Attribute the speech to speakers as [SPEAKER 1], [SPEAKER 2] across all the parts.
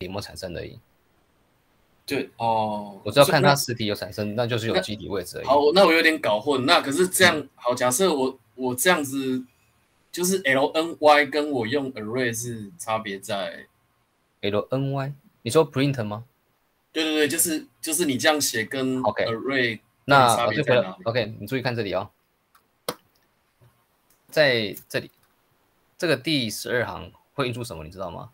[SPEAKER 1] 有没有产生而已。
[SPEAKER 2] 对哦，
[SPEAKER 1] 我只要看它实体有产生，那就是有机体位置而已。
[SPEAKER 2] 好，那我有点搞混。那可是这样，好，假设我我这样子，就是 L N Y 跟我用 array 是差别在
[SPEAKER 1] L N Y，你说 print 吗？
[SPEAKER 2] 对对对，就是就是你这样写跟
[SPEAKER 1] OK
[SPEAKER 2] array
[SPEAKER 1] 那
[SPEAKER 2] 差
[SPEAKER 1] 我就回了
[SPEAKER 2] 别在哪
[SPEAKER 1] ？OK，你注意看这里哦，在这里这个第十二行会印出什么，你知道吗？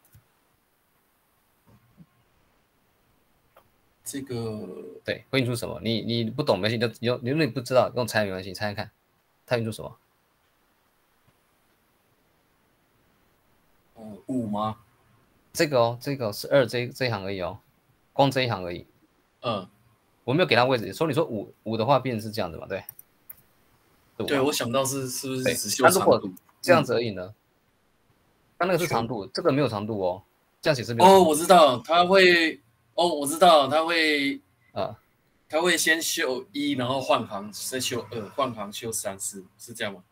[SPEAKER 2] 这个
[SPEAKER 1] 对，会印出什么？你你不懂没关系，你就你你如果你不知道用猜没关系，你猜猜看，它印出什么？
[SPEAKER 2] 呃五吗？
[SPEAKER 1] 这个哦，这个是二这一这一行而已哦，光这一行而已，
[SPEAKER 2] 嗯，
[SPEAKER 1] 我没有给它位置。所以你说五五的话，变成是这样子嘛？对，
[SPEAKER 2] 对，我想到是是不是
[SPEAKER 1] 对
[SPEAKER 2] 只修
[SPEAKER 1] 那如果
[SPEAKER 2] 长度？
[SPEAKER 1] 这样子而已呢？刚那个是长度，这个没有长度哦，这样写是没有
[SPEAKER 2] 哦，我知道，他会，哦，我知道，他会，
[SPEAKER 1] 啊。
[SPEAKER 2] 他会先秀一，然后换行，再秀二，换行秀三四，是这样吗？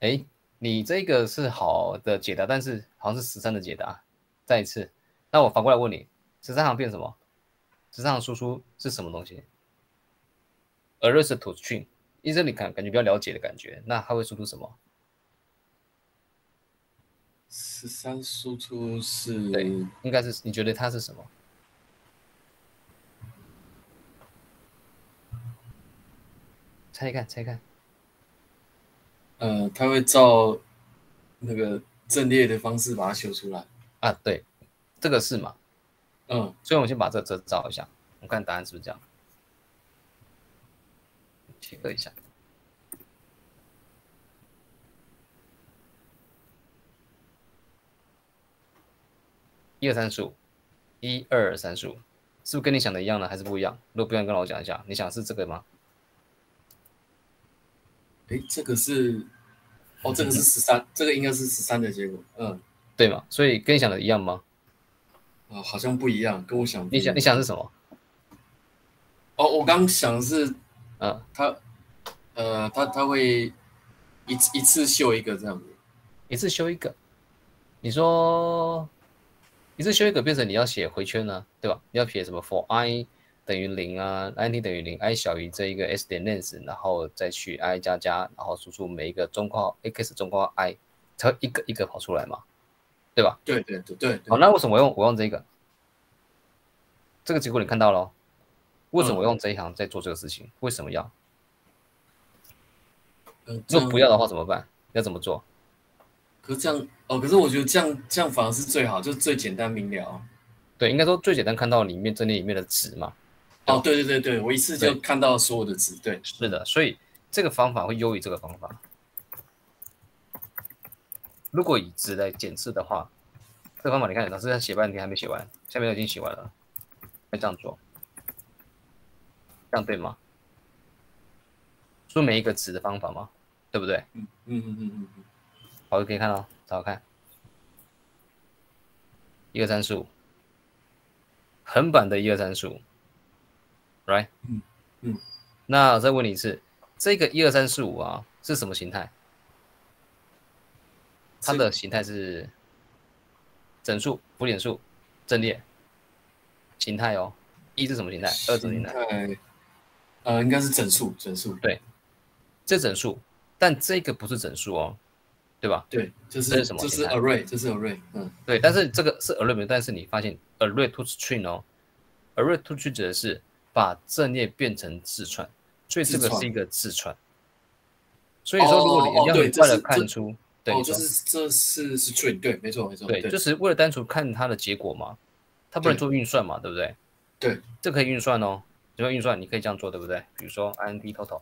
[SPEAKER 1] 哎，你这个是好的解答，但是好像是十三的解答。再一次，那我反过来问你，十三行变什么？十三行输出是什么东西？array 是 to string，意思你感感觉比较了解的感觉，那它会输出什么？
[SPEAKER 2] 十三输出是，
[SPEAKER 1] 对应该是你觉得它是什么？猜一看，猜一看。
[SPEAKER 2] 呃，他会照那个阵列的方式把它修出来。
[SPEAKER 1] 啊，对，这个是嘛？
[SPEAKER 2] 嗯，
[SPEAKER 1] 所以我们先把这这找一下，我看答案是不是这样。切割一下。一二三四五，一二三四五，是不是跟你想的一样呢？还是不一样？如果不一样，跟我讲一下。你想是这个吗？
[SPEAKER 2] 诶，这个是，哦，这个是十三，这个应该是十三的结果。嗯，
[SPEAKER 1] 对嘛？所以跟你想的一样吗？
[SPEAKER 2] 啊，好像不一样，跟我想。
[SPEAKER 1] 你想你想是什么？
[SPEAKER 2] 哦，我刚想的是
[SPEAKER 1] 嗯，
[SPEAKER 2] 他，呃，他他会一次一次修一个这样子。
[SPEAKER 1] 一次修一个。你说一次修一个变成你要写回圈呢、对吧？你要写什么 for i 等于零啊，i 等于零，i 小于这一个 s 点 length，然后再去 i 加加，然后输出每一个中括号 x 中括号 i，才会一个一个跑出来嘛，对吧？
[SPEAKER 2] 对对对对
[SPEAKER 1] 好，那为什么我用我用这个？这个结果你看到了哦，为什么我用这一行在做这个事情？为什么要？
[SPEAKER 2] 嗯，
[SPEAKER 1] 如果不要的话怎么办？要怎么做？
[SPEAKER 2] 可是这样哦，可是我觉得这样这样反而是最好，就是最简单明了。
[SPEAKER 1] 对，应该说最简单看到里面这里里面的值嘛。
[SPEAKER 2] 哦，对对对对，我一次就看到所有的值，对，
[SPEAKER 1] 是的，所以这个方法会优于这个方法。如果以值来检测的话，这个方法你看，老师在写半天还没写完，下面都已经写完了，要这样做，这样对吗？说每一个值的方法吗？对不对？
[SPEAKER 2] 嗯嗯嗯嗯嗯嗯，
[SPEAKER 1] 好，可以看到，找找看，一二三四五，横版的一二三四五，right？
[SPEAKER 2] 嗯嗯，
[SPEAKER 1] 那我再问你一次，这个一二三四五啊是什么形态？它的形态是整数、浮点数、阵列形态哦。一是什么形态？二是什么形态？
[SPEAKER 2] 呃，应该是整数，整数，对
[SPEAKER 1] 这整数，但这个不是整数哦，对吧？
[SPEAKER 2] 对，这是
[SPEAKER 1] 什么这是
[SPEAKER 2] array，这是 array，嗯，
[SPEAKER 1] 对，但是这个是 array，但是你发现 array to string 哦，array to string 指的是把正列变成字串，所以这个是一个字串。所以说，如果你要很快的看出，对，
[SPEAKER 2] 哦，
[SPEAKER 1] 你说
[SPEAKER 2] 这是这是是 string，对，没错没错，
[SPEAKER 1] 对，就是为了单纯看它的结果嘛，它不能做运算嘛，对不对？
[SPEAKER 2] 对，
[SPEAKER 1] 这可以运算哦，怎么运算？你可以这样做，对不对？比如说 int total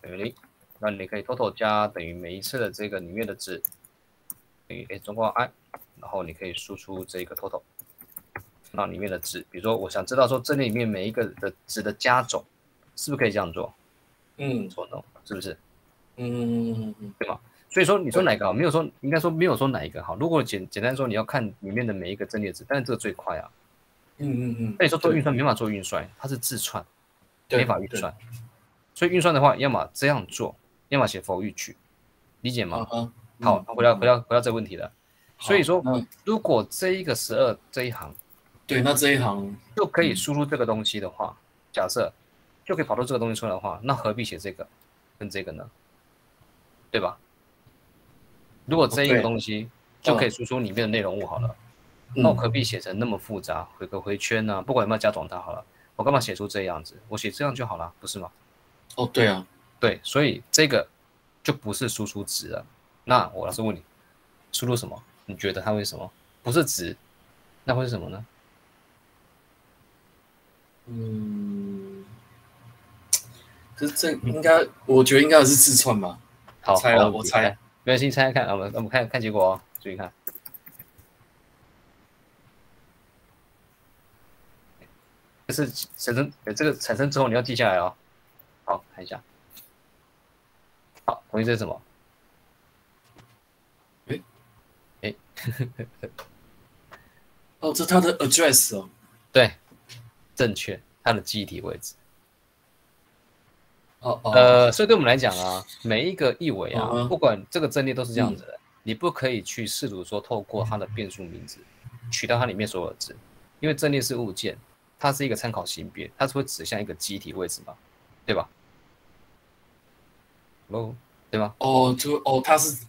[SPEAKER 1] 等于零，那你可以 total 加等于每一次的这个里面的值等于 s 中括号 i，然后你可以输出这个 total，那里面的值，比如说我想知道说这里面每一个的值的加总，是不是可以这样做？
[SPEAKER 2] 嗯
[SPEAKER 1] 错 no，是不是？
[SPEAKER 2] 嗯嗯嗯
[SPEAKER 1] 对吗？所以说你说哪个好？没有说应该说没有说哪一个好。如果简简单说你要看里面的每一个阵列值，但是这个最快啊。
[SPEAKER 2] 嗯嗯嗯，
[SPEAKER 1] 那你说做运算没法做运算，它是自串，没法运算。所以运算的话，要么这样做，要么写 for each，理解
[SPEAKER 2] 啊
[SPEAKER 1] 吗？
[SPEAKER 2] 哈，
[SPEAKER 1] 好，回到回到回到这个问题了。所以说如果这一个十二这一行
[SPEAKER 2] 对，那这一行
[SPEAKER 1] 就可以输入这个东西的话，假设就可以跑出这个东西出来的话，那何必写这个跟这个呢？对吧？如果这一个东西就可以输出里面的内容物好了，那我
[SPEAKER 2] 嗯
[SPEAKER 1] 何必写成那么复杂，回个回圈呢、不管有没有加转，它好了，我干嘛写出这样子？我写这样就好了，不是吗？
[SPEAKER 2] 哦，对啊，
[SPEAKER 1] 对，所以这个就不是输出值了。那我老师问你，输入什么？你觉得它会是什么？不是值，那会是什么呢？
[SPEAKER 2] 嗯，可是这应该，我觉得应该是自创吧。
[SPEAKER 1] 好，
[SPEAKER 2] 猜了我猜，
[SPEAKER 1] 没关系，猜猜看，我们我们看看结果哦，注意看。就是产生，呃这个产生之后你要记下来哦。好，看一下。好，同意这是什么？
[SPEAKER 2] 哦，这它的 address 哦，
[SPEAKER 1] 对，正确，它的记忆体位置。
[SPEAKER 2] 哦哦，
[SPEAKER 1] 呃，所以对我们来讲啊，每一个译尾啊，不管这个阵列都是这样子的，你不可以去试图说透过它的变数名字取到它里面所有的字，因为阵列是物件，它是一个参考型别，它是会指向一个机体位置嘛，对吧？Hello，对吗？
[SPEAKER 2] 哦，就哦，它是，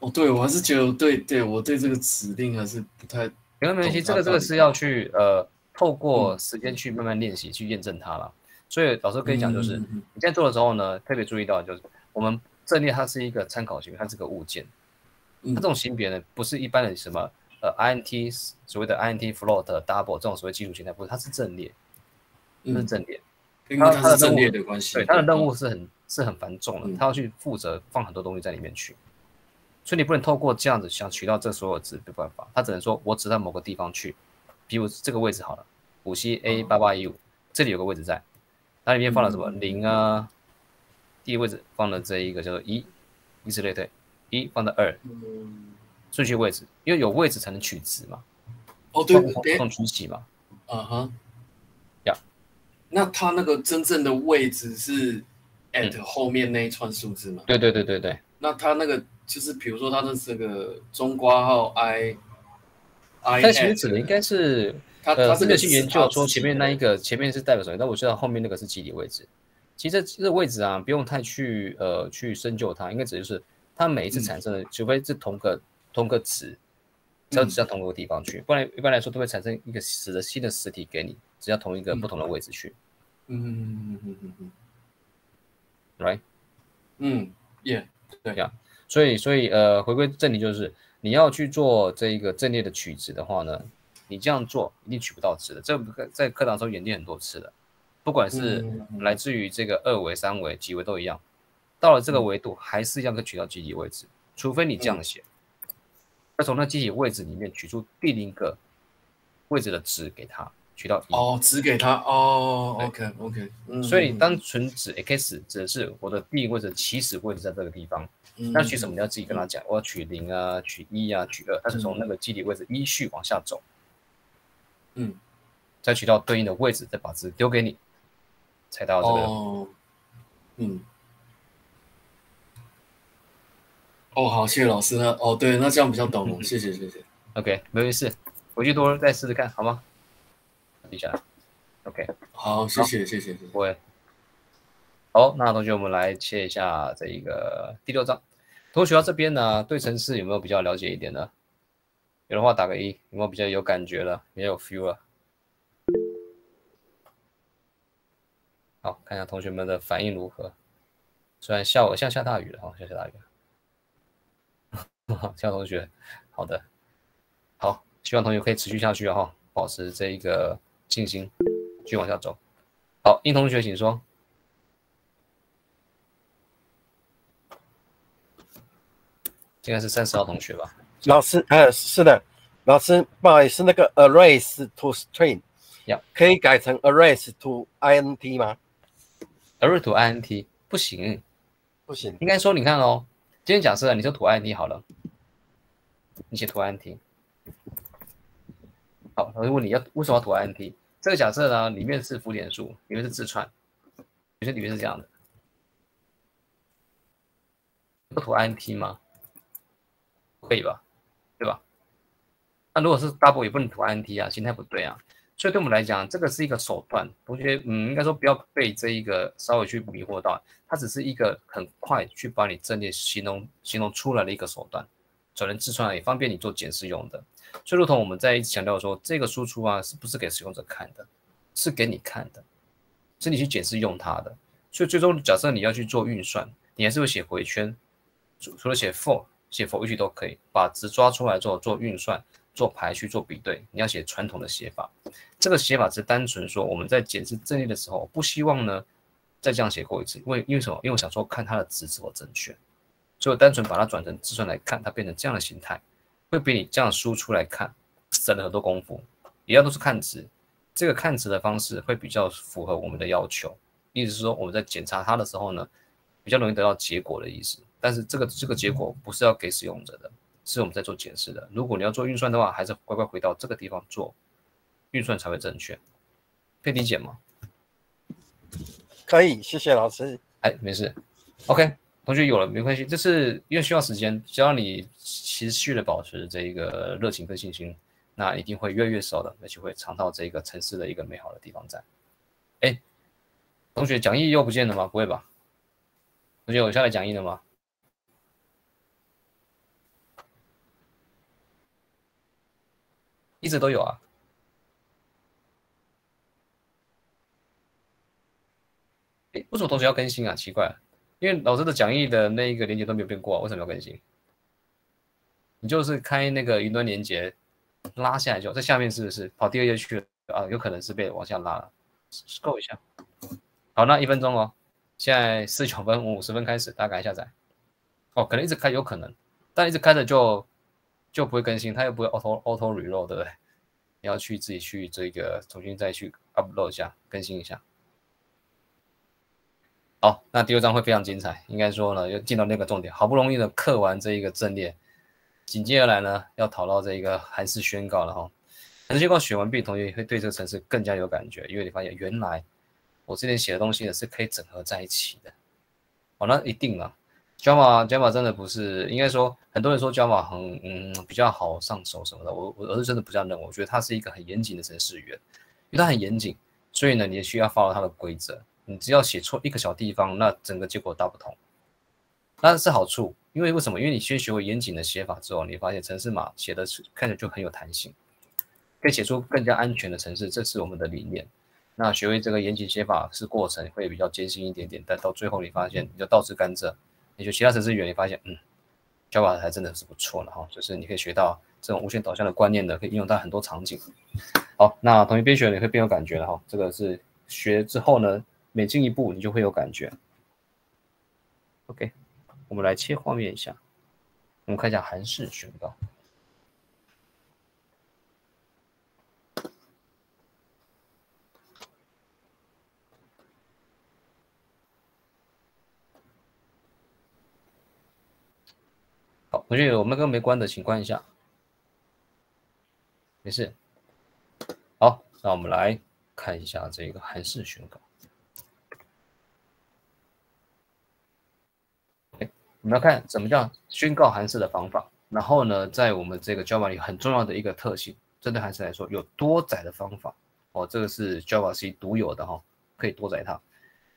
[SPEAKER 2] 哦，对我还是觉得对对，我对这个指令还是不太，
[SPEAKER 1] 没关系，
[SPEAKER 2] 懂
[SPEAKER 1] 这个这个是要去呃透过
[SPEAKER 2] 嗯
[SPEAKER 1] 时间去慢慢练习，去验证它了。所以老师跟你讲，就是、你在做的时候呢，特别注意到就是我们阵列它是一个参考型，它是个物件。
[SPEAKER 2] 嗯
[SPEAKER 1] 它这种型别呢，不是一般的什么呃 int 所谓的 int float double 这种所谓基础形态，不是，它是阵列，它是
[SPEAKER 2] 嗯，
[SPEAKER 1] 阵列。
[SPEAKER 2] 因为它的阵列的关系，
[SPEAKER 1] 对，它的任务是很是很繁重的，
[SPEAKER 2] 嗯
[SPEAKER 1] 它要去负责放很多东西在里面去，所以你不能透过这样子想取到这所有值，没办法，它只能说我只到某个地方去，比如这个位置好了，五七 A 八八一五，这里有个位置在，它里面放了什么
[SPEAKER 2] 嗯。
[SPEAKER 1] 零啊，第一位置放了这一个叫做一，以此类推，一放到二，
[SPEAKER 2] 嗯，
[SPEAKER 1] 顺序位置，因为有位置才能取值嘛，
[SPEAKER 2] 哦对
[SPEAKER 1] 共，
[SPEAKER 2] 对，
[SPEAKER 1] 共取起嘛，
[SPEAKER 2] 啊哈，
[SPEAKER 1] 呀，
[SPEAKER 2] 那它那个真正的位置是 at 后面那一串数字吗？
[SPEAKER 1] 对对对对对，
[SPEAKER 2] 那它那个就是比如说它的这个中括号 i
[SPEAKER 1] 但其实指的应该是。呃，
[SPEAKER 2] 它它这个
[SPEAKER 1] 去研究说前面那一
[SPEAKER 2] 个
[SPEAKER 1] 个前面是代表什么，但我知道后面那个是基底位置。其实这这个位置啊，不用太去呃去深究它，应该指就是它每一次产生的，除非是同个同个值，只要指向同个地方去，不然一般来说都会产生一个死的新的实体给你，只要同一个不同的位置去、
[SPEAKER 2] 嗯嗯嗯嗯嗯嗯。
[SPEAKER 1] R i g h t
[SPEAKER 2] 嗯，yeah，
[SPEAKER 1] 所以所以呃回归正题就是你要去做这一个阵列的取值的话呢，你这样做一定取不到值的，这个在课堂中演练很多次的，不管是来自于这个二维、三维、几维都一样，到了这
[SPEAKER 2] 嗯。
[SPEAKER 1] 个维度还是一样可以取到集体位置，除非你这样写，要从那集体位置里面取出第零个位置的值给它，取到一。
[SPEAKER 2] 哦，只给他哦，OK OK，嗯，
[SPEAKER 1] 所以单纯指 x 指的是我的第一个位置的起始位置在这个地方，那取什么你要自己跟他讲，我要取零啊，取一啊，取二，它是从那个基底位置依序往下走，
[SPEAKER 2] 嗯，
[SPEAKER 1] 再取到对应的位置，再把值丢给你，才到这个。
[SPEAKER 2] 哦，嗯，哦，好，谢谢老师。那哦，对，那这样比较懂了，谢谢谢谢。
[SPEAKER 1] OK，没有事，回去多再试试看，好吗？记下来。OK，
[SPEAKER 2] 好，谢谢谢谢谢谢。
[SPEAKER 1] 不会。好，那同学我们来切一下这一个第六章。同学到这边呢，对城市有没有比较了解一点呢？有的话打个一，有没有比较有感觉了，比较有 feel 了？好，看一下同学们的反应如何。虽然下午像下大雨了哈，现在下大雨了。下同学，好的，好，希望同学可以持续下去啊哈，保持这一个信心，继续往下走。好，殷同学请说。应该是三十号同学吧？
[SPEAKER 3] 老师，呃，是的，老师，不好意思，那个 arrays to
[SPEAKER 1] string，Yeah
[SPEAKER 3] 可以改成 arrays to int 吗
[SPEAKER 1] ？array to int 不行，
[SPEAKER 3] 不行，
[SPEAKER 1] 应该说你看哦，今天假设你就图 int 好了，你写图 int。好，我就问你要为什么要图 int？这个假设呢，里面是浮点数，里面是字串，有些里面是这样的，不图 int 吗？可以吧？对吧？那如果是 double 也不能涂 int 啊，心态不对啊。所以对我们来讲，这个是一个手段。同学，嗯，应该说不要被这一个稍微去迷惑到，它只是一个很快去把你阵列形容形容出来的一个手段，转成字串也方便你做检视用的。所以，如同我们在一直强调说，这个输出啊，是不是给使用者看的？是给你看的，是你去检视用它的。所以，最终假设你要去做运算，你还是会写回圈，除除了写 for、写 for each 都可以，把值抓出来之后做运算。做排序、做比对，你要写传统的写法。这个写法是单纯说我们在检视阵列的时候，不希望呢再这样写过一次，因为因为什么？因为我想说看它的值是否正确，所以我单纯把它转成自算来看，它变成这样的形态，会比你这样输出来看省了很多功夫。一样都是看值，这个看值的方式会比较符合我们的要求，意思是说我们在检查它的时候呢，比较容易得到结果的意思。但是这个这个结果不是要给使用者的。是我们在做解释的。如果你要做运算的话，还是乖乖回到这个地方做运算才会正确，可以理解吗？
[SPEAKER 3] 可以，谢谢老师。
[SPEAKER 1] 哎，没事。OK，同学有了没关系，这是因为需要时间，只要你持续的保持这一个热情跟信心，那一定会越来越熟的，而且会尝到这个城市的一个美好的地方在。哎，同学讲义又不见了吗？不会吧？同学有下来讲义了吗？一直都有啊，哎，为什么同学要更新啊？奇怪，因为老师的讲义的那一个连接都没有变过，啊为什么要更新？你就是开那个云端连接拉下来就在下面，是不是跑第二页去了啊？有可能是被往下拉了，够一下。好，那一分钟哦，现在四九分五十分开始，大家赶下载。哦，可能一直开有可能，但一直开着就。就不会更新，它又不会 auto auto reload，对不对？你要去自己去这个重新再去 upload 一下，更新一下。好，那第二章会非常精彩，应该说呢，又进到那个重点，好不容易的刻完这一个阵列，紧接而来呢，要讨到这一个函式宣告了哈。函式宣告选完毕，同学也会对这个程式更加有感觉，因为你发现原来我之前写的东西呢是可以整合在一起的。哦，那一定了。Java Java 真的不是，应该说很多人说 Java 很嗯比较好上手什么的，我我而是真的不这样认为，我觉得它是一个很严谨的程式语言，因为它很严谨，所以呢你也需要 follow 它的规则，你只要写错一个小地方，那整个结果大不同。那是好处，因为为什么？因为你先学会严谨的写法之后，你发现程式码写的看着就很有弹性，可以写出更加安全的城市，这是我们的理念。那学会这个严谨写法是过程会比较艰辛一点点，但到最后你发现你就倒吃甘蔗。你就其他城市语言，你发现，嗯，Java 还真的是不错的哈，就是你可以学到这种无限导向的观念的，可以应用到很多场景。好，那同学边学你会变有感觉了哈，这个是学之后呢，每进一步你就会有感觉。OK，我们来切画面一下，我们看一下韩式宣告。同学有麦克没关的，请关一下。没事。好，那我们来看一下这个韩式宣告。哎，我们要看什么叫宣告函式的方法。然后呢，在我们这个 Java 里很重要的一个特性，针对函式来说，有多载的方法。哦，这个是 Java C 独有的哈，可以多载它。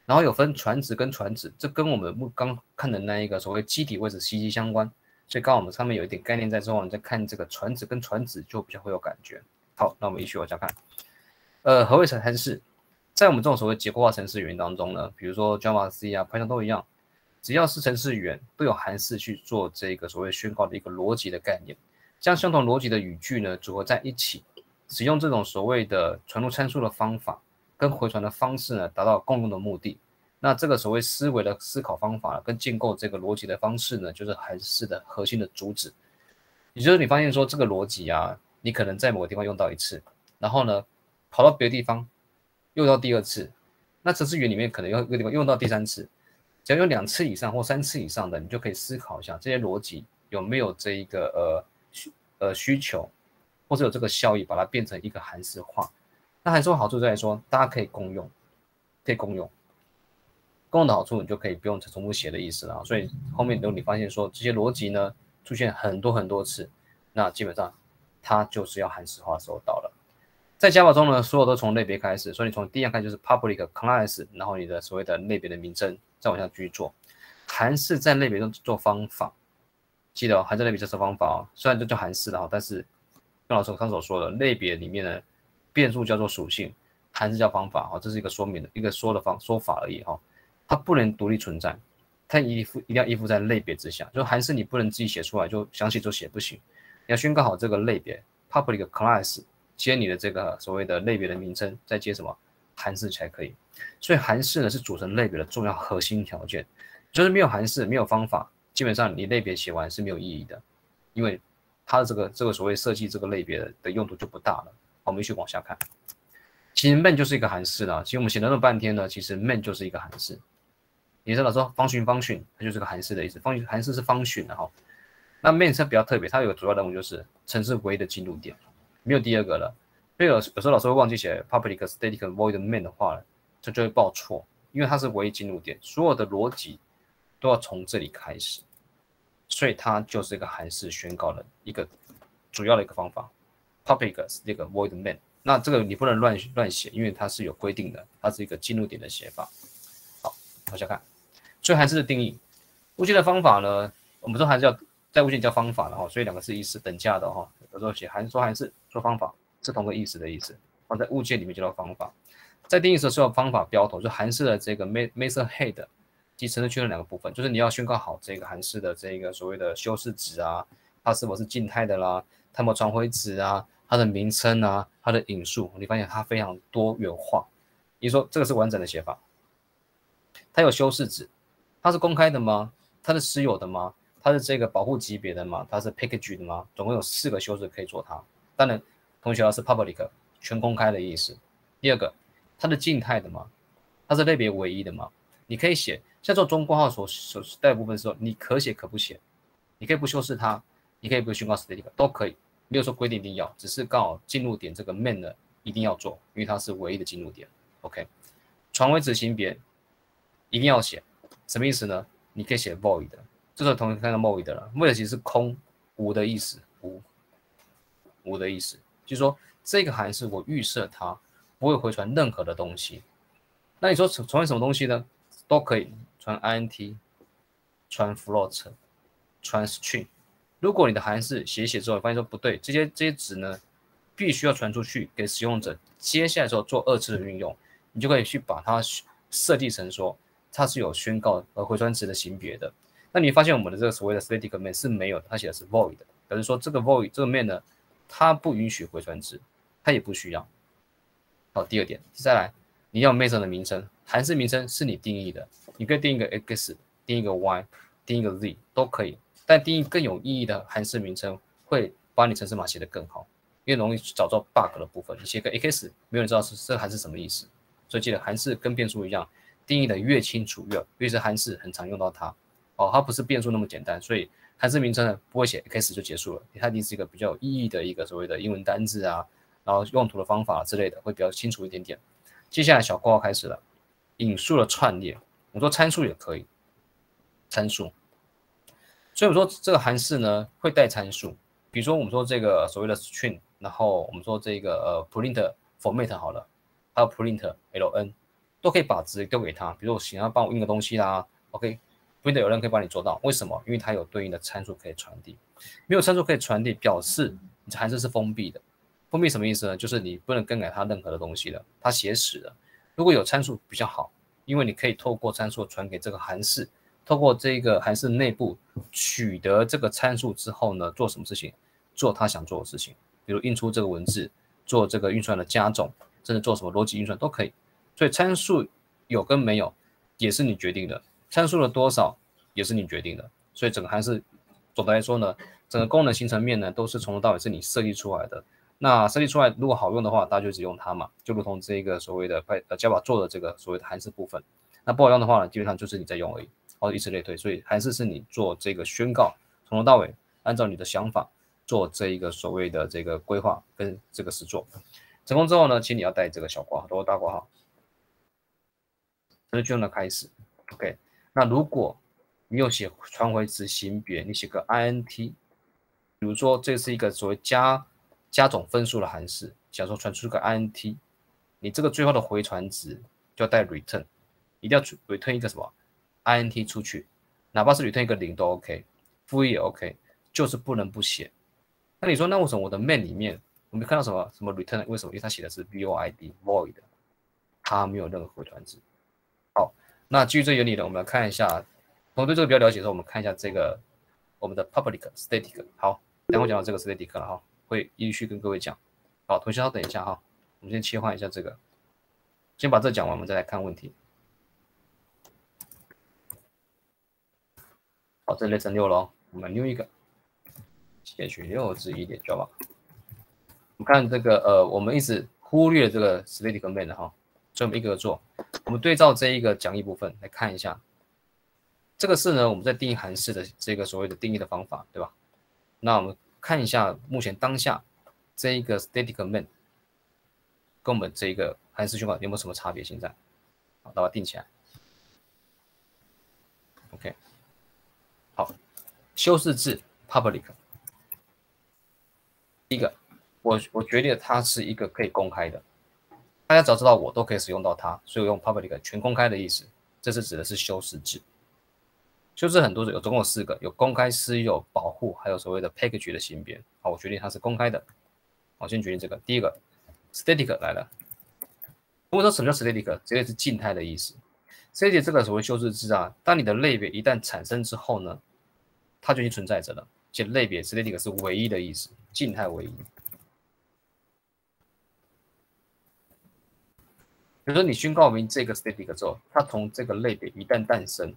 [SPEAKER 1] 然后有分传值跟传值，这跟我们刚看的那一个所谓基底位置息息相关。所以刚好我们上面有一点概念在之后，你再看这个传子跟传子就比较会有感觉。好，那我们一起往下看。呃，何谓函式？在我们这种所谓结构化程式语言当中呢，比如说 Java、C 啊、Python 都一样，只要是程式语言都有函式去做这个所谓宣告的一个逻辑的概念，将相同逻辑的语句呢组合在一起，使用这种所谓的传入参数的方法跟回传的方式呢，达到共用的目的。那这个所谓思维的思考方法跟建构这个逻辑的方式呢，就是函式的核心的主旨。也就是你发现说这个逻辑啊，你可能在某个地方用到一次，然后呢跑到别的地方用到第二次，那程式语言里面可能用一个地方用到第三次，只要有两次以上或三次以上的，你就可以思考一下这些逻辑有没有这一个呃需呃需求，或者有这个效益，把它变成一个函式化。那函数好处在于说，大家可以共用，可以共用。共用的好处，你就可以不用重复写的意思了。所以后面如果你发现说这些逻辑呢出现很多很多次，那基本上它就是要函式化的时候到了。在 Java 中呢，所有都从类别开始，所以你从第一样看就是 public class，然后你的所谓的类别的名称，再往下继续做。函式在类别中做方法，记得哦，函式类别就是方法哦。虽然这叫函式的哈，但是跟老师刚所说的类别里面的，变数叫做属性，函式叫方法哈，这是一个说明的一个说的方说法而已哈，它不能独立存在。它依附一定要依附在类别之下，就函式你不能自己写出来就想写就写不行，你要宣告好这个类别 public class 接你的这个所谓的类别的名称，再接什么函式才可以。所以函式呢是组成类别的重要核心条件，就是没有函式没有方法，基本上你类别写完是没有意义的，因为它的这个这个所谓设计这个类别的用途就不大了。我们继续往下看，其实 main 就是一个函式了，其实我们写了那么半天呢，其实 main 就是一个函式。你知道说方寻方寻，它就是个函式的意思。方函式是方寻的哈。那 main 是比较特别，它有个主要任务就是城市唯一的进入点，没有第二个了。所以有有时候老师会忘记写 public static void main 的话，这就会报错，因为它是唯一进入点，所有的逻辑都要从这里开始，所以它就是一个函式宣告的一个主要的一个方法。public static void main，那这个你不能乱乱写，因为它是有规定的，它是一个进入点的写法。好，往下看。所以函式的定义，物件的方法呢？我们说还是叫在物件叫方法的哈，所以两个是一是等价的哈。有时候写函说函式说方法是同个意思的意思，放在物件里面叫做方法。在定义的时候要方法标头，就函式的这个 method head 及程式圈的两个部分，就是你要宣告好这个函式的这个所谓的修饰值啊，它是否是静态的啦，它有传回值啊，它的名称啊，它的引数，你发现它非常多元化。你说这个是完整的写法，它有修饰值。它是公开的吗？它是私有的吗？它是这个保护级别的吗？它是 package 的吗？总共有四个修饰可以做它。当然，同学要是 public 全公开的意思。第二个，它是静态的吗？它是类别唯一的吗？你可以写，像做中括号所所带部分时候，你可写可不写，你可以不修饰它，你可以不宣告 static 都可以，没有说规定一定要，只是刚好进入点这个 main 的一定要做，因为它是唯一的进入点。OK，传为执行别一定要写。什么意思呢？你可以写 void，的这时候同学看到 void 了，void 其实是空无的意思，无无的意思，就是说这个函数我预设它不会回传任何的东西。那你说传传什么东西呢？都可以传 int，传 float，传 string。如果你的函数写写之后发现说不对，这些这些值呢必须要传出去给使用者，接下来之后做二次的运用，你就可以去把它设计成说。它是有宣告和回传值的型别的，那你发现我们的这个所谓的 static main 是没有，它写的是 void，的表示说这个 void 这个 main 呢，它不允许回传值，它也不需要。好，第二点，再来，你要 main 的名称，函式名称是你定义的，你可以定一个 x，定一个 y，定一个 z 都可以，但定义更有意义的函式名称会把你程式码写得更好，因为容易找到 bug 的部分，你写个 x，没有人知道是这函是什么意思，所以记得函式跟变数一样。定义的越清楚越，尤其是函式很常用到它，哦，它不是变数那么简单，所以函式名称呢不会写 x 就结束了，它一定是一个比较有意义的一个所谓的英文单字啊，然后用途的方法之类的会比较清楚一点点。接下来小括号开始了，引数的串列，我们说参数也可以，参数，所以我说这个函式呢会带参数，比如说我们说这个所谓的 string，然后我们说这个呃 print format 好了，还有 print ln。都可以把值丢给他，比如我想要帮我印个东西啦，OK 不一定有人可以帮你做到，为什么？因为它有对应的参数可以传递，没有参数可以传递，表示你函数是封闭的。封闭什么意思呢？就是你不能更改它任何的东西了，它写死的。如果有参数比较好，因为你可以透过参数传给这个函式，透过这个函式内部取得这个参数之后呢，做什么事情？做他想做的事情，比如印出这个文字，做这个运算的加总，甚至做什么逻辑运算都可以。所以参数有跟没有也是你决定的，参数的多少也是你决定的。所以整个还是总的来说呢，整个功能形成面呢都是从头到尾是你设计出来的。那设计出来如果好用的话，大家就只用它嘛，就如同这一个所谓的快呃 Java 做的这个所谓的函数部分。那不好用的话呢，基本上就是你在用而已，哦以此类推。所以函数是你做这个宣告，从头到尾按照你的想法做这一个所谓的这个规划跟这个实做。成功之后呢，请你要带这个小括号或大括号。这是用的开始，OK。那如果你有写传回执行别，你写个 int，比如说这是一个所谓加加总分数的函数，假如说传出个 int，你这个最后的回传值就要带 return，一定要 return 一个什么 int 出去，哪怕是 return 一个零都 OK，负一也 OK，就是不能不写。那你说那为什么我的 main 里面我没看到什么什么 return？为什么？因为它写的是 void void，它没有任何回传值。好，那基于这原理呢，我们来看一下。我对这个比较了解的时候，我们看一下这个我们的 public static。好，等会讲到这个 static 了哈，会继续跟各位讲。好，同学稍等一下哈，我们先切换一下这个，先把这讲完，我们再来看问题。好，这里成六了，我们 new 一个，写取六至一点 Java。我们看这个呃，我们一直忽略这个 static main 哈，所以我们一个个做。我们对照这一个讲义部分来看一下。这个是呢，我们在定义函式的这个所谓的定义的方法，对吧？那我们看一下目前当下这一个 static main 跟我们这一个函数循环有没有什么差别？现在，好，把它定起来。OK，好，修饰字 public，第一个，我我决定它是一个可以公开的，大家只要知道我都可以使用到它，所以我用 public 全公开的意思，这是指的是修饰字。修饰很多种，有总共有四个，有公开、私有、保护，还有所谓的 package 的性别。好，我决定它是公开的。我先决定这个。第一个，static 来了。如果说什么叫 static，这个是静态的意思。static 这个所谓修饰字啊，当你的类别一旦产生之后呢，它就已经存在着了。且类别 static 是唯一的意思，静态唯一。比如说你宣告明这个 static 之后，它从这个类别一旦诞生。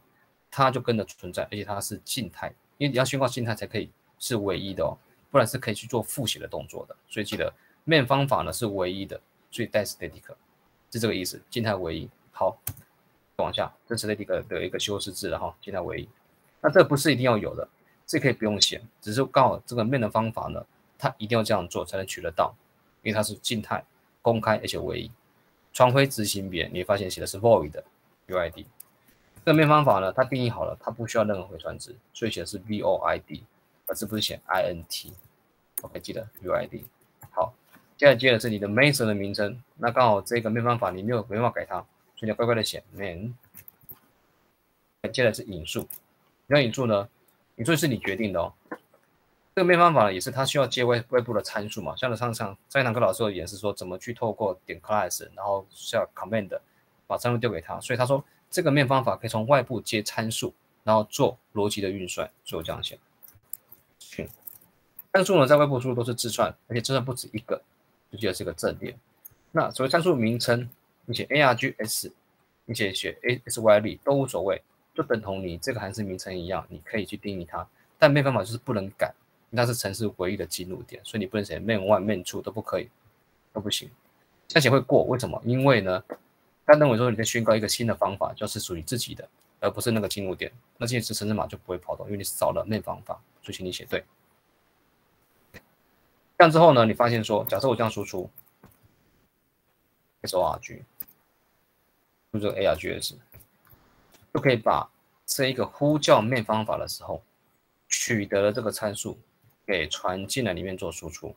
[SPEAKER 1] 它就跟着存在，而且它是静态，因为你要宣告静态才可以是唯一的哦，不然是可以去做复写的动作的。所以记得 main 方法呢是唯一的，所以带 static 是这个意思，静态唯一。好，往下，这是 static 的一个修饰字，然后静态唯一。那这不是一定要有的，这可以不用写，只是刚好这个 main 的方法呢，它一定要这样做才能取得到，因为它是静态、公开而且唯一。传回执行别，你发现写的是 void uid。这个面方法呢，它定义好了，它不需要任何回传值，所以写的是 void，而是不是写 int。OK，记得 U I D。好，接下来接的是你的 main 的名称，那刚好这个面方法你没有没办法改它，所以你要乖乖的写 main。接着是引数，你要引数呢，引数是你决定的哦。这个面方法，也是它需要接外外部的参数嘛，像上上上一堂课老师有演示说怎么去透过点 class，然后需要 command 把参数丢给他，所以他说。这个面方法可以从外部接参数，然后做逻辑的运算，所以我这样写。参数呢，在外部输入都是字串，而且字串不止一个，就记得是个正列。那所谓参数名称，你写 args，你写写 asy 都无所谓，就等同你这个函数名称一样，你可以去定义它。但面方法就是不能改，那是城市唯一的记录点，所以你不能写 main one main two 都不可以，都不行。这样写会过，为什么？因为呢？他认为说，你在宣告一个新的方法，就是属于自己的，而不是那个进入点，那这些城市码就不会跑动，因为你少了那方法，所以请你写对。这样之后呢，你发现说，假设我这样输出，sorg，输出 args，就可以把这一个呼叫面方法的时候取得了这个参数，给传进来里面做输出。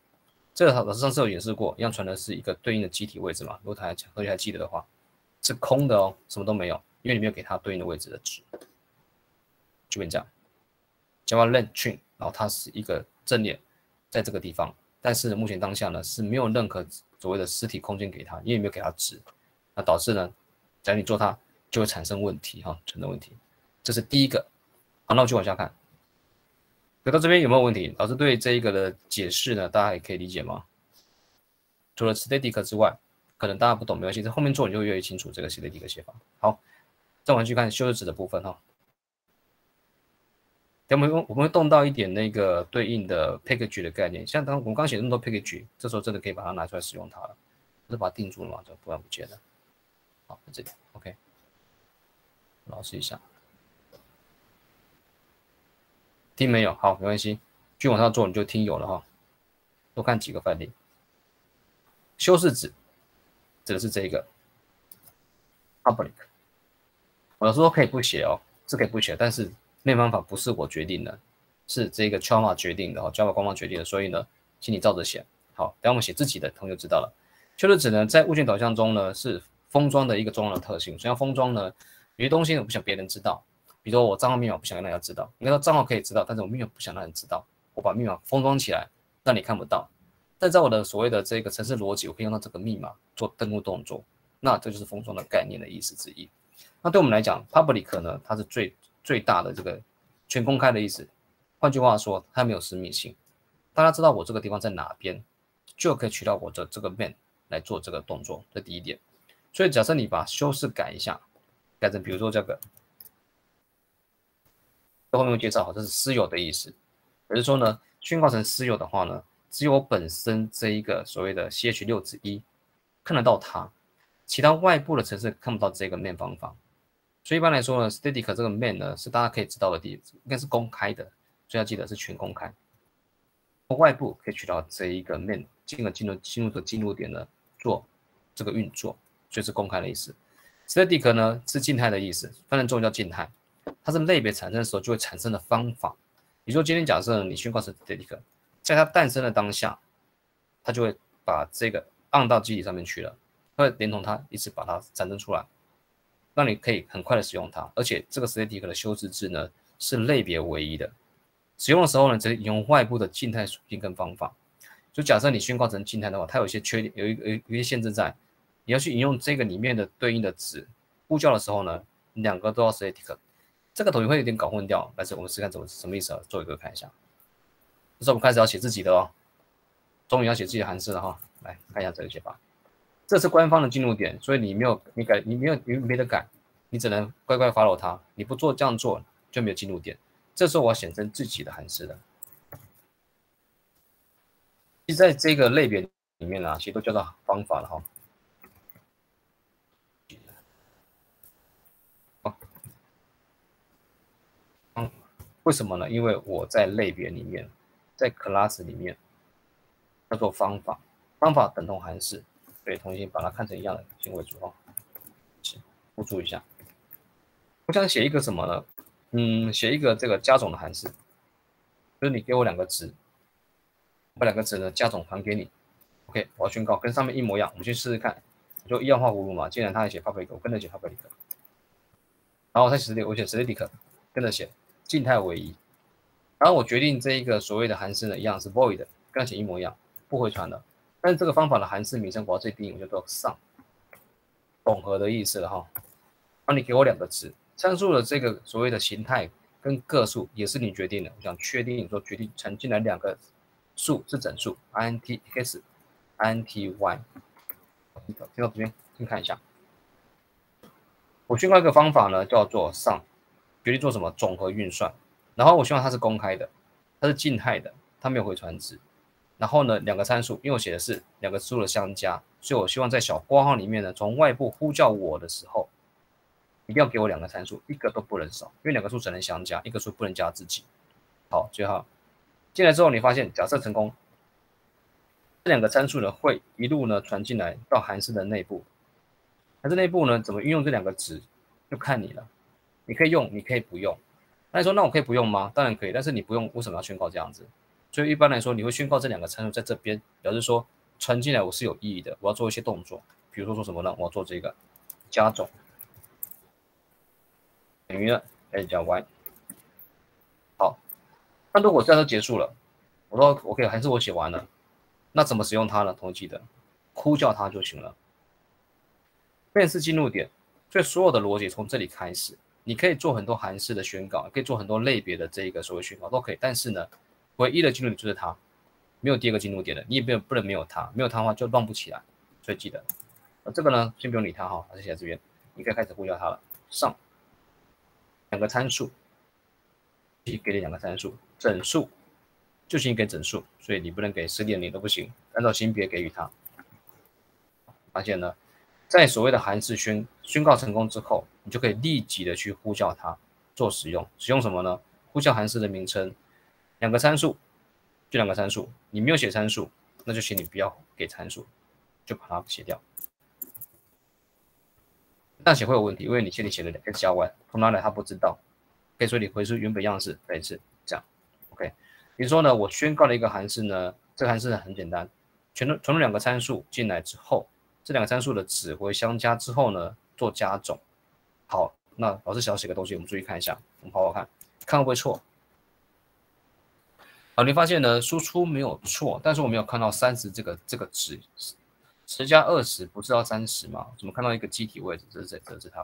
[SPEAKER 1] 这个老师上次有演示过，一样传的是一个对应的机体位置嘛，如果他还同学还记得的话。是空的哦，什么都没有，因为你没有给它对应的位置的值，就变这样。Java len string，然后它是一个阵列，在这个地方，但是目前当下呢是没有任何所谓的实体空间给它，因为没有给它值，那导致呢，假如你做它就会产生问题哈，存在问题。这是第一个。好，那我就往下看，回到这边有没有问题？老师对这一个的解释呢，大家也可以理解吗？除了 static 之外。可能大家不懂没关系，在后面做你就会越清楚这个写的一个写法。好，再往去看修饰值的部分哈。等我们我们会动到一点那个对应的 package 的概念，像当我们刚写那么多 package，这时候真的可以把它拿出来使用它了，不是把它定住了嘛，就不然不见了。好，在这里 OK，老师一下，听没有？好，没关系，继续往上做你就听有了哈。多看几个范例，修饰值。指的是这个 public，我说可以不写哦，是可以不写，但是没办法不是我决定的，是这个 Java 决定的哦，Java 官方决定的，所以呢，请你照着写。好，等下我们写自己的，同学知道了。修饰子呢，在物件导向中呢，是封装的一个重要的特性。所以要封装呢，有些东西我不想别人知道，比如说我账号密码不想让大家知道。应该说账号可以知道，但是我密码不想让人知道。我把密码封装起来，让你看不到。但在我的所谓的这个程式逻辑，我可以用到这个密码做登录动作。那这就是封装的概念的意思之一。那对我们来讲，public 呢，它是最最大的这个全公开的意思。换句话说，它没有私密性。大家知道我这个地方在哪边，就可以取到我的这个 man 来做这个动作。这第一点。所以假设你把修饰改一下，改成比如说这个，后面介绍，这是私有的意思。也就是说呢，宣告成私有的话呢，只有我本身这一个所谓的 C H 六之一看得到它。其他外部的城市看不到这个 main 方法，所以一般来说呢，static 这个 main 呢是大家可以知道的地，应该是公开的，所以要记得是全公开。外部可以取到这一个 main，进而进入进入的进入点呢做这个运作，所以是公开的意思。static 呢是静态的意思，分成中文叫静态，它是类别产生的时候就会产生的方法。比如说今天假设你宣告成 static，在它诞生的当下，它就会把这个按到机体上面去了。会连同它一起把它产生出来，让你可以很快的使用它。而且这个 static 的修饰字呢是类别唯一的，使用的时候呢只引用外部的静态属性跟方法。就假设你宣告成静态的话，它有一些缺点，有一个有有一些限制在，你要去引用这个里面的对应的值呼叫的时候呢，两个都要 static。这个头也会有点搞混掉，但是我们试看怎么什么意思啊？做一个看一下。这是我们开始要写自己的哦，终于要写自己的函数了哈，来看一下这个写法。这是官方的进入点，所以你没有你改你没有你没得改，你只能乖乖 follow 它。你不做这样做就没有进入点。这时候我要显示自己的函数了。其实在这个类别里面呢，其实都叫做方法了哈。为什么呢？因为我在类别里面，在 class 里面叫做方法，方法等同函数，所以，重新把它看成一样的先为主哦，辅助一下。我想写一个什么呢？嗯，写一个这个加总的函数，就是你给我两个值，把两个值呢加总还给你。OK，我要宣告跟上面一模一样，我们去试试看。就一样画葫芦嘛，既然他写 public，我跟着写 public。然后他写我写 static，跟着写静态为一。然后我决定这一个所谓的函式呢，一样是 void，跟它写一模一样，不回传的。但是这个方法的函式名称我要自己定义，我叫做 sum，总和的意思了哈。那你给我两个值，参数的这个所谓的形态跟个数也是你决定的。我想确定你说决定传进来两个数是整数，int x，int y。听到这边先看一下，我宣告一个方法呢，叫做 sum，决定做什么总和运算。然后我希望它是公开的，它是静态的，它没有回传值。然后呢，两个参数，因为我写的是两个数的相加，所以我希望在小括号里面呢，从外部呼叫我的时候，一定要给我两个参数，一个都不能少，因为两个数只能相加，一个数不能加自己。好，最后进来之后，你发现假设成功，这两个参数呢会一路呢传进来到函数的内部，函数内部呢怎么运用这两个值，就看你了，你可以用，你可以不用。那你说那我可以不用吗？当然可以，但是你不用，为什么要宣告这样子？所以一般来说，你会宣告这两个参数在这边，表示说传进来我是有意义的，我要做一些动作，比如说做什么呢？我要做这个加总等于了 x 加 y。好，那如果这样都结束了，我说 OK 还是我写完了，那怎么使用它呢？同学记得呼叫它就行了。面试进入点，所以所有的逻辑从这里开始，你可以做很多韩式的宣告，可以做很多类别的这一个所谓宣告都可以，但是呢。唯一的进入点就是它，没有第二个进入点的，你也不能不能没有它，没有它的话就乱不起来，所以记得，呃，这个呢先不用理它哈，还是写在这边，你可以开始呼叫它了。上两个参数，给你两个参数，整数就行给整数，所以你不能给十点零都不行，按照性别给予它。发现呢，在所谓的函式宣宣告成功之后，你就可以立即的去呼叫它做使用，使用什么呢？呼叫函式的名称。两个参数，就两个参数，你没有写参数，那就请你不要给参数，就把它写掉。那写会有问题，因为你这里写了 x 加 y，从哪来他不知道，可以说你回出原本样式再一次这样，OK。比如说呢，我宣告了一个函数呢，这个函数很简单，全都存入两个参数进来之后，这两个参数的值会相加之后呢，做加总。好，那老师想要写个东西，我们注意看一下，我们好好看，看会不会错。好，你发现呢，输出没有错，但是我没有看到三十这个这个值，十加二十不是要三十吗？怎么看到一个机体位置？这是这这是它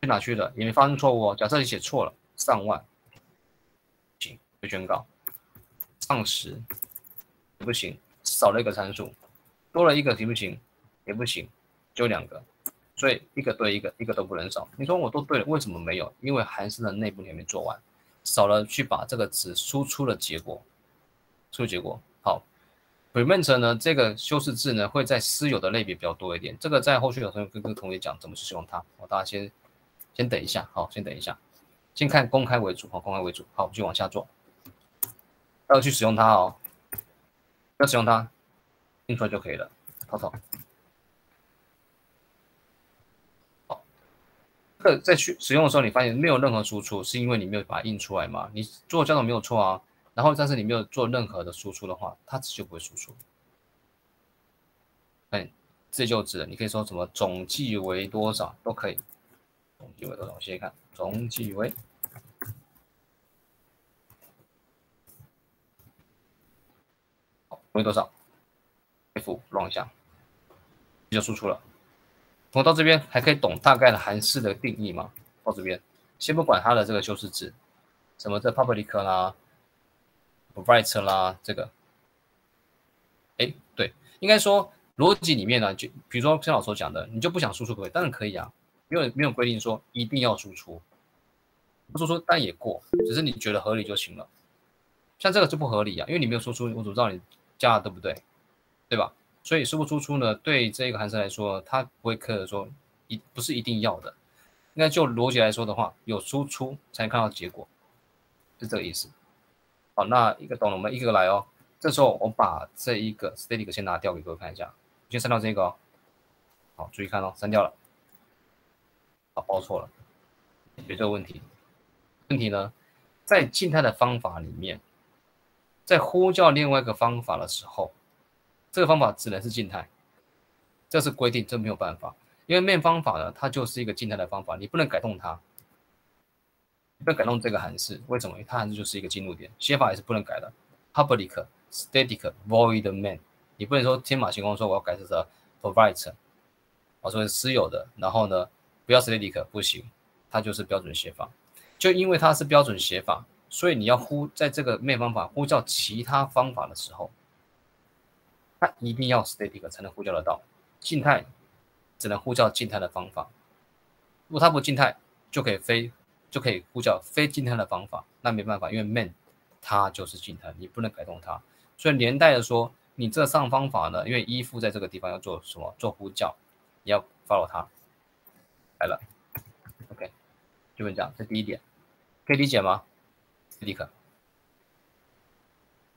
[SPEAKER 1] 去哪去了？也没发生错误哦。假设你写错了，上万，行，被宣告上十也不行，少了一个参数，多了一个行不行？也不行，就两个，所以一个对一个，一个都不能少。你说我都对了，为什么没有？因为函数的内部你还没做完。少了去把这个值输出的结果，输出结果好。prement 呢，这个修饰字呢会在私有的类别比较多一点。这个在后续有同学跟跟同学讲怎么去使用它。好，大家先先等一下，好，先等一下，先看公开为主，好，公开为主。好，我们就往下做，要去使用它哦，要使用它，印出来就可以了。套套。这个在去使用的时候，你发现没有任何输出，是因为你没有把它印出来嘛？你做加总没有错啊，然后但是你没有做任何的输出的话，它就不会输出。哎，这就指你可以说什么总计为多少都可以，总计为多少？我先看总计为为多少？F 乱一下，就输出了。我到这边还可以懂大概的函式的定义吗？到这边，先不管它的这个修饰词，什么这 public 啦，private 啦，这个，哎，对，应该说逻辑里面呢，就比如说像老师讲的，你就不想输出可以？当然可以啊，没有没有规定说一定要输出，不输出但也过，只是你觉得合理就行了。像这个就不合理啊，因为你没有输出，我怎么知道你加了对不对？对吧？所以输不输出呢？对这个函数来说，它不会刻意说一不是一定要的。那就逻辑来说的话，有输出才能看到结果，是这个意思。好，那一个懂了，我们一个个来哦。这时候我把这一个 static 先拿掉给各位看一下，先删掉这个哦。好，注意看哦，删掉了。好，报错了，解决这个问题。问题呢，在静态的方法里面，在呼叫另外一个方法的时候。这个方法只能是静态，这是规定，这没有办法。因为面方法呢，它就是一个静态的方法，你不能改动它，不能改动这个函数。为什么？它函数就是一个进入点，写法也是不能改的。Public static void main，你不能说天马行空说我要改成 private，我说私有的，然后呢不要 static 不行，它就是标准写法。就因为它是标准写法，所以你要呼在这个面方法呼叫其他方法的时候。它一定要 static 才能呼叫得到，静态只能呼叫静态的方法。如果它不静态，就可以非就可以呼叫非静态的方法，那没办法，因为 main 它就是静态，你不能改动它。所以连带的说，你这上方法呢，因为依附在这个地方要做什么？做呼叫，你要 follow 它来了。OK，就这样，这第一点，可以理解吗？static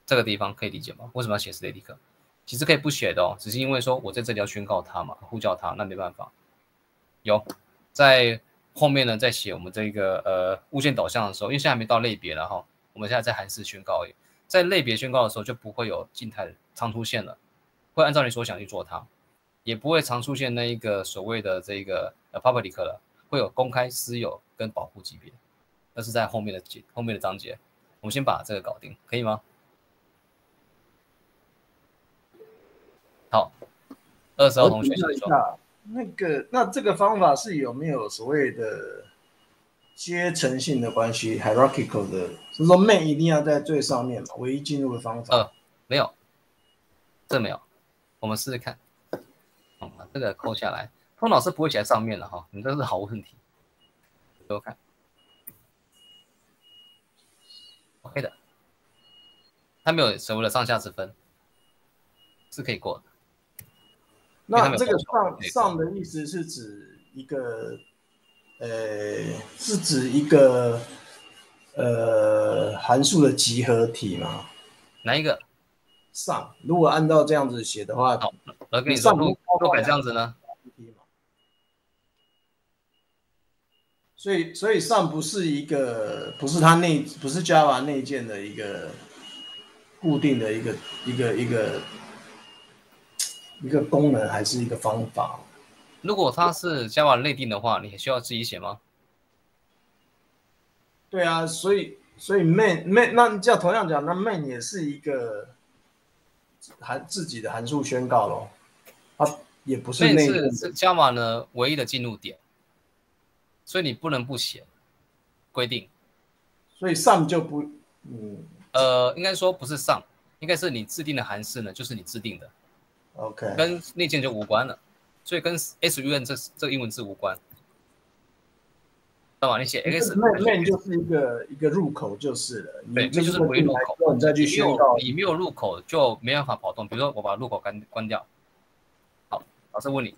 [SPEAKER 1] 这个地方可以理解吗？为什么要写 static？其实可以不写的哦，只是因为说我在这里要宣告它嘛，呼叫它，那没办法。有在后面呢，在写我们这个呃物件导向的时候，因为现在还没到类别了哈，我们现在在函式宣告，在类别宣告的时候就不会有静态常出现了，会按照你所想去做它，也不会常出现那一个所谓的这个呃 public 了，会有公开、私有跟保护级别，那是在后面的节后面的章节，我们先把这个搞定，可以吗？好，二十号同学说，
[SPEAKER 4] 那个，那这个方法是有没有所谓的阶层性的关系？hierarchical 的，是说 main 一定要在最上面嘛？唯一进入的方法？
[SPEAKER 1] 呃，没有，这没有。我们试试看，把这个扣下来。通老师不会写在上面的哈，你这是好问题。给我看，OK 的，它没有所谓的上下之分，是可以过的。
[SPEAKER 4] 那这个上上的意思是指一个，呃，是指一个呃函数的集合体吗？
[SPEAKER 1] 哪一个？
[SPEAKER 4] 上，如果按照这样子写的话，
[SPEAKER 1] 好，我跟你说，如果改这样子呢？
[SPEAKER 4] 所以，所以上不是一个，不是它内，不是 Java 内建的一个固定的一个一个一个一个功能，还是一个方法？
[SPEAKER 1] 如果它是 Java 内定的话，你需要自己写吗？
[SPEAKER 4] 对啊，所以所以 main main 那叫同样讲，那 main 也是一个函自己的函数宣告咯，它也不是内
[SPEAKER 1] 是是 Java 呢唯一的进入点，所以你不能不写规定。
[SPEAKER 4] 所以上就不嗯
[SPEAKER 1] 呃，应该说不是上，应该是你制定的函数呢，就是你制定的
[SPEAKER 4] ，OK，
[SPEAKER 1] 跟内建就无关了。所以跟 S U N 这这个英文字无关，知道吗？你写 X
[SPEAKER 4] main 就是一个一个入口就是了，
[SPEAKER 1] 对，这就是唯一入口。
[SPEAKER 4] 你再去宣告，
[SPEAKER 1] 你没有入口就没办法跑动。比如说我把入口关关掉，好，老师问你，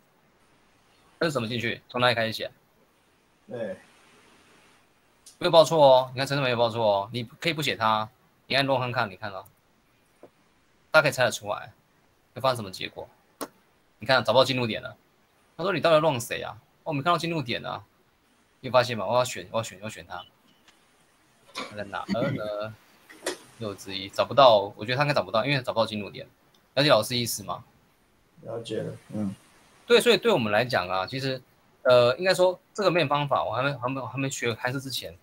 [SPEAKER 1] 这是怎么进去？从哪里开始写？
[SPEAKER 4] 对，
[SPEAKER 1] 没有报错哦，你看真的没有报错哦，你可以不写它，你按 run 看看，你看到，大家可以猜得出来会发生什么结果。你看找不到进入点了，他说你到底乱谁啊？我没看到进入点啊，你发现吗？我要选，我要选，要选他。他在哪儿呢？六之一找不到，我觉得他应该找不到，因为找不到进入点。了解老师意思吗？
[SPEAKER 4] 了解了，嗯，
[SPEAKER 1] 对，所以对我们来讲啊，其实呃，应该说这个面方法，我还没还没还没学函数之前，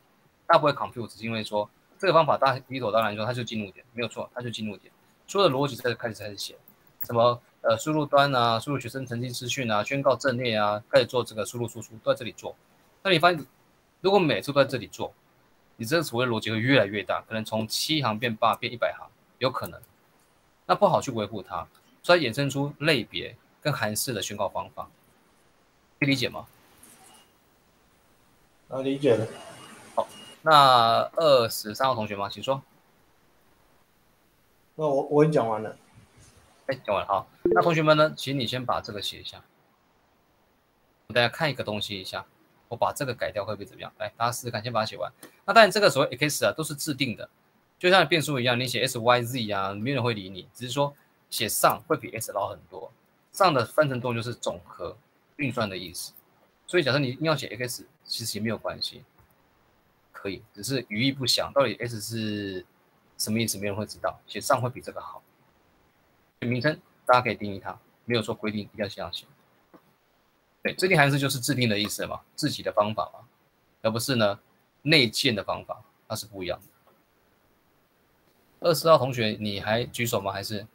[SPEAKER 1] 大家不会 confuse，是因为说这个方法大理所当然说它就进入点，没有错，它就进入点，所有的逻辑在开始开始写，什么？呃，输入端啊，输入学生成绩资讯啊，宣告阵列啊，开始做这个输入输出都在这里做。那你发现，如果每次都在这里做，你这个所谓逻辑会越来越大，可能从七行变八变一百行，有可能。那不好去维护它，所以衍生出类别跟函式的宣告方法，可以理解吗？
[SPEAKER 4] 啊，理解了。
[SPEAKER 1] 好，那二十三号同学吗？请说。
[SPEAKER 4] 那我我已经讲完了。
[SPEAKER 1] 哎讲完好，那同学们呢？请你先把这个写一下，大家看一个东西一下，我把这个改掉会不会怎么样？来，大家试试看，先把它写完。那当然，这个所谓 x 啊，都是制定的，就像变数一样，你写 s y z 啊，没有人会理你，只是说写上会比 s 老很多。上的分成动就是总和运算的意思，所以假设你硬要写 x，其实也没有关系，可以，只是语义不详，到底 s 是什么意思，没人会知道，写上会比这个好。名称大家可以定义它，没有说规定一定要这样写。对，制定函数就是制定的意思嘛，自己的方法嘛，而不是呢内建的方法，那是不一样的。二十号同学，你还举手吗？还是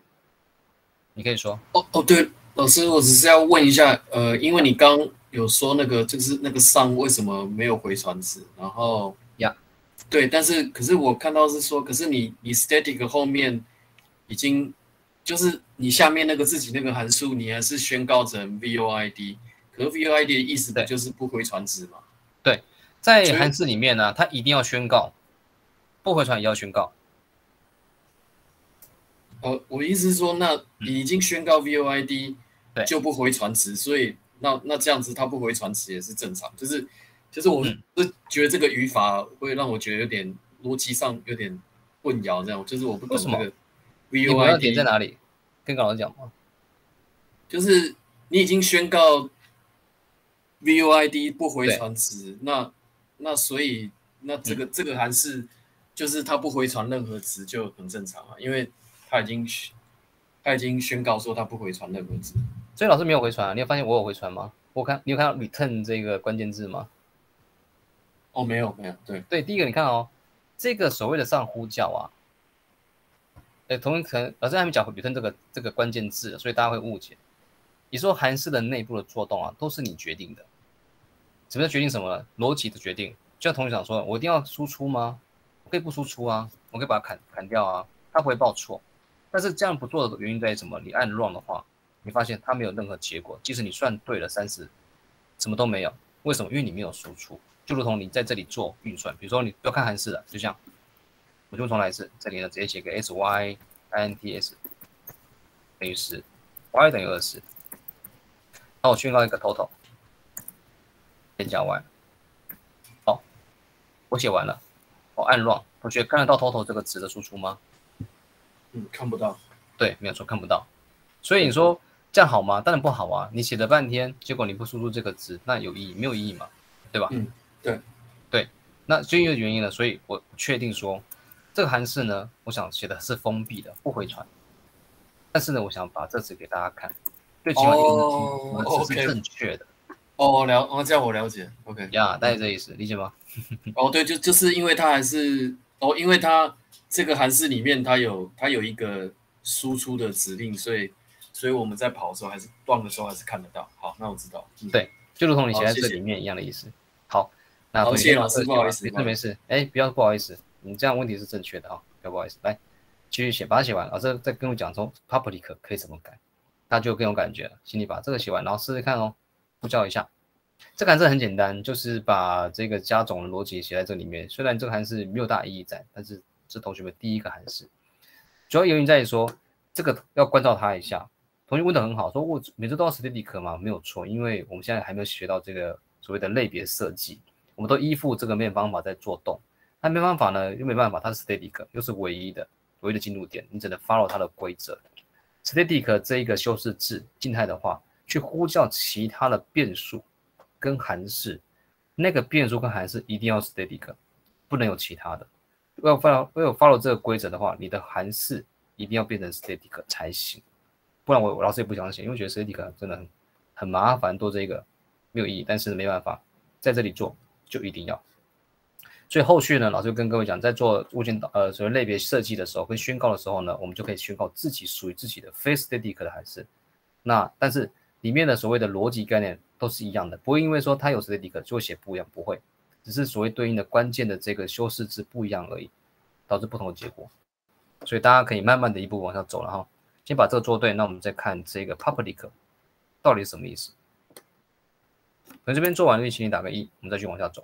[SPEAKER 1] 你可以说？
[SPEAKER 2] 哦哦，对，老师，我只是要问一下，呃，因为你刚有说那个就是那个上为什么没有回传值，然后
[SPEAKER 1] 呀，
[SPEAKER 2] 对，但是可是我看到是说，可是你你 static 后面已经。就是你下面那个自己那个函数，你还是宣告成 void，可是 void 的意思的就是不回传值嘛？
[SPEAKER 1] 对，在函数里面呢，它一定要宣告，不回传也要宣告。
[SPEAKER 2] 哦，我意思是说，那你已经宣告 void，就不回传值，所以那那这样子它不回传值也是正常。就是就是我是觉得这个语法会让我觉得有点逻辑上有点混淆，这样就是我不懂这个。
[SPEAKER 1] 你们要点在哪里？跟老师讲吗？
[SPEAKER 2] 就是你已经宣告 VUID 不回传值，那那所以那这个这个函是就是它不回传任何值就很正常啊，因为它已经它已经宣告说它不回传任何值。
[SPEAKER 1] 所以老师没有回传啊？你有发现我有回传吗？我看你有看到 return 这个关键字吗？
[SPEAKER 2] 哦，没有没有，对
[SPEAKER 1] 对，第一个你看哦，这个所谓的上呼叫啊。哎，同学可能老师还没讲 return 这个这个关键字，所以大家会误解。你说韩式的内部的做动啊，都是你决定的。什么叫决定什么？逻辑的决定。就像同学讲说，我一定要输出吗？我可以不输出啊，我可以把它砍砍掉啊，它不会报错。但是这样不做的原因在于什么？你按 run 的话，你发现它没有任何结果，即使你算对了三十，什么都没有。为什么？因为你没有输出。就如同你在这里做运算，比如说你不要看韩式的，就这样。我就重来一次，这里呢直接写个 s y i n t s 等于十，y 等于二十。那我宣告一个 total，先加 y。好，我写完了，我按 run。同学看得到 total 这个值的输出吗？
[SPEAKER 2] 嗯，看不到。
[SPEAKER 1] 对，没有错，看不到。所以你说这样好吗？当然不好啊！你写了半天，结果你不输出这个值，那有意义？没有意义嘛？对吧？
[SPEAKER 2] 嗯，对，
[SPEAKER 1] 对。那就因为原因呢，所以我确定说。这个函式呢，我想写的是封闭的，不回传。但是呢，我想把这次给大家看，最起码
[SPEAKER 2] 哦
[SPEAKER 1] 我们是正确的
[SPEAKER 2] 哦，了，哦，这样我了解，OK。
[SPEAKER 1] 呀，大概这意思，理解吗？
[SPEAKER 2] 哦，对，就就是因为它还是哦，因为它这个函式里面它有它有一个输出的指令，所以所以我们在跑的时候还是断的时候还是看得到。好，那我知道。嗯
[SPEAKER 1] 对就如同你写在这里面一样的意思。好，那
[SPEAKER 2] 谢谢老师不好意思
[SPEAKER 1] 没事没事，哎，不要不好意思，你这样问题是正确的啊，不要不好意思，来继续写，把它写完。老师再跟我讲说 public 可以怎么改，那就更有感觉了。请你把这个写完，然后试试看哦，呼叫一下。这个函数很简单，就是把这个加总的逻辑写在这里面。虽然这个函数没有大意义在，但是是同学们第一个函数。主要原因在于说，这个要关照他一下。同学问的很好，说我每次都要 static 吗？没有错，因为我们现在还没有学到这个所谓的类别设计，我们都依附这个面方法在做动。那没办法呢，又没办法，它是 static，又是唯一的唯一的进入点，你只能 follow 它的规则。static 这一个修饰字静态的话，去呼叫其他的变数跟函式，那个变数跟函式一定要 static，不能有其他的。要 follow 要 follow 这个规则的话，你的函式一定要变成 static 才行，不然我我老师也不相信，因为觉得 static 真的很很麻烦，做这个没有意义。但是没办法，在这里做就一定要。所以后续呢，老师就跟各位讲，在做物件导呃所谓类别设计的时候，跟宣告的时候呢，我们就可以宣告自己属于自己的非 static 的函式。那但是里面的所谓的逻辑概念都是一样的，不会因为说它有 static 就会写不一样，不会，只是所谓对应的关键的这个修饰字不一样而已，导致不同的结果。所以大家可以慢慢的一步往下走了哈。先把这个做对，那我们再看这个 public 到底是什么意思。可能这边做完了，请你打个一，我们再去往下走。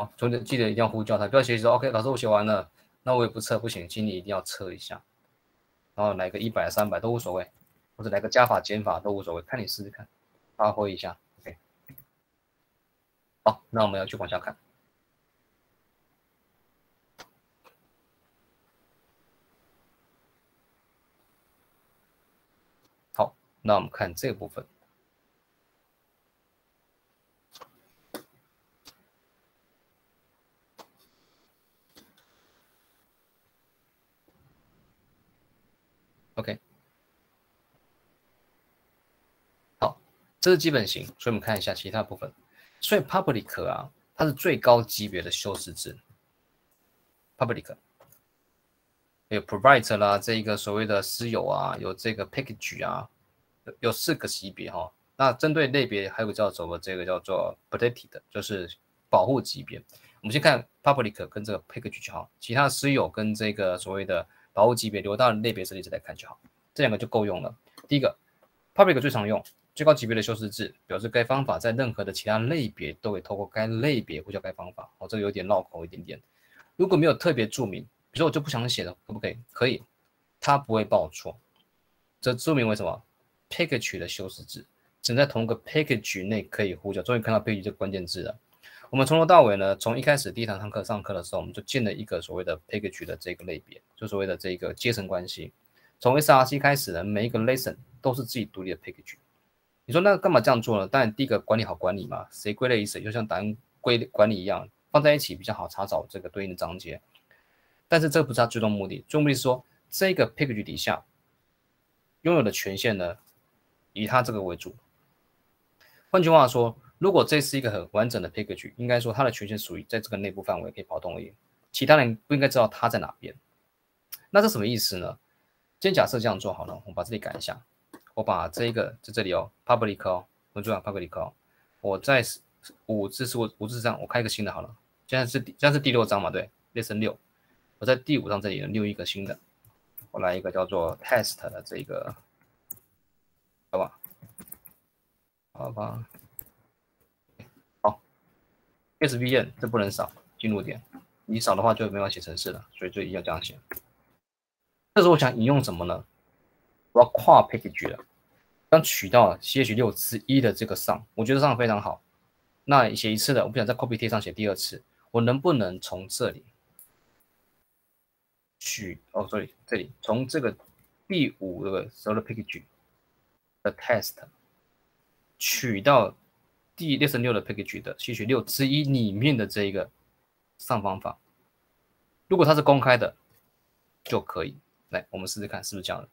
[SPEAKER 1] 哦，从记得一定要呼叫他，不要写说 OK，老师我写完了，那我也不测不行，请你一定要测一下，然后来个一百、三百都无所谓，或者来个加法、减法都无所谓，看你试试看，发挥一下，OK。好，那我们要去往下看。好，那我们看这部分。OK，好，这是基本型，所以我们看一下其他部分。所以 public 啊，它是最高级别的修饰字。public 有 provide 啦，这一个所谓的私有啊，有这个 package 啊，有四个级别哈。那针对类别还有个叫做这个叫做 protected，就是保护级别。我们先看 public 跟这个 package 就好，其他私有跟这个所谓的保护级别留到类别设计再来看就好，这两个就够用了。第一个，public 最常用，最高级别的修饰字，表示该方法在任何的其他类别都会透过该类别呼叫该方法。哦，这个有点绕口一点点。如果没有特别注明，比如说我就不想写了，可不可以？可以，它不会报错。这注明为什么？package 的修饰字只能在同一个 package 内可以呼叫。终于看到 package 这个关键字了。我们从头到尾呢，从一开始第一堂上课上课的时候，我们就建了一个所谓的 package 的这个类别，就所谓的这个阶层关系。从 SRC 开始呢，每一个 lesson 都是自己独立的 package。你说那干嘛这样做呢？当然，第一个管理好管理嘛，谁归类于谁，就像档案归管理一样，放在一起比较好查找这个对应的章节。但是这不是它最终目的，最终目的是说这个 package 底下拥有的权限呢，以它这个为主。换句话说，如果这是一个很完整的 package，应该说它的权限属于在这个内部范围可以跑动而已，其他人不应该知道它在哪边。那这什么意思呢？先假设这样做好了，我们把这里改一下，我把这一个在这里哦，public 哦，我注意 public 哦，我在五至十五五至上，我开一个新的好了。现在是第现在是第六章嘛，对列成六，我在第五章这里留一个新的，我来一个叫做 test 的这个，好吧？好吧，，SVN 这不能少进入点，你少的话就没法写程式了，所以就一定要这样写。这时候我想引用什么呢？我要跨 package 了，刚取到 CH 六之一的这个上，我觉得上非常好。那写一次的，我不想在 copy 贴上写第二次，我能不能从这里取？哦，sorry，这里从这个第五个 solo package 的 test。取到第六十六的 package 的吸取六之一里面的这一个上方法，如果它是公开的就可以。来，我们试试看是不是这样的。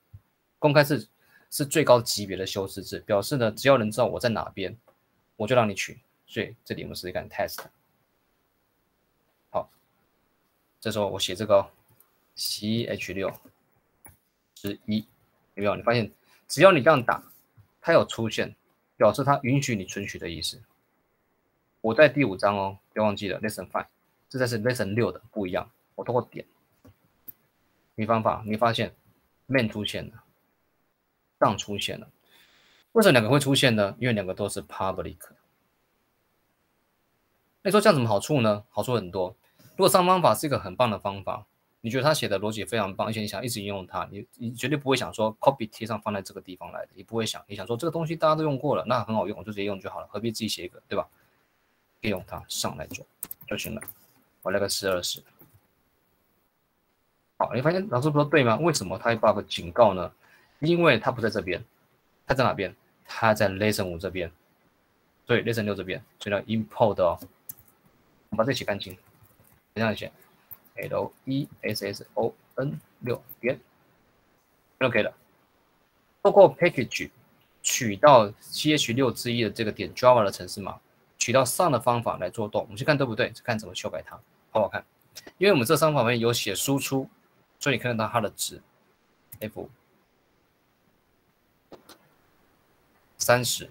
[SPEAKER 1] 公开是是最高级别的修饰字，表示呢，只要能知道我在哪边，我就让你取。所以这里我们试试看 test。好，这时候我写这个 ch 六之一，有没有？你发现只要你这样打，它有出现。表示它允许你存取的意思。我在第五章哦，别忘记了 lesson five，这才是 lesson 六的不一样。我通过点，你方法，你发现 man 出现了，down 出现了。为什么两个会出现呢？因为两个都是 public。那说这样什么好处呢？好处很多。如果上方法是一个很棒的方法。你觉得他写的逻辑非常棒，而且你想一直应用它，你你绝对不会想说 copy 贴上放在这个地方来的，你不会想，你想说这个东西大家都用过了，那很好用，我就直接用就好了，何必自己写一个，对吧？可以用它上来做就行了。我来个十二十。好，你发现老师说对吗？为什么他会报个警告呢？因为他不在这边，他在哪边？他在 lesson 五这边，对，lesson 六这边，所以要 import 哦。我把这写干净，这样写。L e s s o n 六点，OK 了。透过 package 取到 c h 六之一的这个点 Java 的程式码，取到上的方法来做动，我们去看对不对？看怎么修改它，好不好看？因为我们这三方面有写输出，所以你看得到它的值 f 三十，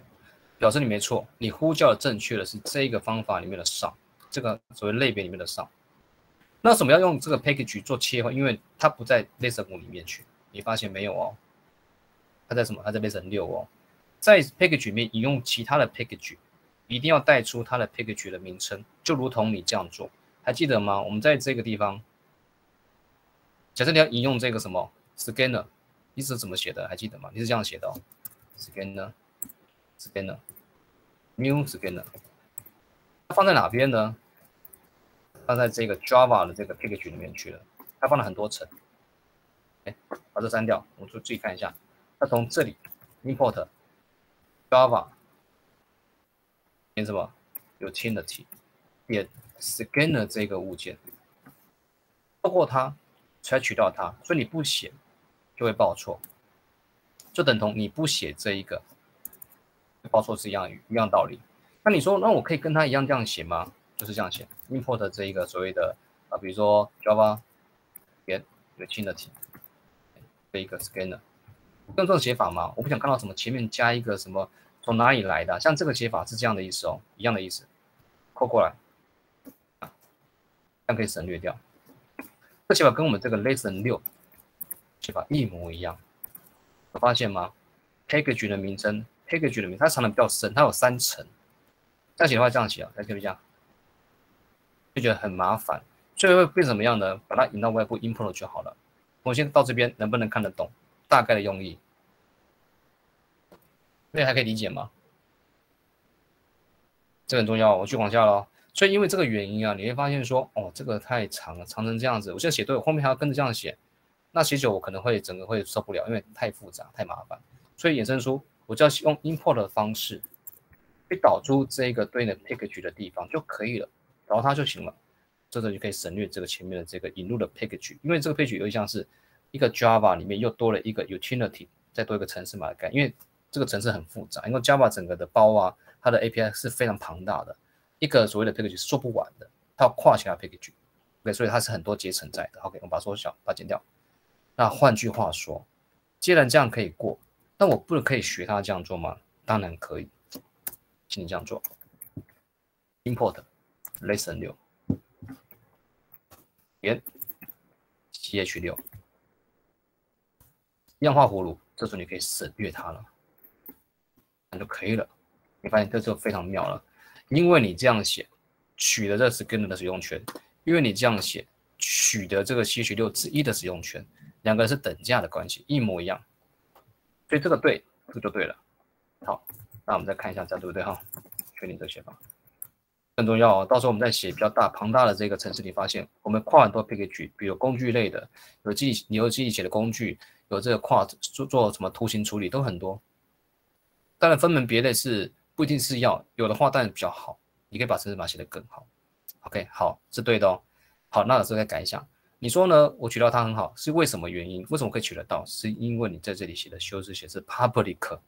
[SPEAKER 1] 表示你没错，你呼叫的正确的是这个方法里面的上，这个所谓类别里面的上。那什么要用这个 package 做切换？因为它不在 lesson 五里面去，你发现没有哦？它在什么？它在 lesson 六哦。在 package 里面引用其他的 package，一定要带出它的 package 的名称，就如同你这样做，还记得吗？我们在这个地方，假设你要引用这个什么 scanner，你是怎么写的？还记得吗？你是这样写的哦，scanner，scanner，new scanner，放在哪边呢？放在这个 Java 的这个 package 里面去了，它放了很多层。哎，把这删掉，我们就注意看一下。它从这里 import Java 点什么？utility 点 scanner 这个物件，透过它采取到它，所以你不写就会报错，就等同你不写这一个报错是一样一样道理。那你说，那我可以跟他一样这样写吗？就是这样写，import 这一个所谓的啊，比如说 Java 点 utility 这一个 scanner，用这种写法吗？我不想看到什么前面加一个什么从哪里来的，像这个写法是这样的意思哦，一样的意思，扣过来，这样可以省略掉。这写法跟我们这个 lesson 六写法一模一样，有发现吗？package 的名称，package 的名它藏的比较深，它有三层。这样写的话，这样写啊，来可以这样。就觉得很麻烦，最后会变什么样呢？把它引到外部 import 就好了。我现在到这边能不能看得懂大概的用意？那还可以理解吗？这很重要，我去往下喽。所以因为这个原因啊，你会发现说，哦，这个太长了，长成这样子。我现在写对，后面还要跟着这样写，那写久我可能会整个会受不了，因为太复杂太麻烦。所以衍生出我就要用 import 的方式去导出这个对应的 package 的地方就可以了。然后它就行了，这时候就可以省略这个前面的这个引入的 package，因为这个 package 有点像是一个 Java 里面又多了一个 utility，再多一个程式码的概念，因为这个程式很复杂，因为 Java 整个的包啊，它的 API 是非常庞大的，一个所谓的 package 是做不完的，它要跨其他 package，OK，所以它是很多阶层在的。OK，我把缩小，把它剪掉。那换句话说，既然这样可以过，那我不可以学它这样做吗？当然可以，请你这样做，import。Lesson 六，点 ch 六，样化葫芦，这时候你可以省略它了，就可以了。你发现这就非常妙了，因为你这样写，取得这是跟的使用权，因为你这样写，取得这个 ch 六之一的使用权，两个是等价的关系，一模一样，所以这个对，这就对了。好，那我们再看一下，这样对不对哈？确定这个写法。更重要哦，到时候我们在写比较大庞大的这个程式，你发现我们跨很多 package，比如工具类的，有记你有自己写的工具，有这个跨做做什么图形处理都很多。当然分门别类是不一定是要有的话当然比较好，你可以把程式码写得更好。OK，好，是对的哦。好，那老师再改一下。你说呢？我取到它很好，是为什么原因？为什么可以取得到？是因为你在这里写的修饰写是 public，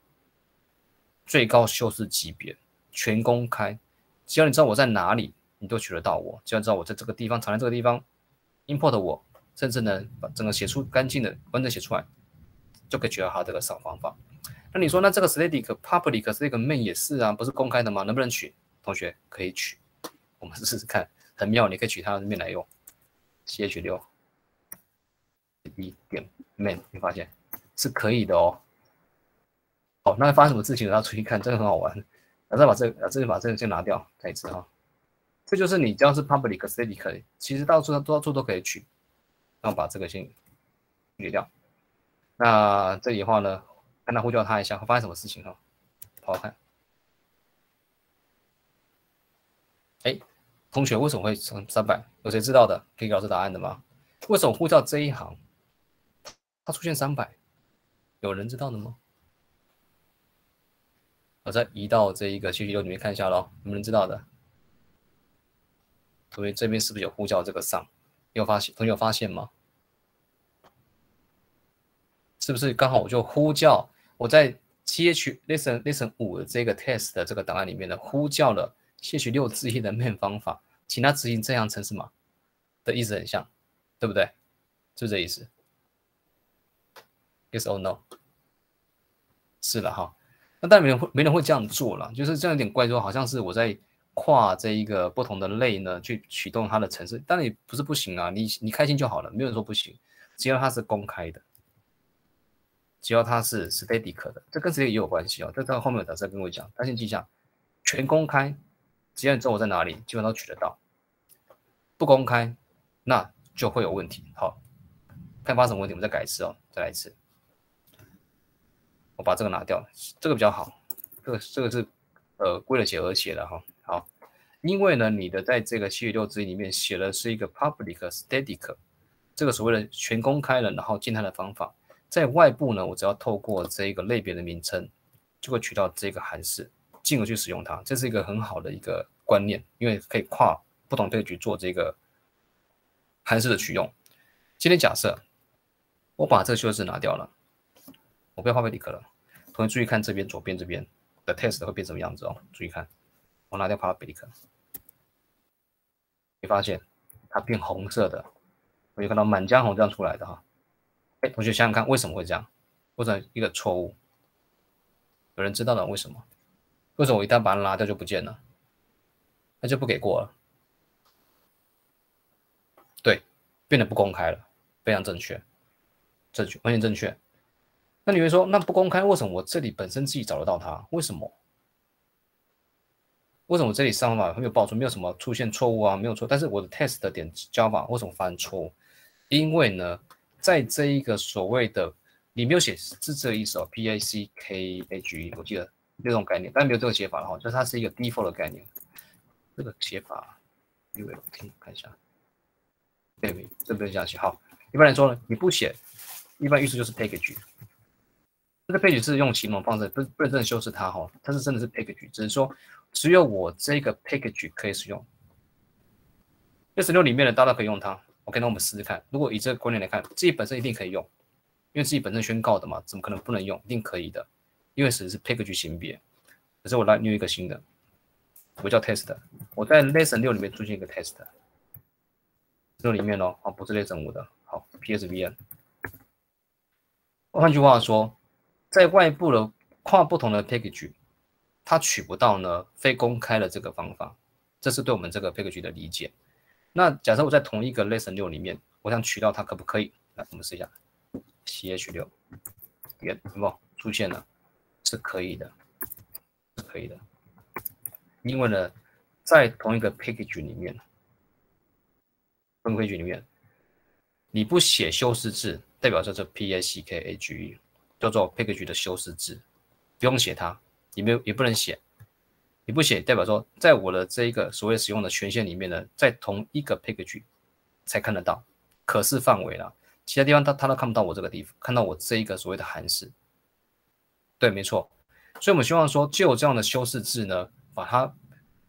[SPEAKER 1] 最高修饰级别，全公开。只要你知道我在哪里，你都取得到我。只要知道我在这个地方藏在这个地方，import 我，甚至呢把整个写出干净的完整写出来，就可以取到它这个扫方法。那你说，那这个 static public 这个 main 也是啊，不是公开的吗？能不能取？同学可以取，我们试试看，很妙，你可以取它的面来用。C H 六一点 main，你发现是可以的哦。哦，那发生什么事情？要出去看，真的很好玩。然后再把这，啊，这就把这个先拿掉，再一次哈。这就是你只要是 public static，其实到处到处都可以取。那我把这个先去掉。那这里的话呢，看他呼叫他一下，会发生什么事情哈？跑看。哎。同学为什么会成三百？有谁知道的？可以给老师答案的吗？为什么呼叫这一行它出现三百？有人知道的吗？我再移到这一个学习流里面看一下喽，你们知道的？同学这边是不是有呼叫这个上？有发现？同学有发现吗？是不是刚好我就呼叫我在 T H listen listen 五这个 test 的这个档案里面呢呼叫了？谢取六字义的面方法，请他执行这样程式码的意思很像，对不对？就这意思。Yes or no？是了哈。那当然没人会没人会这样做了，就是这样有点怪，说好像是我在跨这一个不同的类呢去启动它的程式，但也不是不行啊。你你开心就好了，没有人说不行，只要它是公开的，只要它是 static 的，这跟谁也有关系哦。这到后面有再跟我讲，但先记一下，全公开。只要你知道我在哪里，基本上都取得到。不公开，那就会有问题。好，看发生什么问题，我们再改一次哦，再来一次。我把这个拿掉，这个比较好。这个这个是呃为了写而写的哈。好，因为呢，你的在这个七语六字里面写的是一个 public static，这个所谓的全公开了，然后静态的方法，在外部呢，我只要透过这一个类别的名称，就会取到这个函式。进而去使用它，这是一个很好的一个观念，因为可以跨不同对局做这个函式的取用。今天假设我把这个修饰拿掉了，我不要画贝里克了。同学注意看这边左边这边的 test 会变什么样子哦？注意看，我拿掉帕贝里克，你发现它变红色的，我就看到满江红这样出来的哈。哎，同学想想看，为什么会这样？或者一个错误？有人知道的为什么？为什么我一旦把它拉掉就不见了？那就不给过了。对，变得不公开了，非常正确，正确，完全正确。那你会说，那不公开，为什么我这里本身自己找得到它？为什么？为什么这里上法没有报出，没有什么出现错误啊？没有错，但是我的 test 点交法为什么发生错误？因为呢，在这一个所谓的你没有写是这意思哦，P A C K H E，我记得。这种概念，但没有这个写法的话，就是它是一个 default 的概念。这个写法，因为我听看一下，对，这边这样写。好，一般来说呢，你不写，一般意思就是 package。这个 page 是用启蒙方式，不不能真的修饰它哈，它是真的是 package，只是说只有我这个 package 可以使用。S 六里面的大家可以用它。OK，那我们试试看，如果以这个观念来看，自己本身一定可以用，因为自己本身宣告的嘛，怎么可能不能用？一定可以的。因为是是 package 型别，可是我来另一个新的，我叫 test，我在 lesson 六里面出现一个 test，这里面哦，啊不是 lesson 五的，好 PSVN。换句话说，在外部的跨不同的 package，它取不到呢非公开的这个方法，这是对我们这个 package 的理解。那假设我在同一个 lesson 六里面，我想取到它可不可以？来，我们试一下，ch 六，点，有没有出现了？是可以的，是可以的，因为呢，在同一个 package 里面，分规矩里面，你不写修饰字，代表叫做 p a c k a g e，叫做 package 的修饰字，不用写它，也没有也不能写，你不写代表说，在我的这一个所谓使用的权限里面呢，在同一个 package 才看得到，可视范围了，其他地方他他都看不到我这个地方，看到我这一个所谓的函式。对，没错，所以我们希望说，就这样的修饰字呢，把它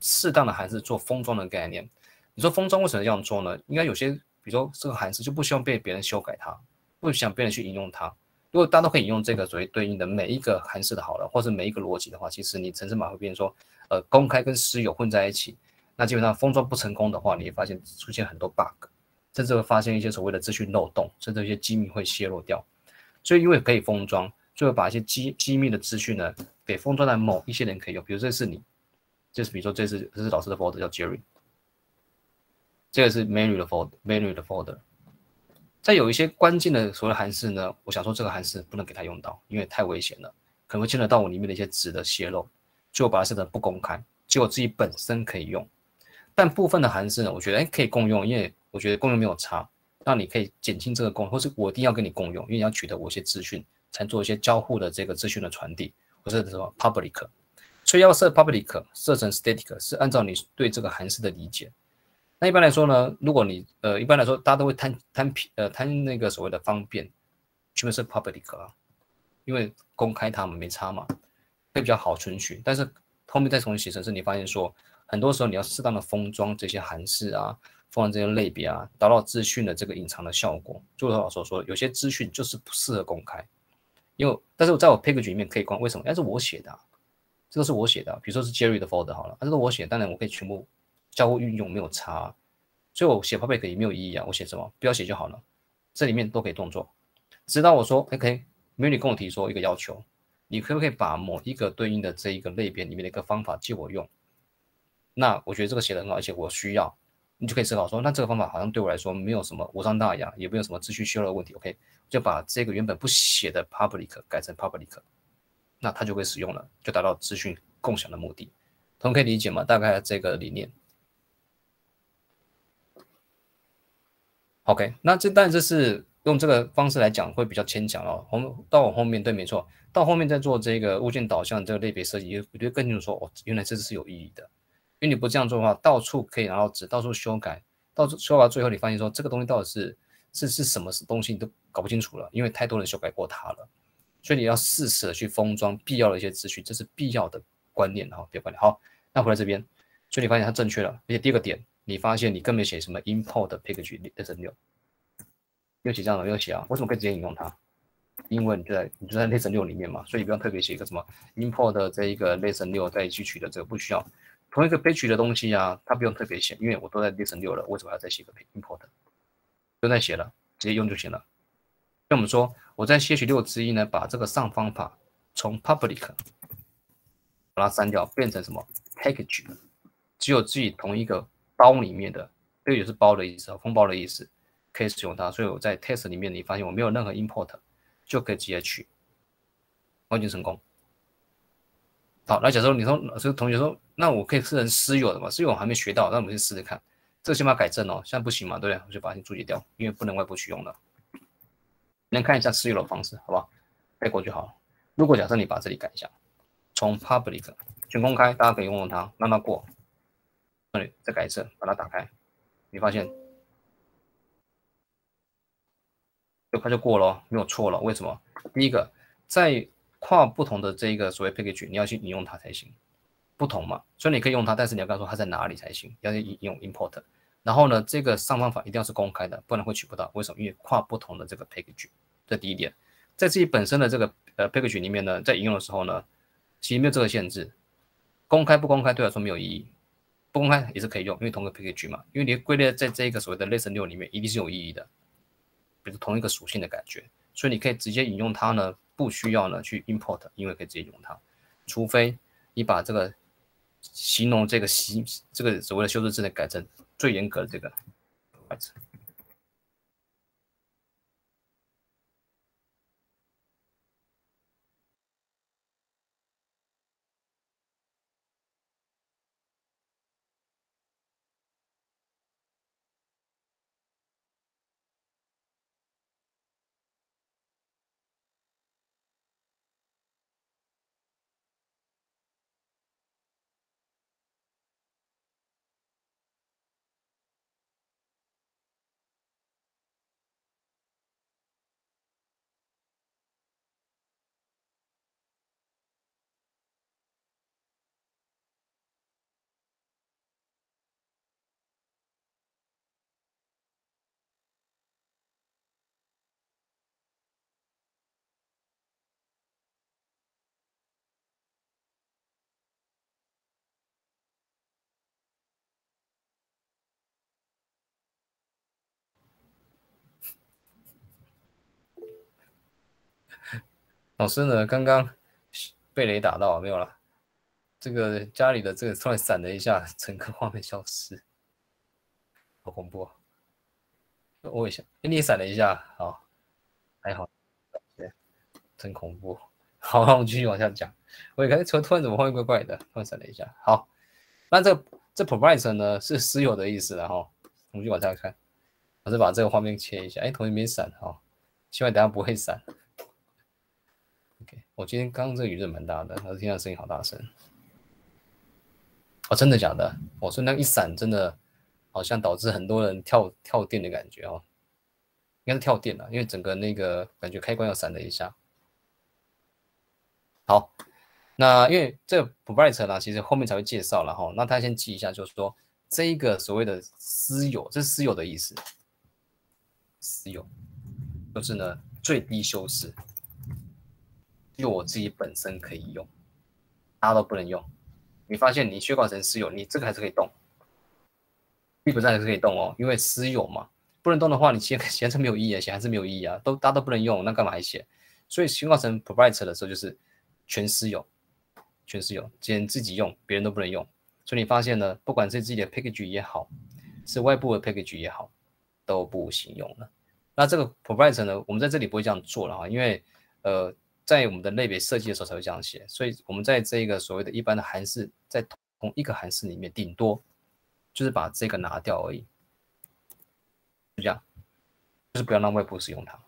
[SPEAKER 1] 适当的函数做封装的概念。你说封装为什么这样做呢？应该有些，比如说这个函数就不希望被别人修改它，不想别人去引用它。如果大家都可以用这个所谓对应的每一个函数的好了，或是每一个逻辑的话，其实你程式码会变说，呃，公开跟私有混在一起，那基本上封装不成功的话，你会发现出现很多 bug，甚至会发现一些所谓的资讯漏洞，甚至一些机密会泄露掉。所以因为可以封装，就会把一些机机密的资讯呢，给封装在某一些人可以用，比如这是你，就是比如说这是这是老师的 folder 叫 Jerry，这个是 Mary 的 folder，Mary 的 folder。在有一些关键的所谓函数呢，我想说这个函数不能给他用到，因为太危险了，可能会牵扯到我里面的一些值的泄露，就把它设成不公开，结果自己本身可以用。但部分的函数呢，我觉得哎可以共用，因为我觉得共用没有差，那你可以减轻这个共，或是我一定要跟你共用，因为你要取得我一些资讯，才做一些交互的这个资讯的传递，或者什么 public，所以要设 public 设成 static 是按照你对这个函数的理解。那一般来说呢，如果你呃一般来说大家都会贪贪便呃贪那个所谓的方便，全部是 public 啊，因为公开它们没差嘛，会比较好存取。但是后面再重新写程式，你发现说很多时候你要适当的封装这些函数啊，封装这些类别啊，达到资讯的这个隐藏的效果。就如老师说，有些资讯就是不适合公开，因为但是我在我 package 里面可以公，为什么？那是我写的，这个是我写的，比如说是 Jerry 的 folder 好了，这个我写，当然我可以全部。交互运用没有差，所以我写 public 也没有意义啊。我写什么，不要写就好了。这里面都可以动作。直到我说 OK，美女跟我提说一个要求，你可不可以把某一个对应的这一个类别里面的一个方法借我用？那我觉得这个写的很好，而且我需要，你就可以思考说，那这个方法好像对我来说没有什么无伤大雅，也没有什么秩序泄露的问题。OK，就把这个原本不写的 public 改成 public，那它就会使用了，就达到资讯共享的目的。同可以理解吗？大概这个理念。OK，那这当然这是用这个方式来讲会比较牵强哦。我们到我后面对，没错，到后面再做这个物件导向这个类别设计，我觉得更清楚说，哦，原来这是有意义的。因为你不这样做的话，到处可以拿到纸，到处修改，到处修改最后，你发现说这个东西到底是是是什么东西，你都搞不清楚了，因为太多人修改过它了。所以你要适时的去封装必要的一些资讯，这是必要的观念哈，别观念。好，那回来这边，所以你发现它正确了，而且第二个点。你发现你根本写什么 import package lesson 六，又写这样的，又写啊？为什么可以直接引用它？因为你就在你就在 lesson 六里面嘛，所以不用特别写一个什么 import 这一个 lesson 六再去取的这个不需要。同一个 page 的东西啊，它不用特别写，因为我都在 lesson 六了，为什么要再写个 import？不用再写了，直接用就行了。那我们说我在写取六之一呢，把这个上方法从 public 把它删掉，变成什么 package？只有自己同一个。包里面的，这个也是包的意思啊，封包的意思，可以使用它。所以我在 test 里面，你发现我没有任何 import，就可以直接取，完全成功。好，那假设你说这个同学说，那我可以设成私有的嘛？私有我还没学到，那我们先试试看。这个先把改正哦，现在不行嘛，对不对？我就把它注解掉，因为不能外部取用的。能看一下私有的方式，好不好？背过就好了。如果假设你把这里改一下，从 public 全公开，大家可以用用它，让它过。这里再改一次，把它打开，你发现就它就过了，没有错了。为什么？第一个，在跨不同的这一个所谓 package，你要去引用它才行，不同嘛。所以你可以用它，但是你要告诉它在哪里才行，要去引用 import。然后呢，这个上方法一定要是公开的，不然会取不到。为什么？因为跨不同的这个 package。这第一点，在自己本身的这个呃 package 里面呢，在引用的时候呢，其实没有这个限制，公开不公开对来说没有意义。不公开也是可以用，因为同个 package 嘛，因为你归类在这一个所谓的 lesson 六里面，一定是有意义的，比如同一个属性的感觉，所以你可以直接引用它呢，不需要呢去 import，因为可以直接用它，除非你把这个形容这个形这个所谓的修饰字呢改成最严格的这个。老师呢？刚刚被雷打到没有了？这个家里的这个突然闪了一下，整个画面消失，好恐怖！我一下，你闪了一下，好，还好，对真恐怖。好，那我们继续往下讲。我一开始突突然怎么画面怪怪的？突然闪了一下。好，那这这 provide 呢是私有的意思，了哈我们就往下看。我是把这个画面切一下，哎，同学没闪哈，希望等下不会闪。我今天刚刚这个雨真蛮大的，我听到声音好大声。哦，真的假的？我说那一闪，真的好像导致很多人跳跳电的感觉哦，应该是跳电了，因为整个那个感觉开关要闪了一下。好，那因为这个 provider 呢，其实后面才会介绍了哈。那大家先记一下，就是说这一个所谓的私有，这是私有的意思。私有就是呢最低修饰，就我自己本身可以用，大家都不能用。你发现你宣告成私有，你这个还是可以动，基本上还是可以动哦，因为私有嘛，不能动的话，你写写成没有意义啊，写还是没有意义啊，都大家都不能用，那干嘛还写？所以宣告成 proprietor 的时候就是全私有，全私有，只能自己用，别人都不能用。所以你发现呢，不管是自己的 package 也好，是外部的 package 也好。都不行用了。那这个 provide 呢？我们在这里不会这样做了哈，因为呃，在我们的类别设计的时候才会这样写。所以，我们在这个所谓的一般的函式，在同一个函式里面，顶多就是把这个拿掉而已。就这样，就是不要让外部使用它。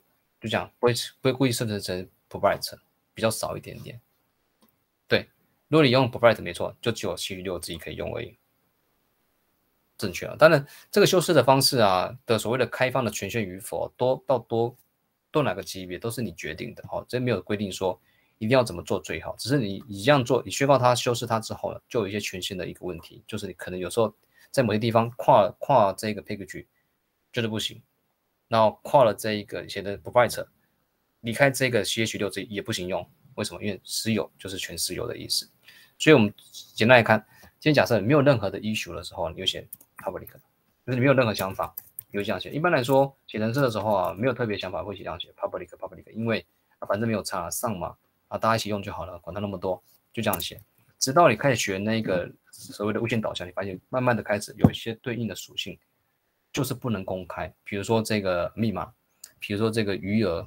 [SPEAKER 1] 就这样，不会不会故意设置成 provide 比较少一点点。对，如果你用 provide 没错，就只有七六自己可以用而已。正确啊，当然这个修饰的方式啊的所谓的开放的权限与否，多到多多哪个级别都是你决定的哦，这没有规定说一定要怎么做最好，只是你你这样做，你宣告它修饰它之后呢，就有一些权限的一个问题，就是你可能有时候在某些地方跨跨这个 package 就是不行，然后跨了这一个写的 provider 离开这个 ch 六这也不行用，为什么？因为私有就是全私有的意思，所以我们简单来看，今天假设没有任何的 issue 的时候，你就写。public 就是你没有任何想法，就这样写。一般来说，写程式的时候啊，没有特别想法会写这样写 public public，因为反正没有差上嘛，啊，大家一起用就好了，管它那么多，就这样写。直到你开始学那个所谓的物件导向，你发现慢慢的开始有一些对应的属性，就是不能公开。比如说这个密码，比如说这个余额，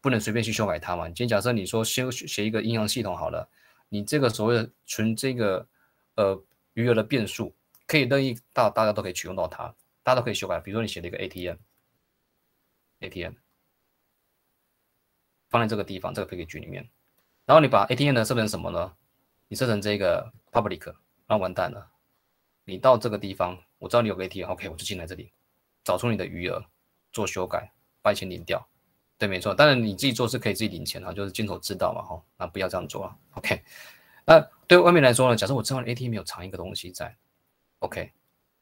[SPEAKER 1] 不能随便去修改它嘛。今天假设你说先写一个银行系统好了，你这个所谓的存这个呃余额的变数。可以任意大大家都可以取用到它，大家都可以修改。比如说你写了一个 ATM，ATM 放在这个地方这个 package 里面，然后你把 ATM 呢设成什么呢？你设成这个 public，那完蛋了。你到这个地方，我知道你有个 ATM，OK，我就进来这里，找出你的余额，做修改，把钱领掉。对，没错。当然你自己做是可以自己领钱啊，就是镜头知道嘛，哈，那不要这样做啊。OK，那对外面来说呢，假设我知道 ATM 有藏一个东西在。OK，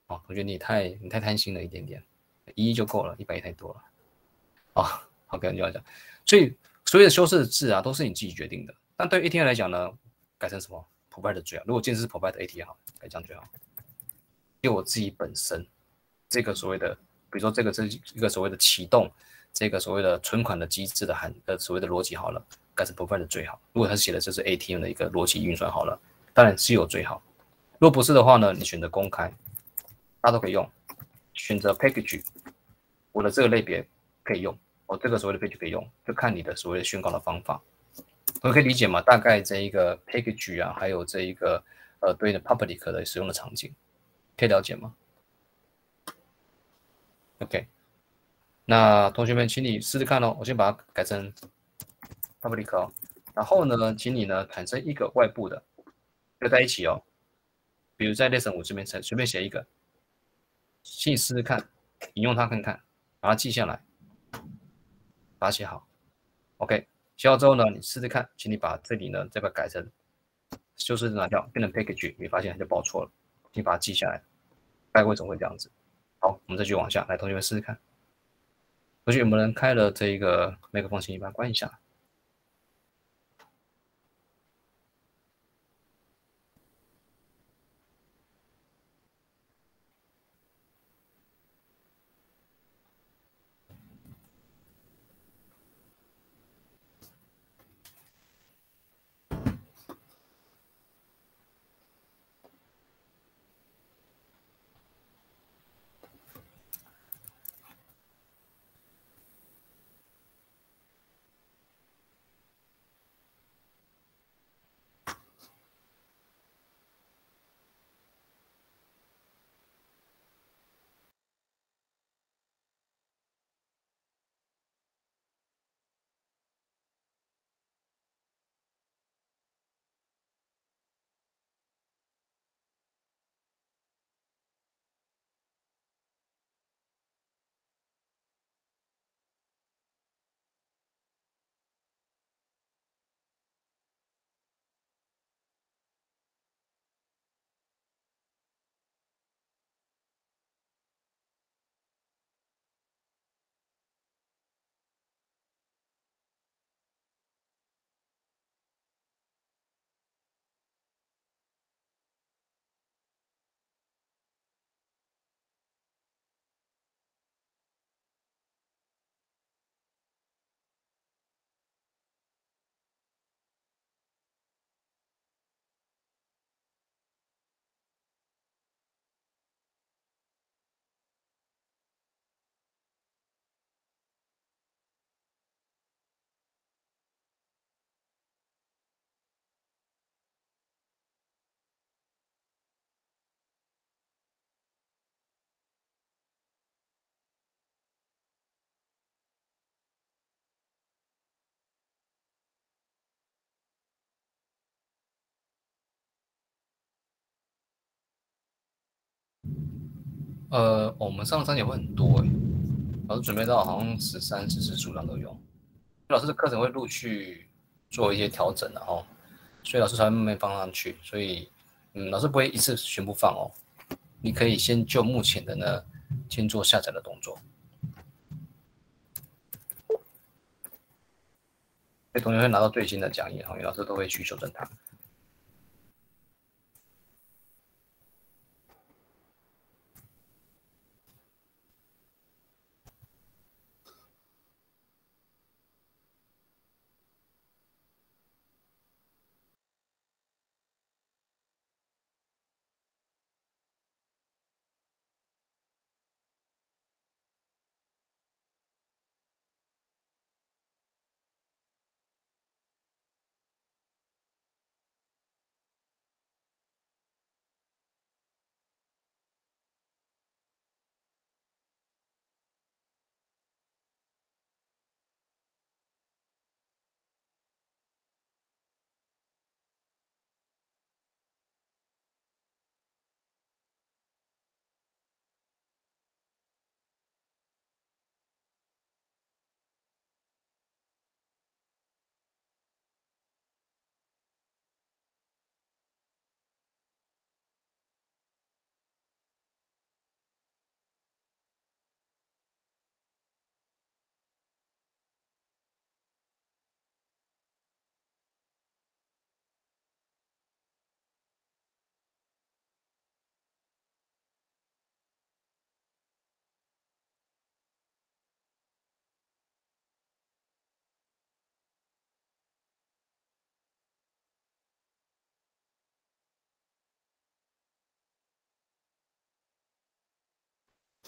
[SPEAKER 1] 哦，我觉得你太你太贪心了一点点，一亿就够了，一百亿太多了。哦，好，跟你讲讲，所以所有的修饰的字啊，都是你自己决定的。但对于 ATM 来讲呢，改成什么 Provide 最好。如果今天是 Provide ATM 好，改这样最好。因为我自己本身这个所谓的，比如说这个这一个所谓的启动这个所谓的存款的机制的含呃所谓的逻辑好了，改成 Provide 最好。如果他写的这是 ATM 的一个逻辑运算好了，当然是有最好。如果不是的话呢？你选择公开，大都可以用。选择 package，我的这个类别可以用，我这个所谓的 package 可以用，就看你的所谓的宣告的方法。我可以理解吗？大概这一个 package 啊，还有这一个呃对应的 public 的使用的场景，可以了解吗？OK，那同学们，请你试试看哦。我先把它改成 public 哦，然后呢，请你呢产生一个外部的，就在一起哦。比如在 lesson 五这边，随随便写一个，请你试试看，引用它看看，把它记下来，把它写好。OK，写好之后呢，你试试看，请你把这里呢再把它改成，就是拿掉，变成 package，你发现它就报错了，你把它记下来，大概为什么会这样子？好，我们再继续往下，来，同学们试试看。同学有没有人开了这一个麦克风？请你把它关一下。呃，我们上的章节会很多诶，老师准备到好像十三、十四组章都有。老师的课程会陆续做一些调整的哦，所以老师才会慢慢放上去。所以，嗯，老师不会一次全部放哦，你可以先就目前的呢，先做下载的动作。所以同学会拿到最新的讲义，因为老师都会去修正它。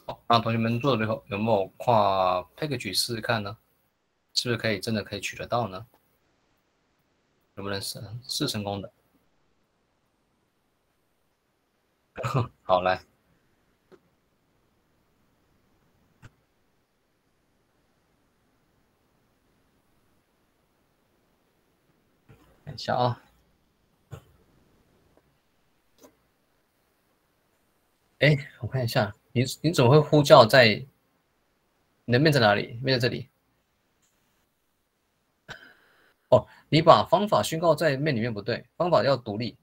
[SPEAKER 1] 好，那同学们做的最后有没有跨 package 试试看呢？是不是可以真的可以取得到呢？能不能是是成功的？好，来，看一下啊。哎，我看一下。你你怎么会呼叫在？你的面在哪里？面在这里。哦，你把方法宣告在面里面不对，方法要独立，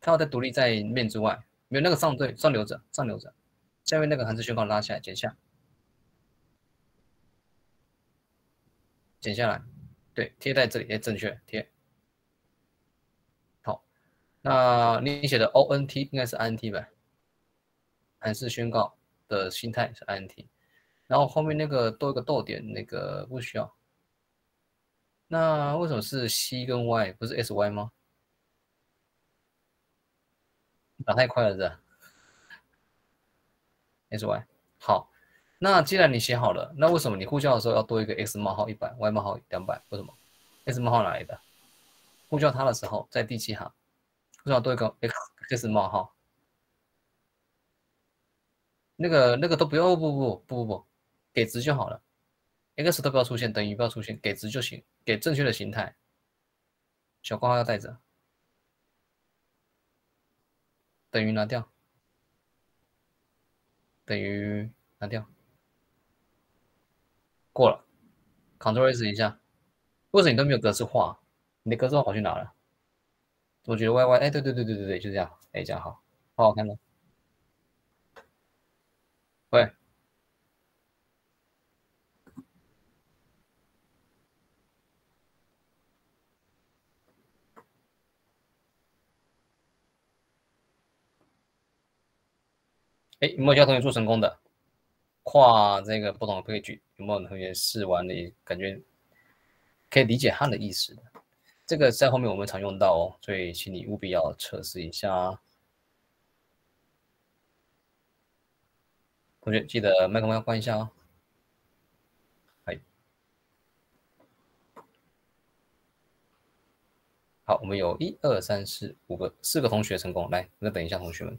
[SPEAKER 1] 它要在独立在面之外，没有那个上对上留着上留着，下面那个还是宣告拉起来剪下，剪下来，对，贴在这里，哎，正确贴。好，那你写的 O N T 应该是 I N T 吧？还是宣告的心态是 int，然后后面那个多一个逗点，那个不需要。那为什么是 c 跟 y 不是 sy 吗？打太快了是吧？sy 好，那既然你写好了，那为什么你呼叫的时候要多一个 x 冒号一百，y 冒号两百？为什么？x 冒号哪来的？呼叫它的时候在第七行，为什么多一个 x x 冒号？那个那个都不要，不不不不不不，给值就好了，x 都不要出现，等于不要出现，给值就行，给正确的形态。小括号要带着，等于拿掉，等于拿掉，过了，Ctrl S 一下，为什么你都没有格式化？你的格式化跑去哪了？我觉得 Y Y，哎，对对对对对对，就这样，哎，这样好，好好看吗？喂，哎，有没有教同学做成功的？跨这个不同的配句，有没有同学试完的感觉可以理解它的意思？这个在后面我们常用到哦，所以请你务必要测试一下。同学记得麦克风要关一下哦。哎，好，我们有一二三四五个四个同学成功，来，那等一下，同学们，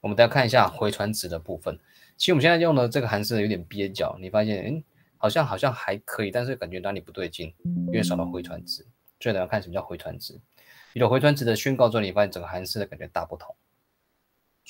[SPEAKER 1] 我们大家看一下回传值的部分。其实我们现在用的这个函数有点蹩脚，你发现，嗯，好像好像还可以，但是感觉哪里不对劲，因为少了回传值。所以等下看什么叫回传值。有回传值的宣告之后，你发现整个函数的感觉大不同。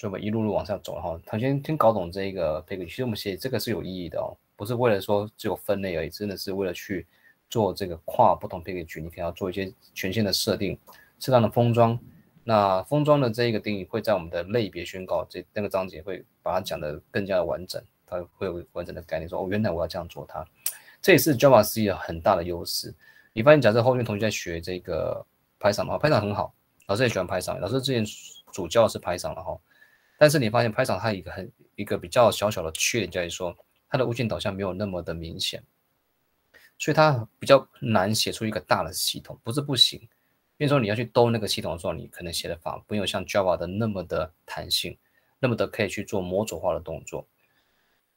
[SPEAKER 1] 所以我们一路路往下走哈。他先先搞懂这一个 package，其实我们写这个是有意义的哦，不是为了说只有分类而已，真的是为了去做这个跨不同 package，你可以要做一些权限的设定，适当的封装。那封装的这一个定义会在我们的类别宣告这那个章节会把它讲的更加的完整，它会有完整的概念，说哦，原来我要这样做它。这也是 Java C 的很大的优势。你发现，假设后面同学在学这个 Python 的话，Python 很好，老师也喜欢 Python，老师之前主教是 Python 了哈。但是你发现 Python 它一个很一个比较小小的缺点，在于说它的物件导向没有那么的明显，所以它比较难写出一个大的系统。不是不行，因为说你要去兜那个系统的时候，你可能写的法没有像 Java 的那么的弹性，那么的可以去做模组化的动作。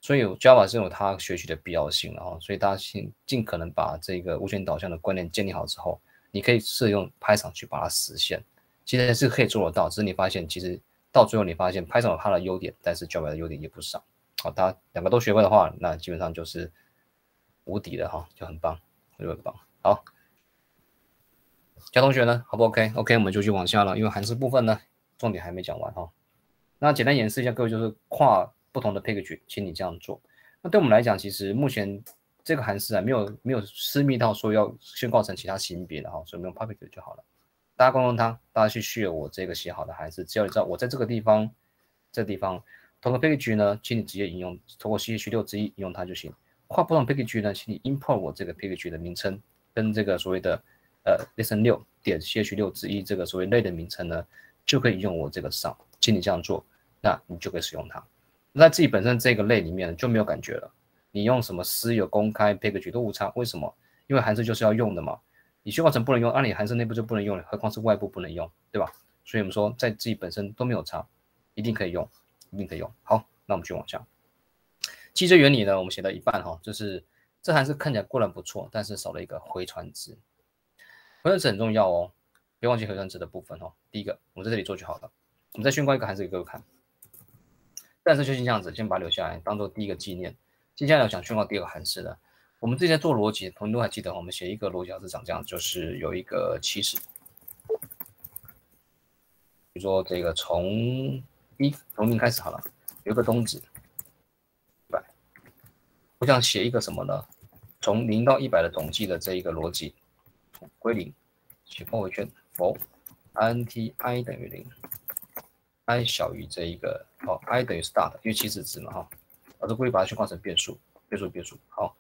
[SPEAKER 1] 所以 Java 是有它学习的必要性，然后所以大家尽尽可能把这个无线导向的观念建立好之后，你可以试用 Python 去把它实现，其实是可以做得到。只是你发现，其实到最后你发现 Python 有它的优点，但是 Java 的优点也不少。好，大家两个都学会的话，那基本上就是无敌的哈，就很棒，就很棒。好，嘉同学呢，好不 OK？OK，我们就去往下了，因为函数部分呢，重点还没讲完哈。那简单演示一下，各位就是跨。不同的 package，请你这样做。那对我们来讲，其实目前这个函数啊，没有没有私密到说要宣告成其他型别的哈，所以我们用 public 就好了。大家共用它，大家去 share 我这个写好的函数。只要你知道我在这个地方，这地方同个 package 呢，请你直接引用，通过 C H 六之一引用它就行。跨不同 package 呢，请你 import 我这个 package 的名称跟这个所谓的呃 listen 六点 C H 六之一这个所谓类的名称呢，就可以用我这个上，请你这样做，那你就可以使用它。那自己本身这个类里面就没有感觉了。你用什么私有、公开、package 都无差。为什么？因为函数就是要用的嘛。你宣告层不能用，那你函数内部就不能用了，何况是外部不能用，对吧？所以我们说在自己本身都没有差，一定可以用，一定可以用。好，那我们继续往下。机制原理呢，我们写到一半哈，就是这函数看起来固然不错，但是少了一个回传值。回传值很重要哦，别忘记回传值的部分哦。第一个，我们在这里做就好了。我们再宣告一个函数给各位看。但是就先这样子，先把它留下来，当做第一个纪念。接下来我想宣告第二个函数的，我们之前做逻辑，同学都还记得，我们写一个逻辑函数长这样，就是有一个起始，比如说这个从一从零开始好了，有个终止，一百。我想写一个什么呢？从零到一百的总计的这一个逻辑归零，写包围圈否 int i 等于零。i 小于这一个，好，i 等于 start，因为起始值嘛，哈，我都故意把它去换成变数，变数变数，好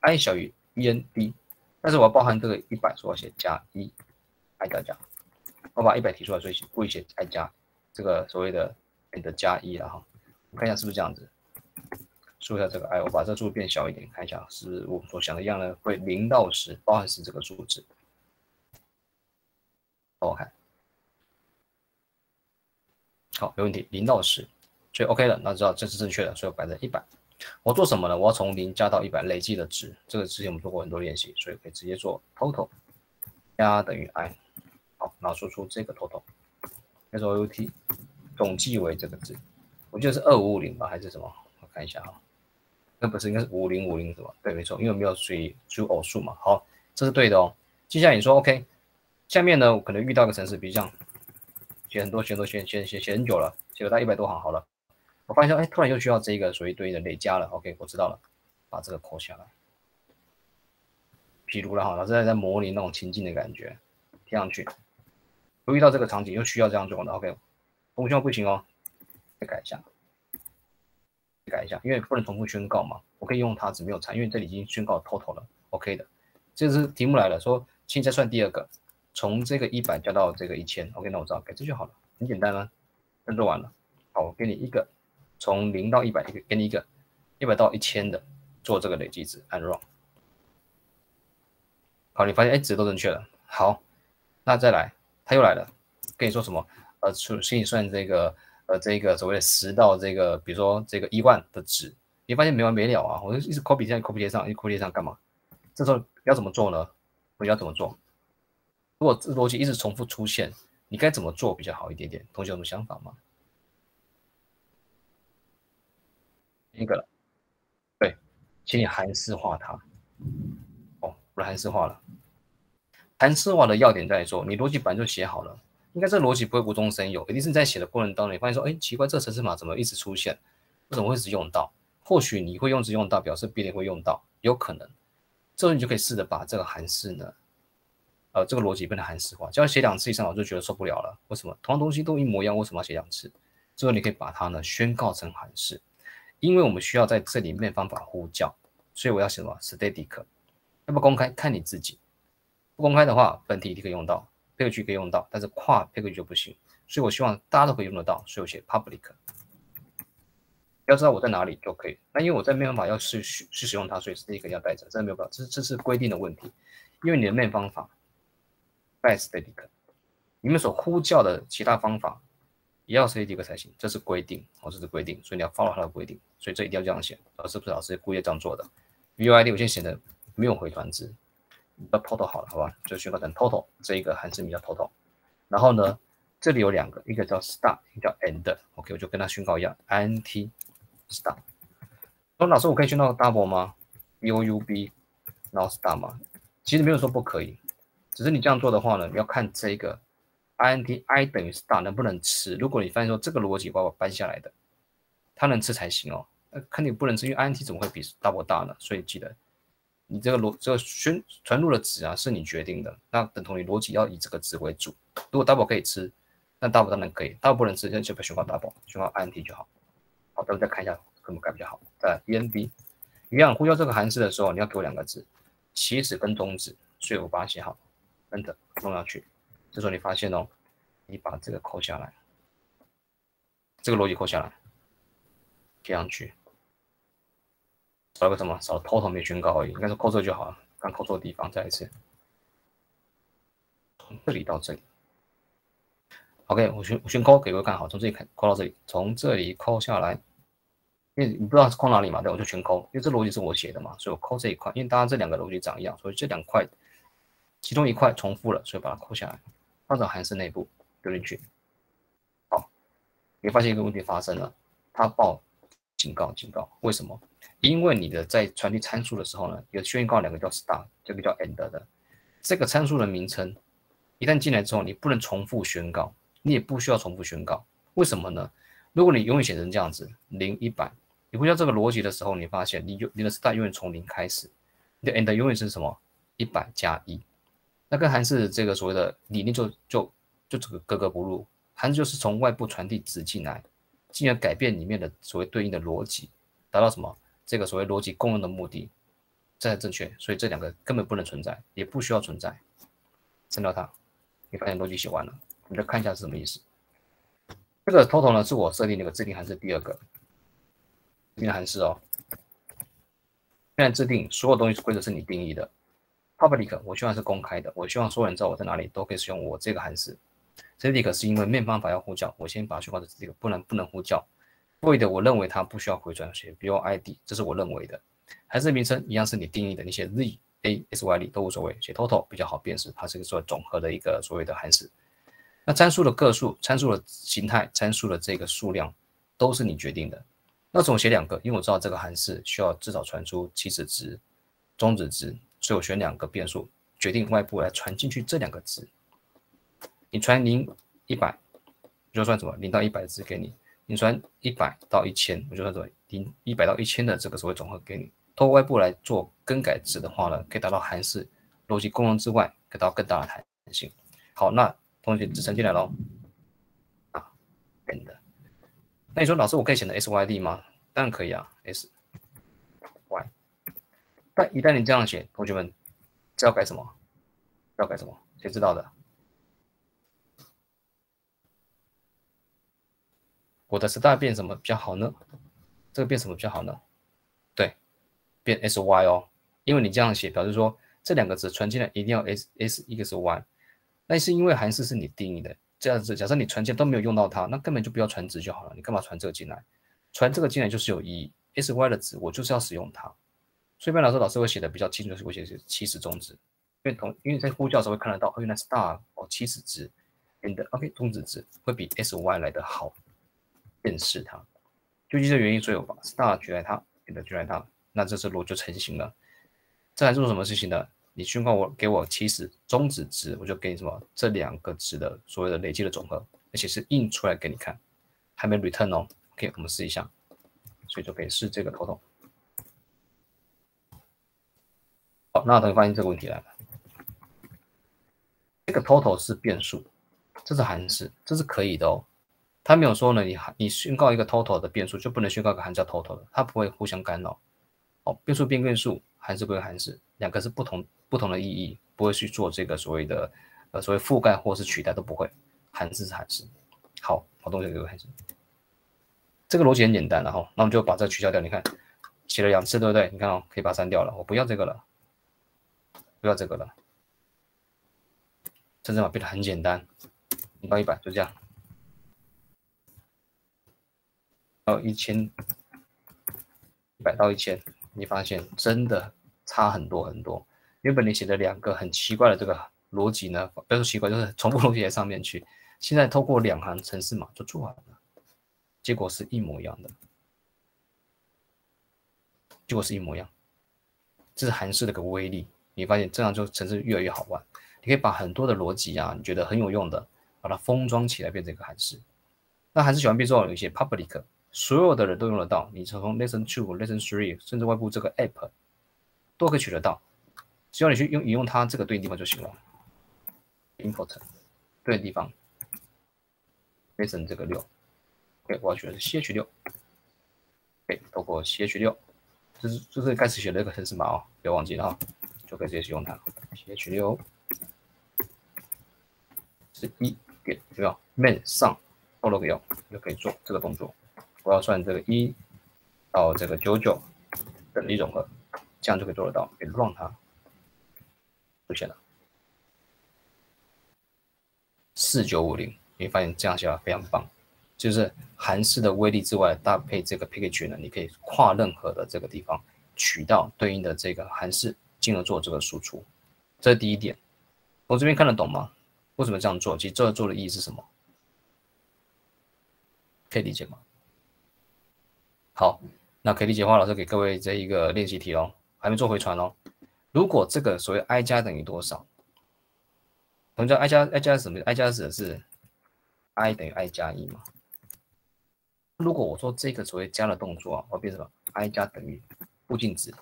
[SPEAKER 1] ，i 小于 end，但是我要包含这个一百，所以我写加一，i 加加，我把一百提出来，所以故意写 i 加这个所谓的 end 加一了哈，看一下是不是这样子，输一下这个 i，我把这个数变小一点，看一下是我所想的一样呢，会零到十，包含是这个数字，帮我看。好，没问题，零到十，所以 OK 了，那知道这是正确的，所以我摆在一百。我做什么呢？我要从零加到一百，累计的值。这个之前我们做过很多练习，所以可以直接做 total 加等于 i。好，然后输出这个 total，再做 ut 总计为这个值。我记得是二五五零吧，还是什么？我看一下哈，那不是应该是五零五零是吧？对，没错，因为没有属于属偶数嘛。好，这是对的哦。接下来你说 OK，下面呢，我可能遇到个程式，比如这样。写很多，写很多，写写写写很久了，写了大概一百多行。好了，我发现哎，突然又需要这个所以对应的累加了。OK，我知道了，把这个扣下来。譬如了哈，老师在在模拟那种情境的感觉，贴上去。又遇到这个场景，又需要这样做的。OK，重复不行哦，再改一下，改一下，因为不能重复宣告嘛。我可以用它，只没有参，因为这里已经宣告 total 了。OK 的，这是题目来了，说现在算第二个。从这个一百加到这个一千，OK，那我知道改这就好了，很简单啊，那做完了。好，我给你一个从零到一百，一个给你一个一百到一千的做这个累积值，按 run。好，你发现哎，值都正确了。好，那再来，他又来了，跟你说什么？呃，重新算这个呃这个所谓的十到这个，比如说这个一万的值，你发现没完没了啊！我就一直 copy 在 copy 贴上，一 copy 贴上干嘛？这时候要怎么做呢？我要怎么做？如果这逻辑一直重复出现，你该怎么做比较好一点点？同学有什么想法吗？一个了，对，请你韩式化它。哦，我韩式化了。韩式化的要点在于说，你逻辑本来就写好了，应该这逻辑不会无中生有，一定是在写的过程当中，你发现说，哎，奇怪，这个程式码怎么一直出现？为什么会一直用到？或许你会用直用到，表示必定会用到，有可能。这时候你就可以试着把这个韩式呢，呃，这个逻辑变得韩式化。只要写两次以上，我就觉得受不了了。为什么？同样东西都一模一样，为什么要写两次？最后你可以把它呢宣告成韩式，因为我们需要在这里面方法呼叫，所以我要写什么？static，要不公开看你自己。不公开的话，本体你可以用到，配个句可以用到，但是跨配个句就不行。所以我希望大家都可以用得到，所以我写 public。要知道我在哪里就可以。那因为我在面方法要去去使用它，所以是第一个要带着，这没有办法，这这是规定的问题。因为你的面方法带 static，你们所呼叫的其他方法也要 static 才行，这是规定，哦，这是规定，所以你要 follow 它的规定，所以这一定要这样写。老师不是老师故意这样做的。VUID 我先写的没有回传值，要 total 好了，好吧？就宣告成 total 这一个函数名叫 total。然后呢，这里有两个，一个叫 start，一个叫 end。OK，我就跟它宣告一样，int。start，说老师，我可以去到 double 吗？u u b，然后 start 吗？其实没有说不可以，只是你这样做的话呢，你要看这一个 int i 等于 start 能不能吃。如果你发现说这个逻辑把我搬下来的，它能吃才行哦。那肯定不能吃，因为 int 怎么会比 double 大呢？所以记得你这个逻这个宣传入的值啊是你决定的，那等同于逻辑要以这个值为主。如果 double 可以吃，那 double 当然可以，double 不能吃，那就不要宣告 double，宣告 int 就好。好，待会再看一下怎么改比较好。在 env 一样呼叫这个函数的时候，你要给我两个字，起始跟终止，所以我把它写好，enter 弄上去。这时候你发现哦，你把这个扣下来，这个逻辑扣下来，贴上去，少了个什么？找 total 没宣告而已，应该是扣这就好了。刚扣错的地方，再一次，从这里到这里。OK，我先我先扣给各位看好，从这里开扣到这里，从这里扣下来，因为你不知道是扣哪里嘛，对，我就全扣，因为这逻辑是我写的嘛，所以我扣这一块，因为当然这两个逻辑长一样，所以这两块其中一块重复了，所以把它扣下来，放到函数内部丢进去。好，你发现一个问题发生了，它报警告警告，为什么？因为你的在传递参数的时候呢，有宣告两个叫 star，这个叫 end 的，这个参数的名称一旦进来之后，你不能重复宣告。你也不需要重复宣告，为什么呢？如果你永远写成这样子，零一百，你呼叫这个逻辑的时候，你发现你就你的 star 永远从零开始，你的 end 永远是什么？一百加一，那跟函数这个所谓的理念就就就这个格格不入。函数就是从外部传递值进来，进而改变里面的所谓对应的逻辑，达到什么？这个所谓逻辑共用的目的，这才正确。所以这两个根本不能存在，也不需要存在。删掉它，你发现逻辑写完了。你再看一下是什么意思？这个 total 呢，是我设定那个制定函数第二个制定函数哦。现在制定所有东西规则是你定义的。Public 我希望是公开的，我希望所有人知道我在哪里都可以使用我这个函数。static 是因为面方法要呼叫，我先把它虚化的这个不能不能呼叫。void 我认为它不需要回传写 v o i d，这是我认为的。函数名称一样是你定义的，你写 z a s y 里都无所谓，写 total 比较好辨识，它是一个做总和的一个所谓的函数。那参数的个数、参数的形态、参数的这个数量，都是你决定的。那总写两个？因为我知道这个函数需要至少传出起始值、终止值，所以我选两个变数，决定外部来传进去这两个值。你传零一百，就算什么零到一百值给你；你传一百到一千，我就算什么零一百到一千的这个所谓总和给你。通过外部来做更改值的话呢，可以达到函数逻辑功能之外，可以达到更大的弹性。好，那。同学支撑进来喽，啊，end。那你说老师，我可以选择 s y d 吗？当然可以啊，s。但一旦你这样写，同学们这要改什么？要改什么？谁知道的？我的 star 变什么比较好呢？这个变什么比较好呢？对，变 s y 哦，因为你这样写，表示说这两个字传进来一定要 s s 一个是 y。那是因为函数是你定义的，这样子，假设你传进来都没有用到它，那根本就不要传值就好了。你干嘛传这个进来？传这个进来就是有意义。s y 的值我就是要使用它。所以，一般来说，老师会写的比较清楚，是会写是起始终止，因为同因为在呼叫的时候会看得到，哦，原来 star 哦起始值，and OK 终止值会比 s y 来的好辨识它。究竟这原因，所以我把 star 取代它，and 取代它，那这次路就成型了。这还做什么事情呢？你宣告我给我起始终止值，我就给你什么这两个值的所谓的累积的总和，而且是印出来给你看，还没 return 哦。OK，我们试一下，所以就可以试这个头头。那同学发现这个问题来了，这个 total 是变数，这是函数，这是可以的哦。他没有说呢，你你宣告一个 total 的变数，就不能宣告个函叫 total 的，它不会互相干扰。哦，变数变变数，函数归函数，两个是不同不同的意义，不会去做这个所谓的呃所谓覆盖或是取代都不会，函数是函数。好，好东西给我开始。这个逻辑很简单，然后那我们就把这取消掉。你看写了两次，对不对？你看哦，可以把它删掉了，我不要这个了，不要这个了。真正码变得很简单，零到一百就这样。到一千，一百到一千，你发现真的差很多很多。原本你写的两个很奇怪的这个逻辑呢，不要说奇怪，就是重复逻辑在上面去。现在透过两行程式码就做完了，结果是一模一样的，结果是一模一样。这是函式的一个威力，你发现这样就程式越来越好玩。你可以把很多的逻辑啊，你觉得很有用的，把它封装起来变成一个函式。那函式喜欢变做有一些 public。所有的人都用得到，你从 Lesson Two、Lesson Three，甚至外部这个 App 都可以取得到，只要你去用引用它这个对应地方就行了。Import 对应地方，Lesson 这个六，OK，我要选的是 CH 六，OK，透过 CH 六，这是这是开始写的一个程式码哦，不要忘记了哈，就可以直接使用它。CH 六是一点有没有？Main 上 follow 要就可以做这个动作。我要算这个一到这个九九等离总和，这样就可以做得到。给 run 它出现了四九五零，你发现这样写法非常棒。就是韩式的威力之外，搭配这个 package 呢，你可以跨任何的这个地方取到对应的这个韩式，进而做这个输出。这是第一点。我这边看得懂吗？为什么这样做？其实这做的意义是什么？可以理解吗？好，那可以理解的话，老师给各位这一个练习题哦，还没做回传哦。如果这个所谓 i 加等于多少？我们知道 i 加 i 加什么？i 加指的是 i 等于 i 加一嘛？如果我说这个所谓加的动作啊，我变成什么？i 加等于步进值，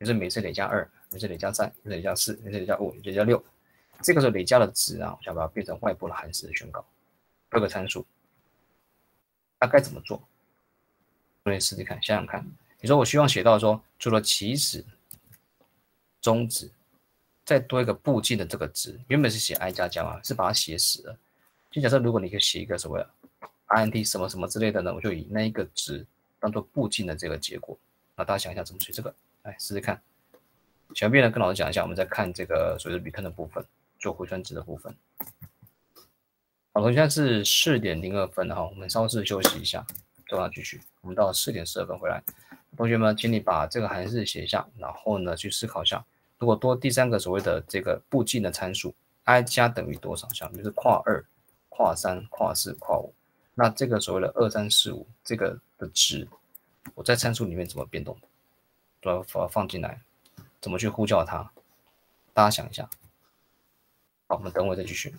[SPEAKER 1] 就是每次得加二，每次累加三，每次累加四，每次累加五，累加六。这个时候累加的值啊，我想把它变成外部的函数的宣告，各个参数，那该怎么做？各位试试看，想想看。你说我希望写到说，除了起始、终止，再多一个步进的这个值，原本是写 i 加加嘛，是把它写死了。就假设如果你可以写一个什么 int 什么什么之类的呢，我就以那一个值当做步进的这个结果。那大家想一下怎么写这个？来试试看。前面呢跟老师讲一下，我们再看这个所谓的比看的部分，做回转值的部分。好，现在是四点零二分哈，我们稍事休息一下。正好继续，我们到四点十二分回来，同学们，请你把这个函数写一下，然后呢去思考一下，如果多第三个所谓的这个步进的参数 i 加等于多少项，就是跨二、跨三、跨四、跨五，那这个所谓的二三四五这个的值，我在参数里面怎么变动，都要放放进来，怎么去呼叫他？大家想一下。好，我们等会再继续。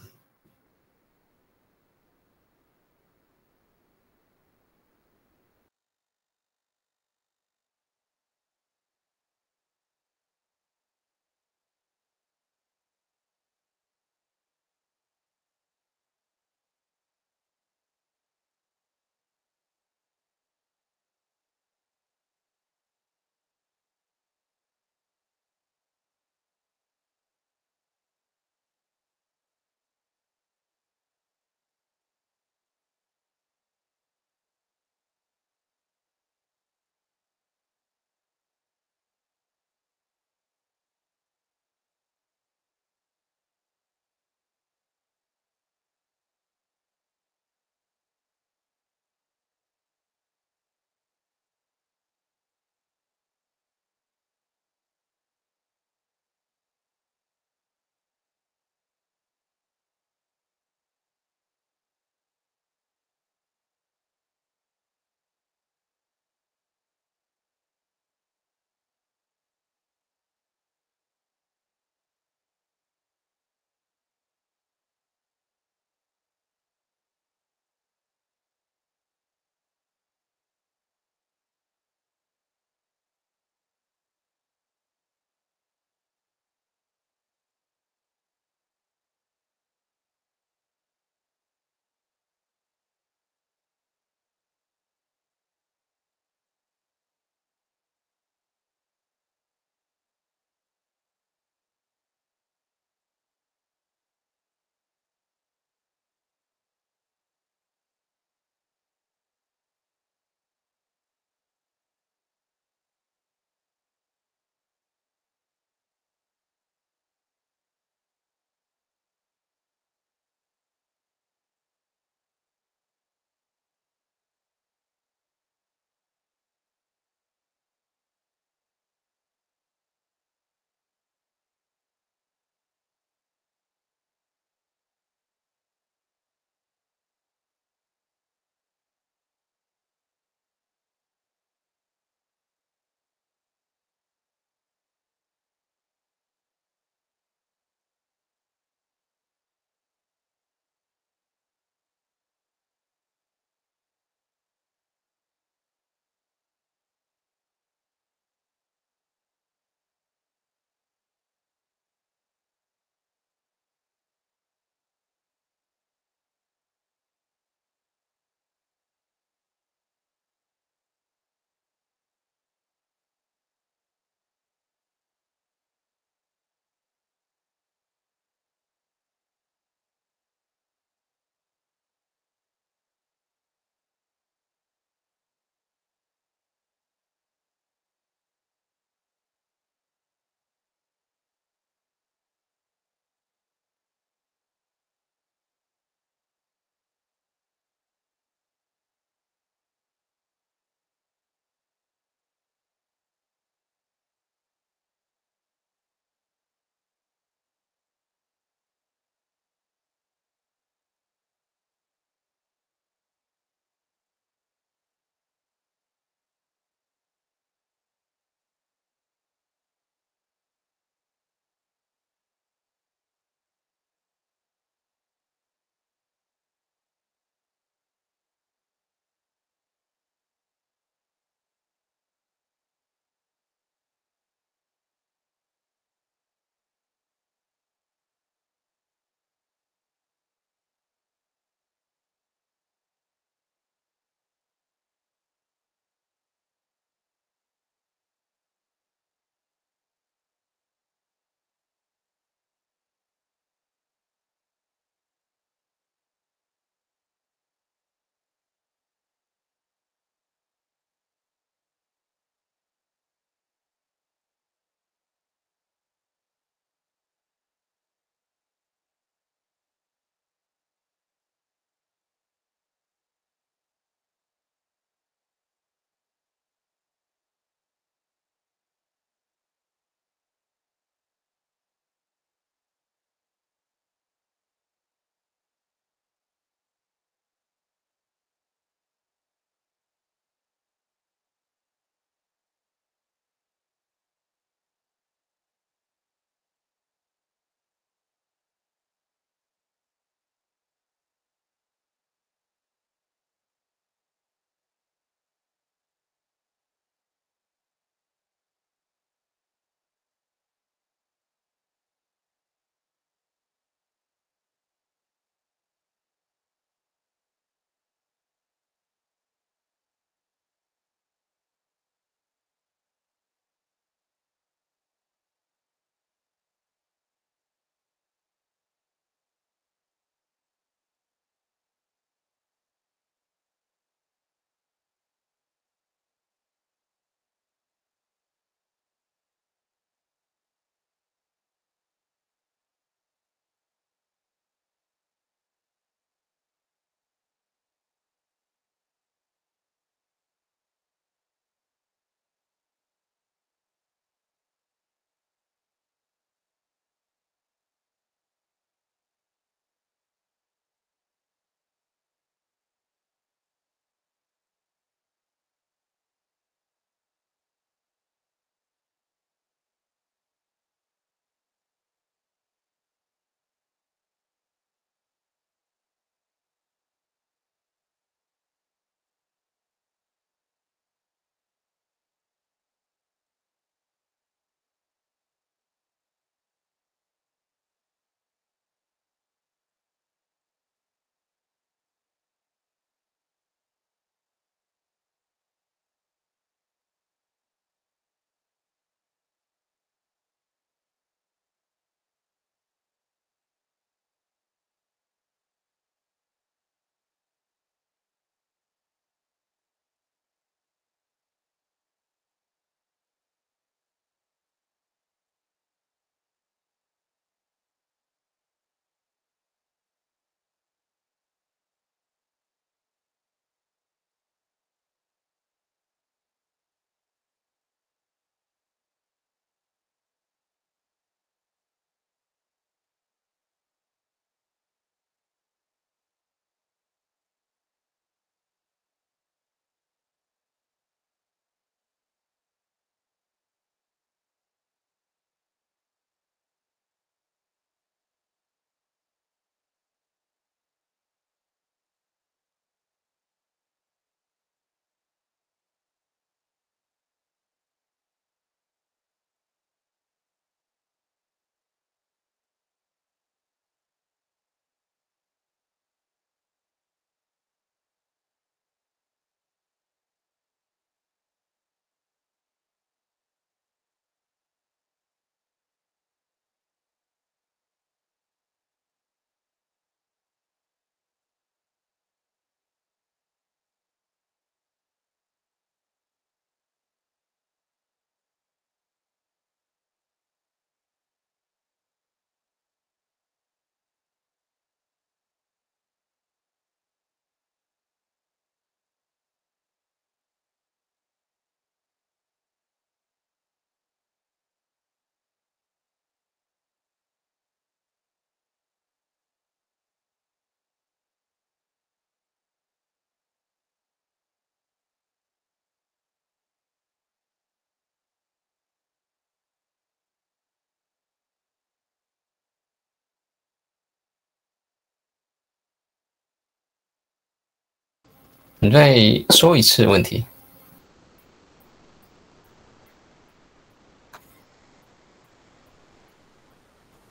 [SPEAKER 1] 你再说一次问题。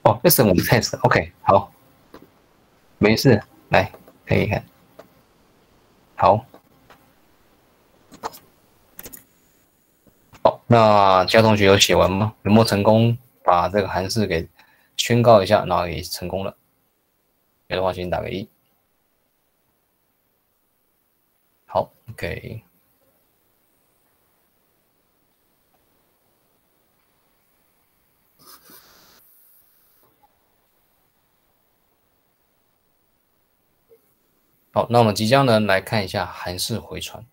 [SPEAKER 1] 哦，这是我们 test，OK，好，没事，来看一看，好，好，那其他同学有写完吗？有没有成功把这个函数给宣告一下？然后也成功了，有的话请打个一。好，OK。好，那我们即将呢来看一下韩式回传。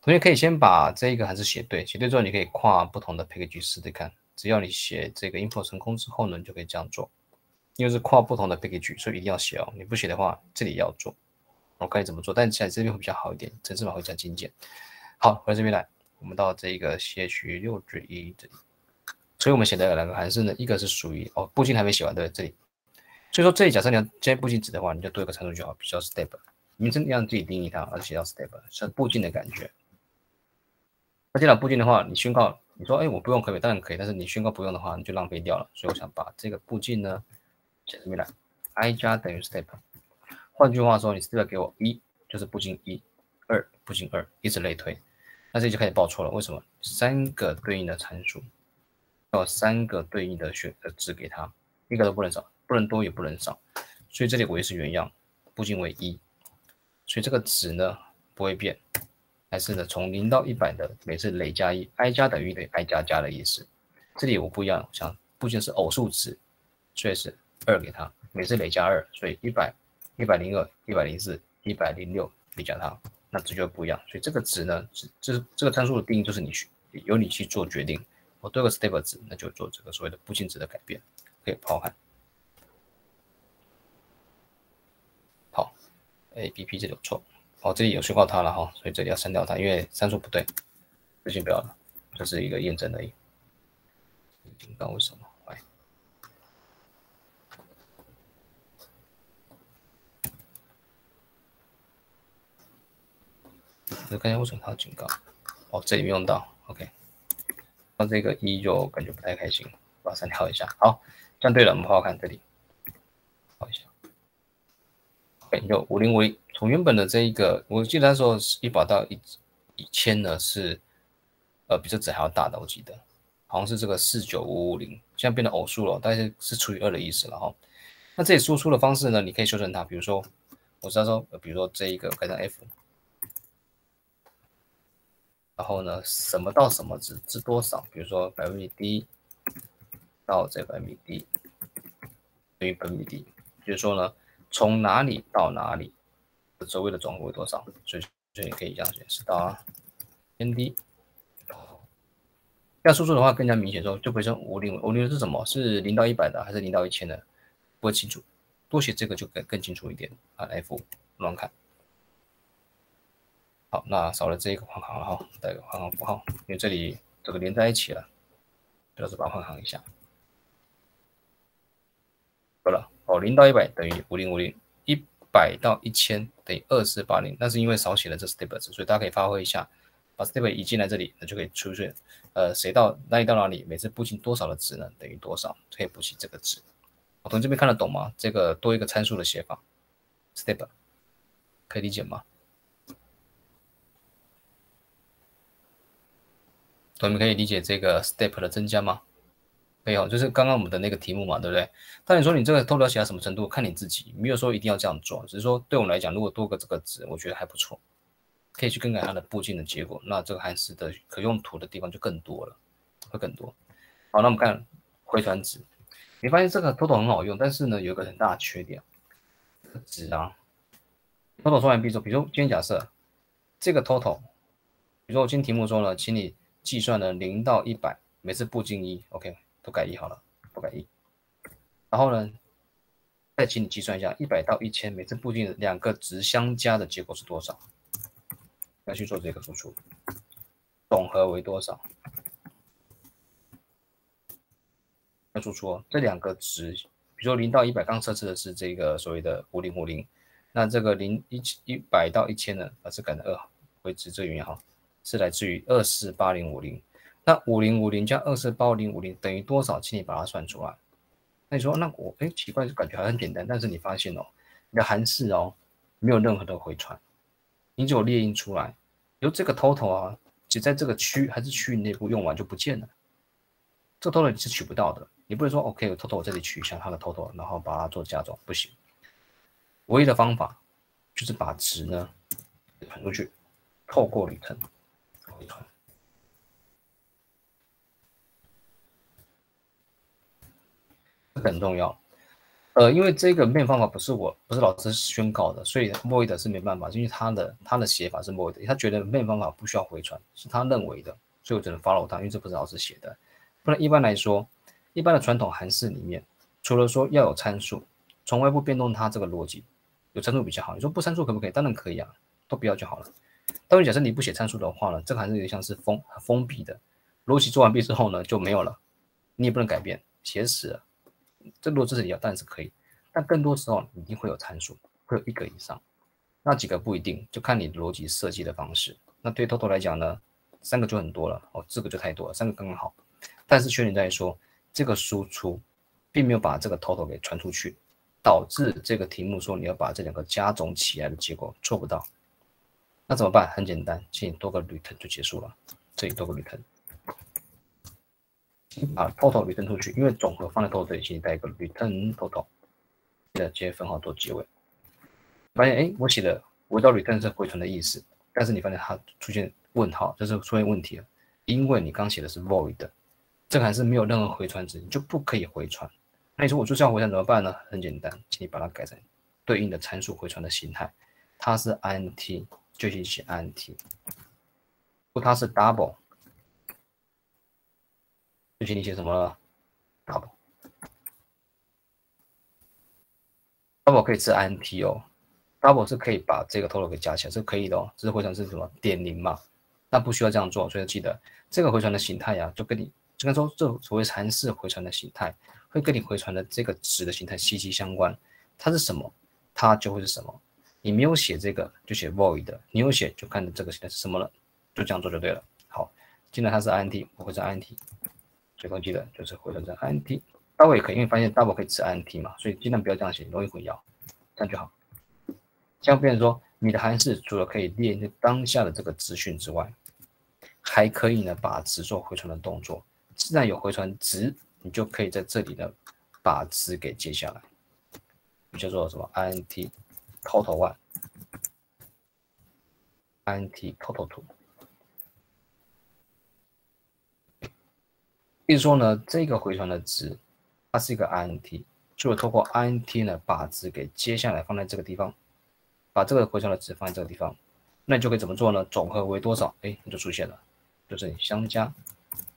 [SPEAKER 1] 同学可以先把这一个函式写对，写对之后你可以跨不同的 package 试试看。只要你写这个 info 成功之后呢，你就可以这样做。因为是跨不同的 package，所以一定要写哦。你不写的话，这里要做。我看你怎么做，但在这边会比较好一点，城市码会加精简。好，回到这边来，我们到这个 ch 六至一这里。所以我们写的两个函数呢，一个是属于哦，步进还没写完对，这里。所以说这里假设你要接步进值的话，你就多一个参数就好，比较 step。名称要自己定义它，而且要 step，是步进的感觉。那接到步进的话，你宣告你说哎我不用可以，当然可以，但是你宣告不用的话，你就浪费掉了。所以我想把这个步进呢写这边来，i 加等于 step。换句话说，你 step 给我一就是步进一，二步进二，以此类推。那这里就开始报错了，为什么？三个对应的参数，要三个对应的选的值给它，一个都不能少。不能多也不能少，所以这里维持原样，步进为一，所以这个值呢不会变，还是呢从零到一百的每次累加一，i 加等于等于 i 加加的意思。这里我不一样，想步进是偶数值，所以是二给它，每次累加二，所以一百、一百零二、一百零四、一百零六累加它，那值就不一样。所以这个值呢，是这是这个参数的定义就是你去由你去做决定。我多个 stable 值，那就做这个所谓的步进值的改变，可以抛开。A B P 这里有错，哦，这里有宣告它了哈，所以这里要删掉它，因为参数不对，不行不要了，这是一个验证而已。警告为什么？来，我看一下为什么它警告，哦，这里没用到，OK，那这个一就感觉不太开心，把它删掉一下。好，这样对了，我们好好看这里。有五零五零，从原本的这一个，我记得那时候一百到一一千呢是，呃，比这值还要大的，我记得好像是这个四九五五零，现在变成偶数了，但是是除以二的意思了哈。那这里输出的方式呢，你可以修正它，比如说，我知道说，比如说这一个改成 f，然后呢，什么到什么值值多少，比如说百分比 d 到这个百分比 d 等于百分比 d，就是说呢。从哪里到哪里，周围的总为多少？所以这里可以这样写：是到偏低。要输出的话更加明显，说就不会说五零五零是什么？是零到一百的还是零到一千的？不清楚，多写这个就更更清楚一点啊。F 乱看。好，那少了这一个换行了哈，带个换行符号，因为这里这个连在一起了，主要是把它换行一下。好了。哦，零到一百等于五零五零，一百到一千等于二四八零。那是因为少写了这 step 值，所以大家可以发挥一下，把 step 移进来这里，那就可以出现，呃，谁到哪里到哪里，每次步进多少的值呢？等于多少？可以补齐这个值。我从这边看得懂吗？这个多一个参数的写法，step 可以理解吗？同学们可以理解这个 step 的增加吗？没有，就是刚刚我们的那个题目嘛，对不对？但你说你这个偷了写到什么程度，看你自己，没有说一定要这样做，只是说对我们来讲，如果多个这个值，我觉得还不错，可以去更改它的步进的结果，那这个函数的可用途的地方就更多了，会更多。好，那我们看回传值，你发现这个 total 很好用，但是呢，有一个很大的缺点，值啊，total 说完毕之后，比如今天假设这个 total，比如说我今天题目说呢，请你计算呢零到一百，每次步进一，OK。都改一好了，不改一。然后呢，再请你计算一下，一百到一千每次步进两个值相加的结果是多少？要去做这个输出，总和为多少？要输出哦，这两个值，比如说零到一百刚设置的是这个所谓的五零五零，那这个零一一百到一千呢，把这改成二为值，这个原因哈，是来自于二四八零五零。那五零五零加二四八零五零等于多少？请你把它算出来。那你说，那我哎奇怪，感觉还很简单，但是你发现哦，你的函式哦没有任何的回传，你只有列印出来，由这个 total 啊，只在这个区还是区域内部用完就不见了。这 total 你是取不到的，你不能说 OK，我 total 我这里取一下它的 total，然后把它做加总，不行。唯一的方法就是把值呢传出去，透过旅程很重要。呃，因为这个面方法不是我不是老师宣告的，所以 void 是没办法，因为他的他的写法是 void，他觉得面方法不需要回传，是他认为的，所以我只能 follow 他，因为这不是老师写的。不然一般来说，一般的传统函式里面，除了说要有参数，从外部变动它这个逻辑。有参数比较好，你说不参数可不可以？当然可以啊，都不要就好了。当然假设你不写参数的话呢，这个还是有点像是封封闭的逻辑，做完毕之后呢就没有了，你也不能改变，写死了。这如果这是你要，当然是可以，但更多时候一定会有参数，会有一个以上，那几个不一定，就看你逻辑设计的方式。那对 Total 来讲呢，三个就很多了哦，这个就太多了，三个刚刚好。但是缺点在于说，这个输出并没有把这个 Total 给传出去。导致这个题目说你要把这两个加总起来的结果做不到，那怎么办？很简单，请你多个 return 就结束了。这里多个 return，把 total return 出去，因为总和放在 total 这里，请你带一个 return total，记得接分号做结尾。发现哎，我写的我知道 return 是回传的意思，但是你发现它出现问号，就是出现问题了，因为你刚写的是 void，这个还是没有任何回传值，你就不可以回传。那你说我就是要回传怎么办呢？很简单，请你把它改成对应的参数回传的形态。它是 int，就请写 int。如果它是 double，就请你写什么 double。double 可以是 int 哦，double 是可以把这个 total 给加起来，是可以的哦。这是回传是什么点零嘛？那不需要这样做，所以记得这个回传的形态呀，就跟你就跟说这所谓函式回传的形态。会跟你回传的这个值的形态息息相关，它是什么，它就会是什么。你没有写这个，就写 void 你有写，就看这个写的是什么了，就这样做就对了。好，既然它是 int，我会成 int，最后记得就是回传成 int，double 也可以，因为发现 double 可以吃 int 嘛，所以尽量不要这样写，容易混淆，这样就好。这样变成说，你的函数除了可以列当下的这个资讯之外，还可以呢把值做回传的动作，自然有回传值。你就可以在这里呢，把值给接下来，叫做什么？int total one，int total two。意思说呢，这个回传的值，它是一个 int，就通过 int 呢，把值给接下来放在这个地方，把这个回传的值放在这个地方，那你就可以怎么做呢？总和为多少？哎，就出现了，就是你相加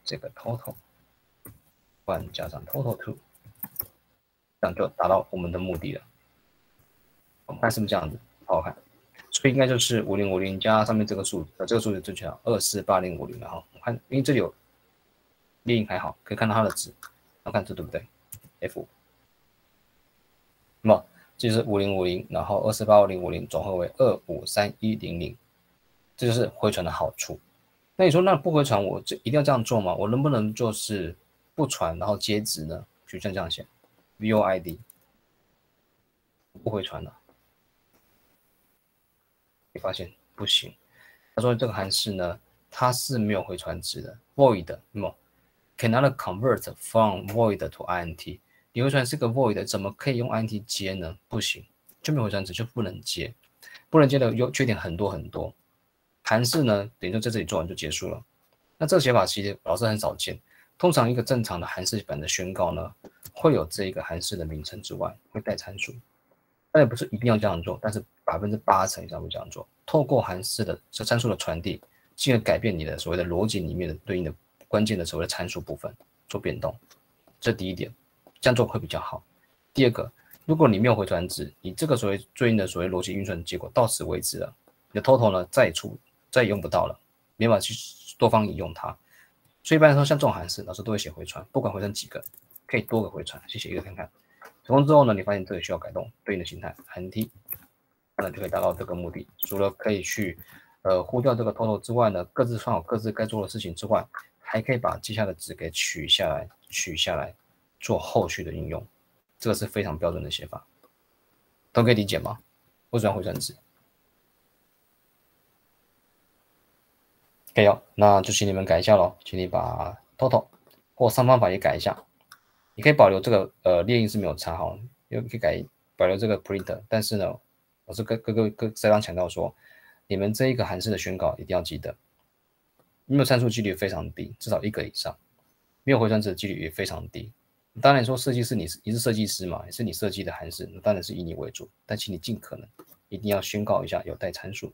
[SPEAKER 1] 这个 total。one 加上 total two，这样就达到我们的目的了。我们看是不是这样子？好好看。所以应该就是五零五零加上面这个数，呃，这个数字正确啊，二四八零五零了哈。我看，因为这里有列印还好，可以看到它的值。我看这对不对？F。那么这就是五零五零，然后二四八零五零总和为二五三一零零，这就是回传的好处。那你说那不回传，我这一定要这样做吗？我能不能就是？不传，然后接值呢？就像这样写，void 不回传的。你发现不行？他说这个函式呢，它是没有回传值的，void 那么 cannot convert from void to int。你回传是个 void，怎么可以用 int 接呢？不行，就没有回传值就不能接，不能接的优缺点很多很多。函式呢，等于说在这里做完就结束了。那这个写法其实老师很少见。通常一个正常的函式版的宣告呢，会有这一个函式的名称之外，会带参数。但也不是一定要这样做，但是百分之八成以上会这样做。透过函式的这参数的传递，进而改变你的所谓的逻辑里面的对应的关键的所谓的参数部分做变动。这第一点，这样做会比较好。第二个，如果你没有回传值，你这个所谓对应的所谓逻辑运算结果到此为止了，你的 total 呢再也出再也用不到了，没法去多方引用它。所以一般来说，像这种函式，老师都会写回传，不管回传几个，可以多个回传，先写一个看看。成功之后呢，你发现这里需要改动对应的形态那就可以达到这个目的。除了可以去呃呼掉这个 total 之外呢，各自算好各自该做的事情之外，还可以把接下的值给取下来，取下来做后续的应用。这个是非常标准的写法，都可以理解吗？为什么要回算值？可以哦，那就请你们改一下喽，请你把 total 或上方法也改一下。你可以保留这个呃列印是没有差哈，又可以改保留这个 print，但是呢，我是跟各个各再三强调说，你们这一个函式的宣告一定要记得，没有参数几率非常低，至少一个以上，没有回传值的几率也非常低。当然说设计师你是你是设计师嘛，也是你设计的函式，那当然是以你为主，但请你尽可能一定要宣告一下有带参数。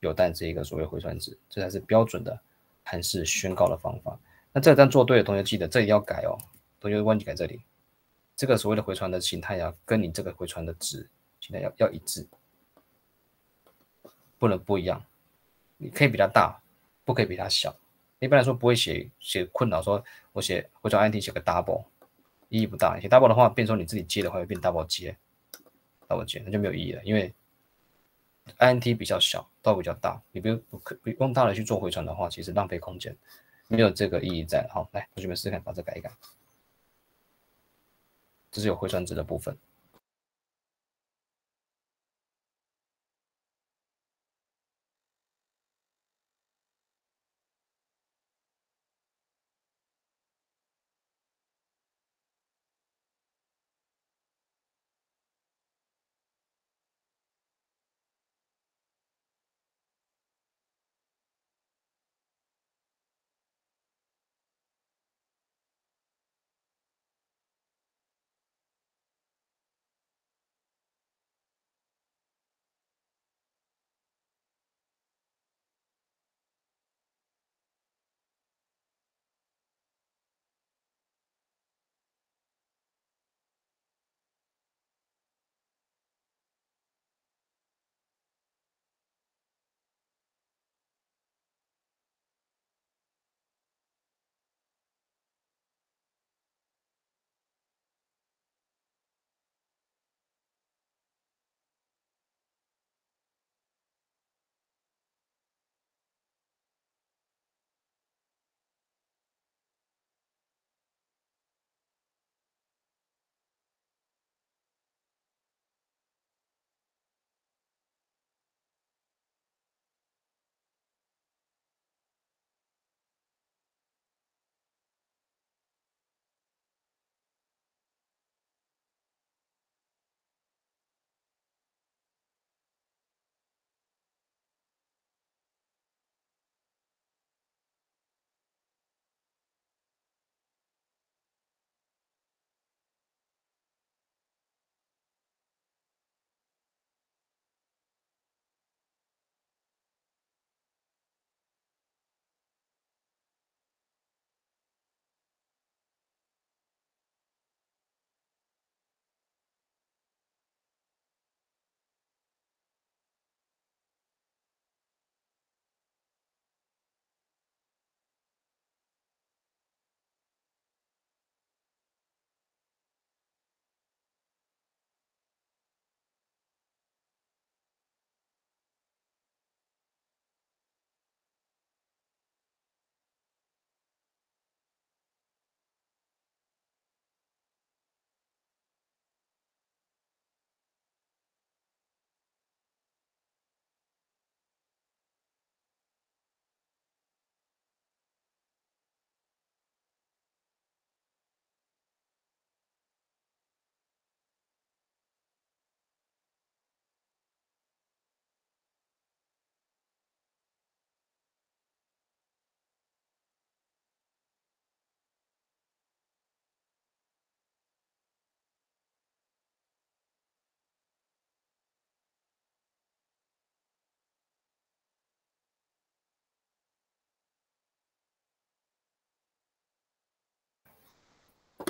[SPEAKER 1] 有带这一个所谓回传值，这才是标准的函式宣告的方法。那这张做对的同学记得这里要改哦，同学忘记改这里。这个所谓的回传的形态呀，跟你这个回传的值现在要要一致，不能不一样。你可以比它大，不可以比它小。一般来说不会写写困扰，说我写回传 int 写个 double，意义不大。写 double 的话，变成你自己接的话会变 double 接，double 接那就没有意义了，因为。int 比较小，，double 比较大，你不用不可用大的去做回传的话，其实浪费空间，没有这个意义在。好，来同学们试试看，把这改一改，这是有回传值的部分。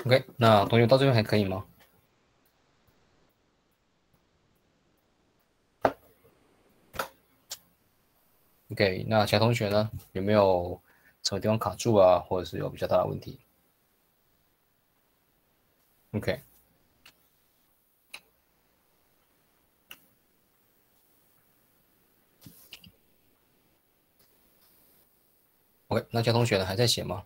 [SPEAKER 1] ok 那同学到这边还可以吗？Ok 那其他同学呢？有没有什么地方卡住啊或者是有比较大的问题？Ok ok 那其他同学呢？还在写吗？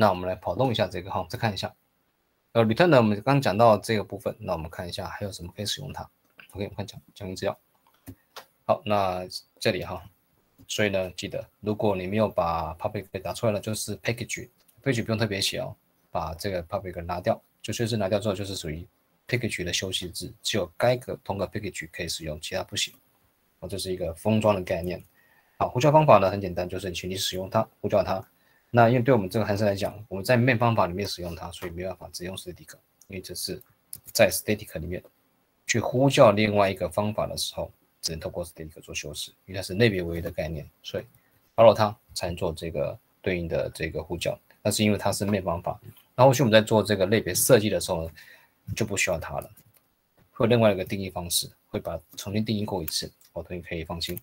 [SPEAKER 1] 那我们来跑动一下这个哈，再看一下。呃，return 呢，我们刚讲到这个部分，那我们看一下还有什么可以使用它。OK，我看讲讲义资料。好，那这里哈，所以呢，记得如果你没有把 public 给打出来了，就是 package，package 不用特别写哦，把这个 public 拿掉，就确实拿掉之后就是属于 package 的休息值，只有该个同个 package 可以使用，其他不行。哦，这是一个封装的概念。好，呼叫方法呢很简单，就是请你使用它，呼叫它。那因为对我们这个函数来讲，我们在 main 方法里面使用它，所以没办法直接用 static，因为这是在 static 里面去呼叫另外一个方法的时候，只能透过 static 做修饰，因为它是类别唯一的概念，所以 follow 它才能做这个对应的这个呼叫。那是因为它是 main 方法，那后续我们在做这个类别设计的时候呢，就不需要它了，会有另外一个定义方式，会把重新定义过一次，我同学可以放心。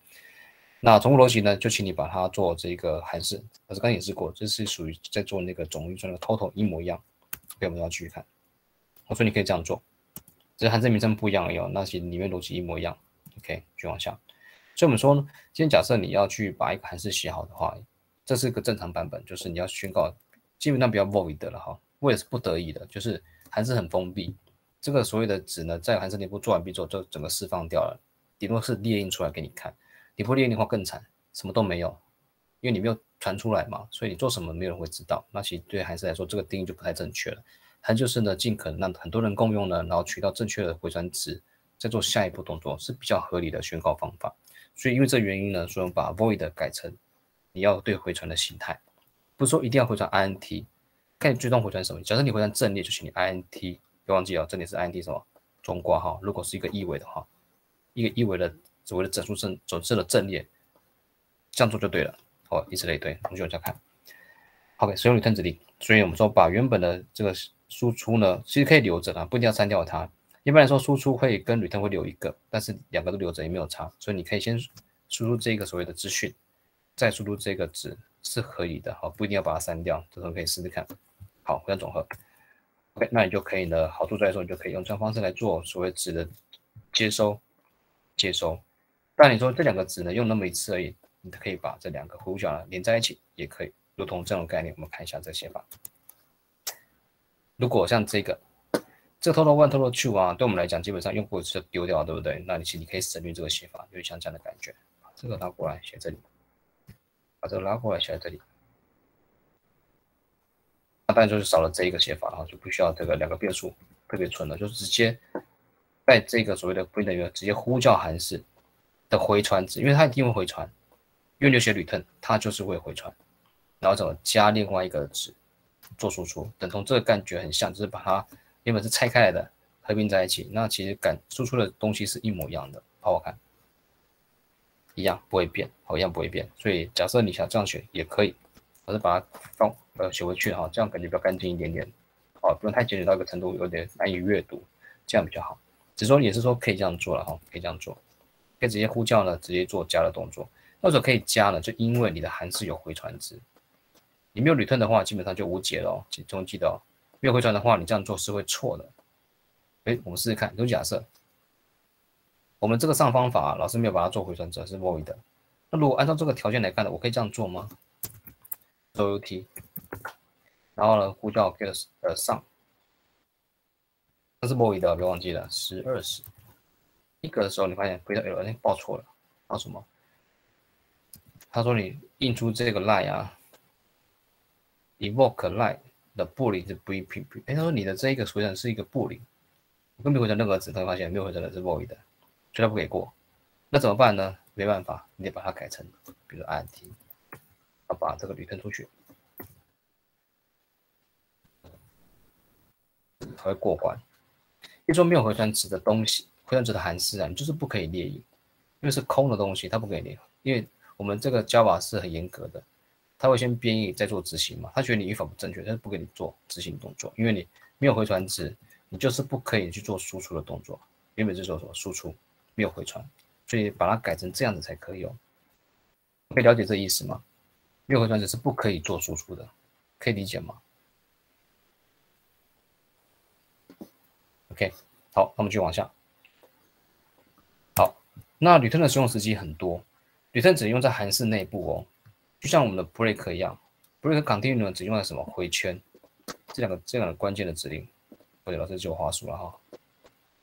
[SPEAKER 1] 那重复逻辑呢，就请你把它做这个函数，我是刚演示过，这是属于在做那个总运算的 total 一模一样。OK，我们要继续看。我说你可以这样做，只是函数名称不一样而已，那些里面逻辑一模一样。OK，继续往下。所以我们说呢，今天假设你要去把一个函数写好的话，这是一个正常版本，就是你要宣告基本上不要 void 了哈，void 是不得已的，就是函数很封闭，这个所谓的值呢，在函数内部做完毕之后就整个释放掉了，顶多是列印出来给你看。你不列的话更惨，什么都没有，因为你没有传出来嘛，所以你做什么没有人会知道。那其实对孩子来说，这个定义就不太正确了。它就是呢，尽可能让很多人共用呢，然后取到正确的回传值，再做下一步动作是比较合理的宣告方法。所以因为这原因呢，所以我们把 void 改成你要对回传的形态，不是说一定要回传 int，看你最终回传什么。假设你回传正列，就请你 int，别忘记哦，这里是 int 什么中括号。如果是一个一维的话，一个一维的。所谓的整数正整数的正列，这样做就对了。好，以此类推，我们往下看。OK，使用 return 指令，所以我们说把原本的这个输出呢，其实可以留着的，不一定要删掉它。一般来说，输出会跟 return 会留一个，但是两个都留着也没有差。所以你可以先输入这个所谓的资讯，再输入这个值是可以的。好，不一定要把它删掉，这时候可以试试看。好，回传总和。OK，那你就可以呢，好处在说你就可以用这样方式来做所谓值的接收、接收。但你说这两个只能，用那么一次而已，你可以把这两个呼叫呢连在一起，也可以，如同这种概念，我们看一下这写法。如果像这个，这个 total one total two 啊，对我们来讲，基本上用过一次丢掉，对不对？那你其实你可以省略这个写法，就像这样的感觉，把这个拉过来写这里，把这个拉过来写在这里，那当然就是少了这一个写法啊，就不需要这个两个变数特别存了，就直接在这个所谓的 print 里面直接呼叫函数。回传值，因为它一定会回传，因为你写 return，它就是会回传，然后怎么加另外一个值做输出，等同这个感觉很像，就是把它原本是拆开来的合并在一起，那其实感输出的东西是一模一样的，好好看，一样不会变，好一样不会变，所以假设你想这样写也可以，我是把它放呃写回去哈，这样感觉比较干净一点点，哦，不用太简洁到一个程度，有点难以阅读，这样比较好，只说也是说可以这样做了哈，可以这样做。可以直接呼叫呢，直接做加的动作。或者可以加呢，就因为你的函数有回传值，你没有 return 的话，基本上就无解了哦。请中记得哦，没有回传的话，你这样做是会错的。哎，我们试试看，就假设我们这个上方法老师没有把它做回传值是 void 的。那如果按照这个条件来看呢，我可以这样做吗？out，然后呢，呼叫 get 呃上，这是 void 的，别忘记了十二十。一个的时候，你发现回到 L，哎，报错了，报什么？他说你印出这个 line 啊，evoke line 的布林是 b p p，哎，他说你的这一个回传是一个布林，我根本没回传任何值，他会发现没有回传的是 void 的，所以他不给过。那怎么办呢？没办法，你得把它改成，比如 int，要把这个旅吞出去，才会过关。一说没有回传值的东西。回传值的函数啊，你就是不可以列印，因为是空的东西，它不可以列。因为我们这个 Java 是很严格的，它会先编译再做执行嘛。它觉得你语法不正确，它是不给你做执行动作，因为你没有回传值，你就是不可以去做输出的动作。原本是做什么输出，没有回传，所以把它改成这样子才可以哦。可以了解这意思吗？没有回传值是不可以做输出的，可以理解吗？OK，好，那我们继续往下。那 return 的使用时机很多，return 只用在函式内部哦，就像我们的 break 一样，break continue 只用在什么回圈，这两个这两个关键的指令。或者老师就有话术了哈。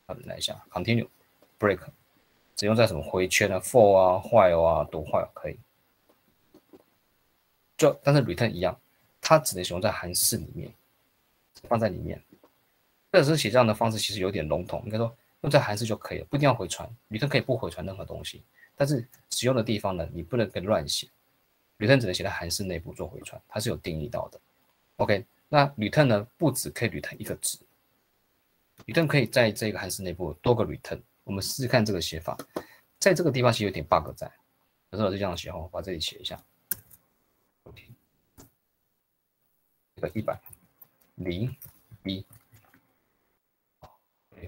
[SPEAKER 1] 好，来一下，continue break 只用在什么回圈啊，for 啊，while 啊，读 while 可以。就但是 return 一样，它只能使用在函式里面，放在里面。这时写这样的方式其实有点笼统，应该说用在函式就可以了，不一定要回传。return 可以不回传任何东西，但是使用的地方呢，你不能跟乱写。return 只能写在函式内部做回传，它是有定义到的。OK，那 return 呢，不止可以 return 一个值。return 可以在这个函数内部多个 return，我们试试看这个写法，在这个地方其实有点 bug 在，有时候就这样写哦，把这里写一下，OK，这个一百零一，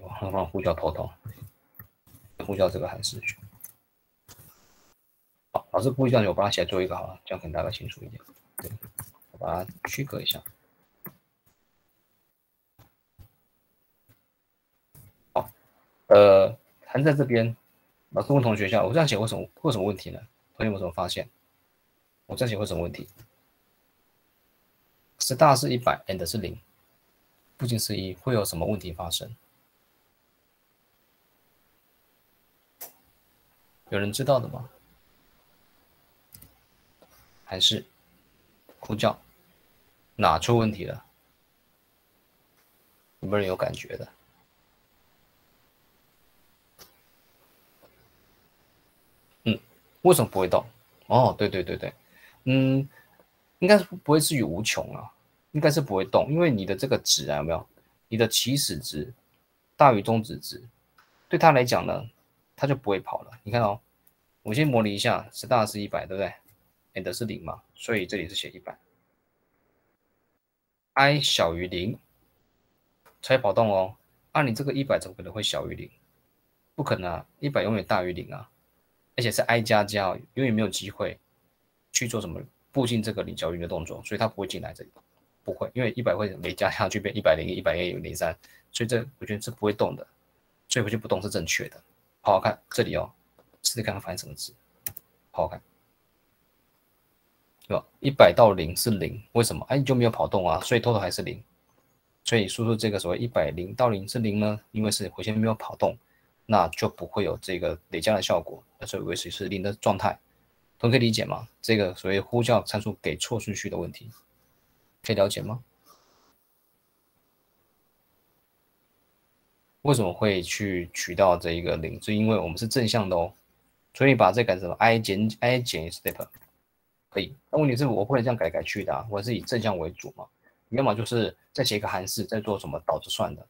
[SPEAKER 1] 我放放呼叫头头，呼叫这个函数去，好，老师故意这样我把它写最后一个好了，这样可能大家清楚一点，对，我把它区隔一下。好呃，还在这边，老师问同学一下，我这样写会什么会有什么问题呢？同学有什么发现？我这样写会什么问题？star 是一百，and 是零，不仅是一，会有什么问题发生？有人知道的吗？还是呼叫哪出问题了？有没有人有感觉的？嗯为什么不会动？哦，对对对对，嗯，应该是不会至于无穷啊，应该是不会动，因为你的这个值啊，有没有？你的起始值大于终止值，对他来讲呢，他就不会跑了。你看哦，我先模拟一下，start 是一百，对不对？and 是零嘛，所以这里是写一百，i 小于零才跑动哦。按你这个一百怎么可能会小于零？不可能啊，一百永远大于零啊。而且是 i 加加，永远没有机会去做什么步进这个零角域的动作，所以它不会进来这里，不会，因为一百会没加下去变一百零一、一百零零三，所以这我觉得是不会动的，所以回去不动是正确的。好好看这里哦，试试看看发现什么字，好好看，对吧？一百到零是零，为什么？哎，你就没有跑动啊，所以 total 还是零，所以输出这个所谓一百零到零是零呢，因为是回线没有跑动。那就不会有这个累加的效果，所以维持是零的状态，同学理解吗？这个所谓呼叫参数给错顺序的问题，可以了解吗？为什么会去取到这一个零？是因为我们是正向的哦，所以把这改成 i 减 i 减 step 可以。那问题是我不能这样改改去的啊，我是以正向为主嘛，要么就是再写一个函数，再做什么导着算的。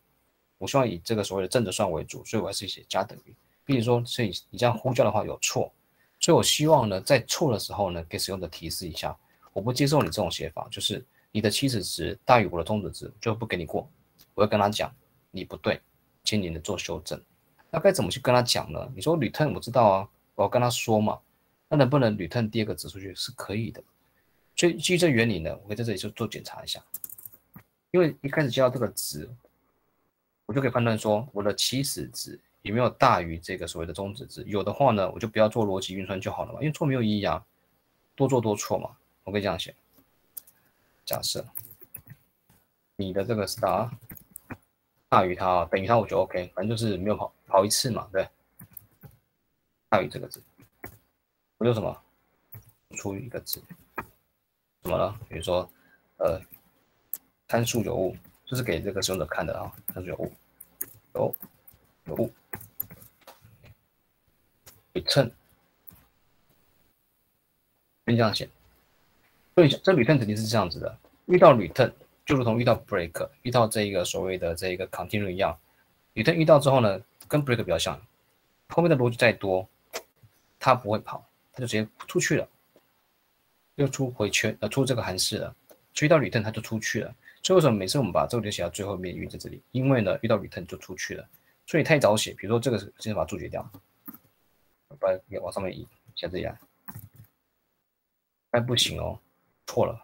[SPEAKER 1] 我希望以这个所谓的正着算为主，所以我还是写加等于。比如说，所以你这样呼叫的话有错，所以我希望呢，在错的时候呢，给使用者提示一下，我不接受你这种写法，就是你的起始值大于我的终止值，就不给你过。我要跟他讲，你不对，今年的做修正。那该怎么去跟他讲呢？你说 return 我知道啊，我要跟他说嘛，那能不能 return 第二个值出去是可以的。所以基于这原理呢，我可以在这里就做检查一下，因为一开始接到这个值。我就可以判断说，我的起始值有没有大于这个所谓的终止值？有的话呢，我就不要做逻辑运算就好了嘛，因为错没有意义啊，多做多错嘛。我可以这样写：假设你的这个 star 大于它，等于它，我就 OK，反正就是没有跑跑一次嘛，对，大于这个值，我就什么出一个值，怎么了？比如说，呃，参数有误。这是给这个使用者看的啊，参数有误，有有误，return，这样写，所以这 return 肯定是这样子的，遇到 return 就如同遇到 break，遇到这一个所谓的这一个 continue 一样。语段遇到之后呢，跟 break 比较像，后面的逻辑再多，它不会跑，它就直接出去了，又出回圈呃出这个函式了，遇到 return 它就出去了。所以为什么每次我们把这个写到最后面，因为在这里，因为呢遇到 return 就出去了，所以太早写，比如说这个先把它注解掉，把它往上面移，写这样，哎不行哦，错了，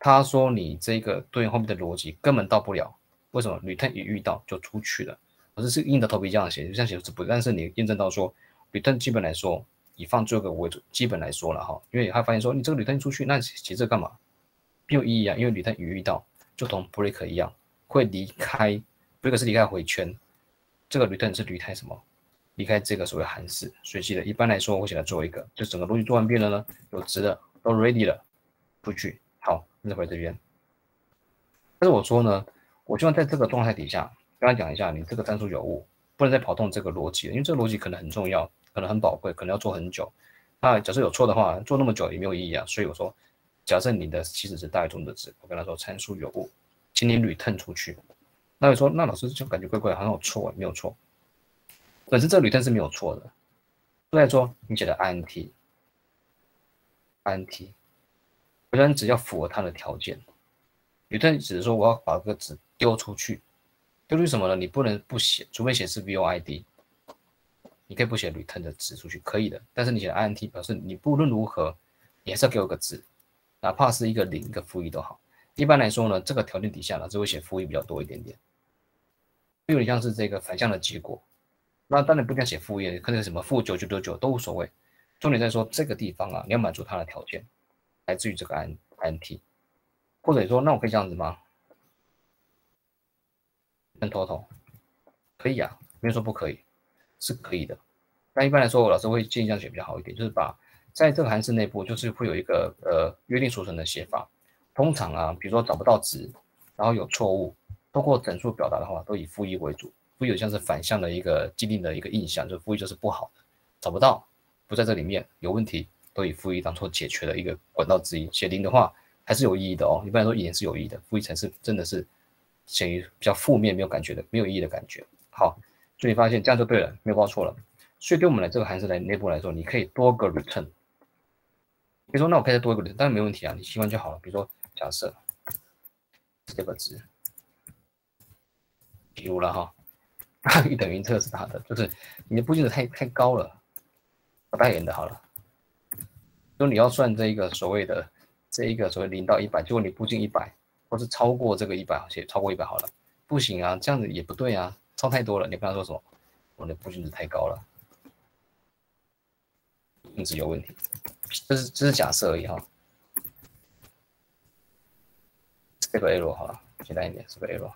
[SPEAKER 1] 他说你这个对应后面的逻辑根本到不了，为什么？return 一遇到就出去了，我这是硬着头皮这样写，就像写是不，但是你验证到说 return 基本来说。以放最后一个为主，基本来说了哈，因为他发现说你这个 return 出去，那写这干嘛？没有意义啊，因为 return 一遇到就同 break 一样，会离开 break 是离开回圈，这个 return 是离开什么？离开这个所谓函数，所以记得一般来说我写来做一个，就整个逻辑做完遍了呢，有值的都 ready 了，出去，再回这边。但是我说呢，我希望在这个状态底下，刚刚讲一下，你这个参数有误，不能再跑动这个逻辑了，因为这个逻辑可能很重要。可能很宝贵，可能要做很久。那假设有错的话，做那么久也没有意义啊。所以我说，假设你的棋子是大于中的值，我跟他说参数有误，请你 return 出去。那你说，那老师就感觉怪怪，好像有错，没有错。本身这个 return 是没有错的。再说你写的 int，int，我想只要符合它的条件。return 只是说我要把这个值丢出去，丢出去什么呢？你不能不写，除非显示 void。你可以不写 return 的值出去，可以的。但是你写 int 表示你不论如何，你还是要给我个值，哪怕是一个零一个负一都好。一般来说呢，这个条件底下呢，就会写负一比较多一点点，有点像是这个反向的结果。那当然不一定写负一，可能什么负九九九九都无所谓。重点在说这个地方啊，你要满足它的条件，来自于这个 int，或者说那我可以这样子吗？total 可以啊，没有说不可以。是可以的，那一般来说，我老师会建议这样写比较好一点，就是把在这个函数内部，就是会有一个呃约定俗成的写法。通常啊，比如说找不到值，然后有错误，通过整数表达的话，都以负一为主。负一像是反向的一个既定的一个印象，就是负一就是不好的，找不到，不在这里面，有问题，都以负一当做解决的一个管道之一。写零的话还是有意义的哦，一般来说也是有意义的。负一才是真的是显于比较负面、没有感觉的、没有意义的感觉。好。所以你发现这样就对了，没有报错了。所以对我们来这个函数来内部来说，你可以多个 return。比如说，那我可以再多一个 return，当然没问题啊，你习惯就好了。比如说，假设这个值，比如了哈，大于等于测试它的，就是你的步进值太太高了，不代言的好了。说你要算这一个所谓的这一个所谓零到一百，结果你步进一百，或是超过这个一百，写超过一百好了，不行啊，这样子也不对啊。超太多了，你跟他说什么？我的步进值太高了，步值有问题。这是这是假设而已哈。这个 error 好了，简单一点，这个 error。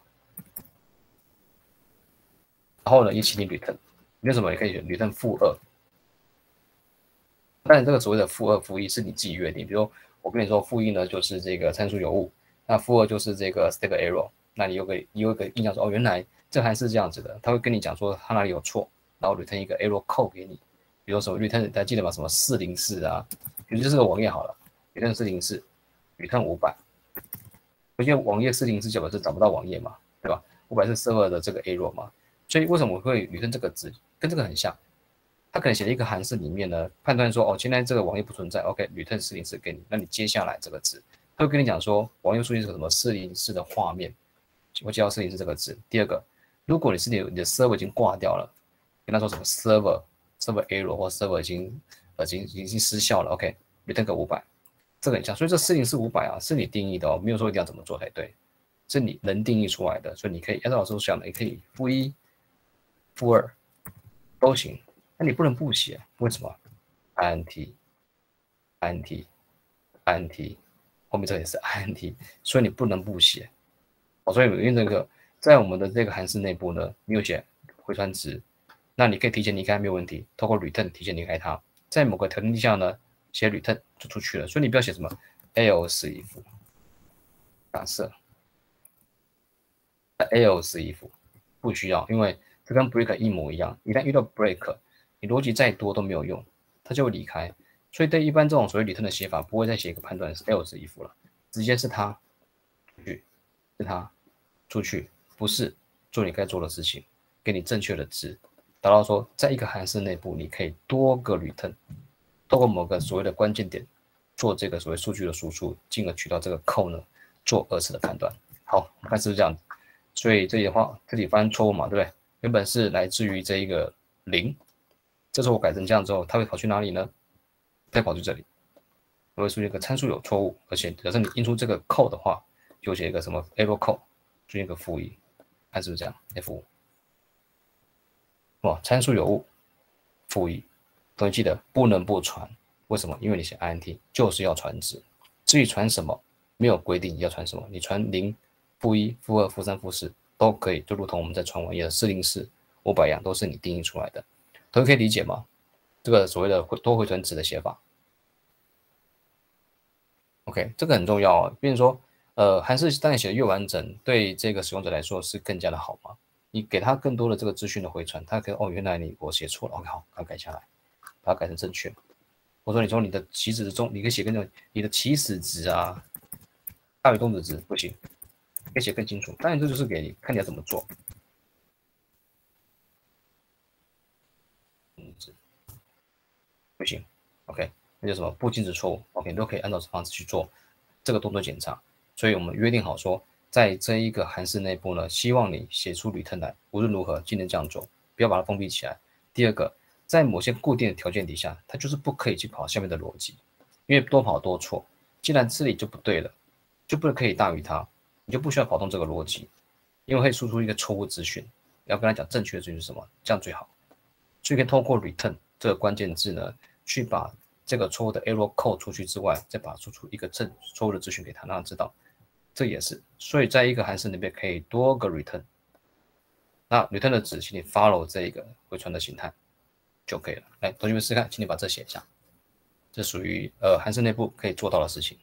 [SPEAKER 1] 然后呢，一起你 return，为什么也可以选 return 负二？但这个所谓的负二、负一是你自己约定。比如我跟你说负一呢，就是这个参数有误；那负二就是这个 stack error。那你有个你有个印象说，哦，原来。这还是这样子的，他会跟你讲说他哪里有错，然后 return 一个 error code 给你，比如什么 return 大记得吗？什么四零四啊，比如就是个网页好了，return 四零四，return 五百，因为网页四零四就表示找不到网页嘛，对吧？五百是 server 的这个 error 嘛，所以为什么会 return 这个值跟这个很像？他可能写了一个函数里面呢，判断说哦，现在这个网页不存在，OK，return 四零四给你，那你接下来这个值，他会跟你讲说网页数据是什么四零四的画面，我接到四零四这个值，第二个。如果你是你你的 server 已经挂掉了，跟他说什么 server server error 或 server 已经呃已经已经失效了，OK，return 个五百，这个很像，所以这四零四五百啊，是你定义的哦，没有说一定要怎么做才对，是你能定义出来的，所以你可以按照老师讲的，也可以负一、负二都行，那你不能不写，为什么？int int int 后面这也是 int，所以你不能不写，哦，所以因为这个。在我们的这个函数内部呢，没有写回传值，那你可以提前离开没有问题，透过 return 提前离开它，在某个条件下呢，写 return 就出去了，所以你不要写什么 else if，假设 else if 不需要，因为这跟 break 一模一样，一旦遇到 break，你逻辑再多都没有用，它就会离开，所以对一般这种所谓 return 的写法，不会再写一个判断是 else if 了，直接是它去，是它出去。不是做你该做的事情，给你正确的值，达到说，在一个函数内部，你可以多个 return，透过某个所谓的关键点，做这个所谓数据的输出，进而取到这个扣呢，做二次的判断。好，看是不是这样？所以这里的话，这里发生错误嘛，对不对？原本是来自于这一个零，这时候我改成这样之后，它会跑去哪里呢？再跑去这里，会出现一个参数有错误，而且假设你印出这个扣的话，就写一个什么 error code，出现一个负一，看是不是这样？F 五，哇，参数有误，负一，同学记得不能不传，为什么？因为你写 int 就是要传值，至于传什么，没有规定你要传什么，你传零。负一、负二、负三、负四都可以，就如同我们在传网页的四零四、五百样，都是你定义出来的。同学可以理解吗？这个所谓的回多回传值的写法。OK，这个很重要啊。比如说，呃，还是当你写的越完整，对这个使用者来说是更加的好嘛。你给他更多的这个资讯的回传，他可以哦，原来你我写错了，OK，好，把它改下来，把它改成正确。我说你从你的起始中，你可以写跟着你的起始值啊，大于动止值不行。可以写更清楚，当然这就是给你看你要怎么做。不行，OK，那叫什么不禁止错误？OK，都可以按照这方式去做这个动作检查。所以我们约定好说，在这一个函数内部呢，希望你写出 return 来，无论如何尽量这样做，不要把它封闭起来。第二个，在某些固定的条件底下，它就是不可以去跑下面的逻辑，因为多跑多错。既然这里就不对了，就不能可以大于它。你就不需要跑动这个逻辑，因为会输出一个错误资讯，要跟他讲正确的资讯是什么，这样最好。所以可以透过 return 这个关键字呢，去把这个错误的 error code 出去之外，再把输出一个正错误的资讯给他，让他知道。这也是，所以在一个函数里面可以多个 return。那 return 的值，请你 follow 这一个回传的形态就可以了。来，同学们试试看，请你把这写一下，这属于呃函数内部可以做到的事情。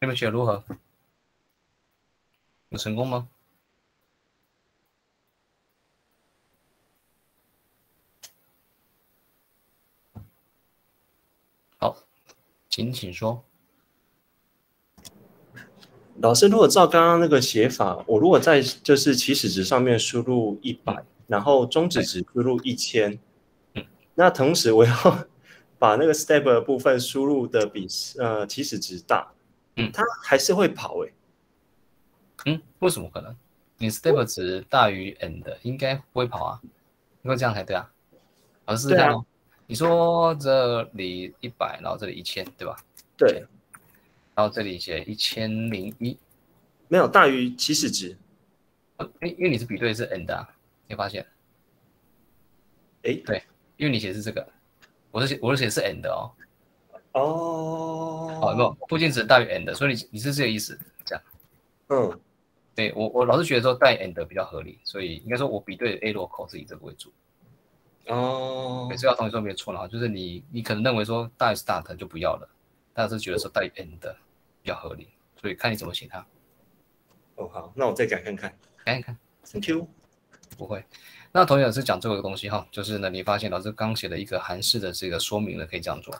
[SPEAKER 1] 你们写如何？有成功吗？好，请请说。
[SPEAKER 5] 老师，如果照刚刚那个写法，我如果在就是起始值上面输入一百，然后终止值输入一千，
[SPEAKER 1] 嗯，
[SPEAKER 5] 那同时我要 把那个 step 的部分输入的比呃起始值大，
[SPEAKER 1] 嗯，
[SPEAKER 5] 它还是会跑诶、
[SPEAKER 1] 嗯，为什么可能？你 stable 值大于 end 应该不会跑啊，因为这样才对啊。老师试试看哦。你说这里一百，然后这里一千，对吧？
[SPEAKER 5] 对，
[SPEAKER 1] 然后这里写一千零一，
[SPEAKER 5] 没有大于起始值。
[SPEAKER 1] 因因为你是比对是 end 啊，你发现？
[SPEAKER 5] 哎，
[SPEAKER 1] 对，因为你写是这个，我是写我是写是 end 哦。
[SPEAKER 5] 哦，
[SPEAKER 1] 好，没有，附近值大于 end，所以你你是这个意思，这样。
[SPEAKER 5] 嗯，
[SPEAKER 1] 对我我老是觉得说带 and 比较合理，所以应该说我比对 A 落口是以这个为主。
[SPEAKER 5] 哦
[SPEAKER 1] 对，，这要同学说没错了哈，就是你你可能认为说大于 start 就不要了，但是觉得说大于 end 比较合理，所以看你怎么写它。
[SPEAKER 5] 哦好，那我再改看看。
[SPEAKER 1] 看一看
[SPEAKER 5] ，Thank you。
[SPEAKER 1] 不会。那同学老师讲这个东西哈，就是呢，你发现老师刚写的一个韩式的这个说明呢，可以这样做，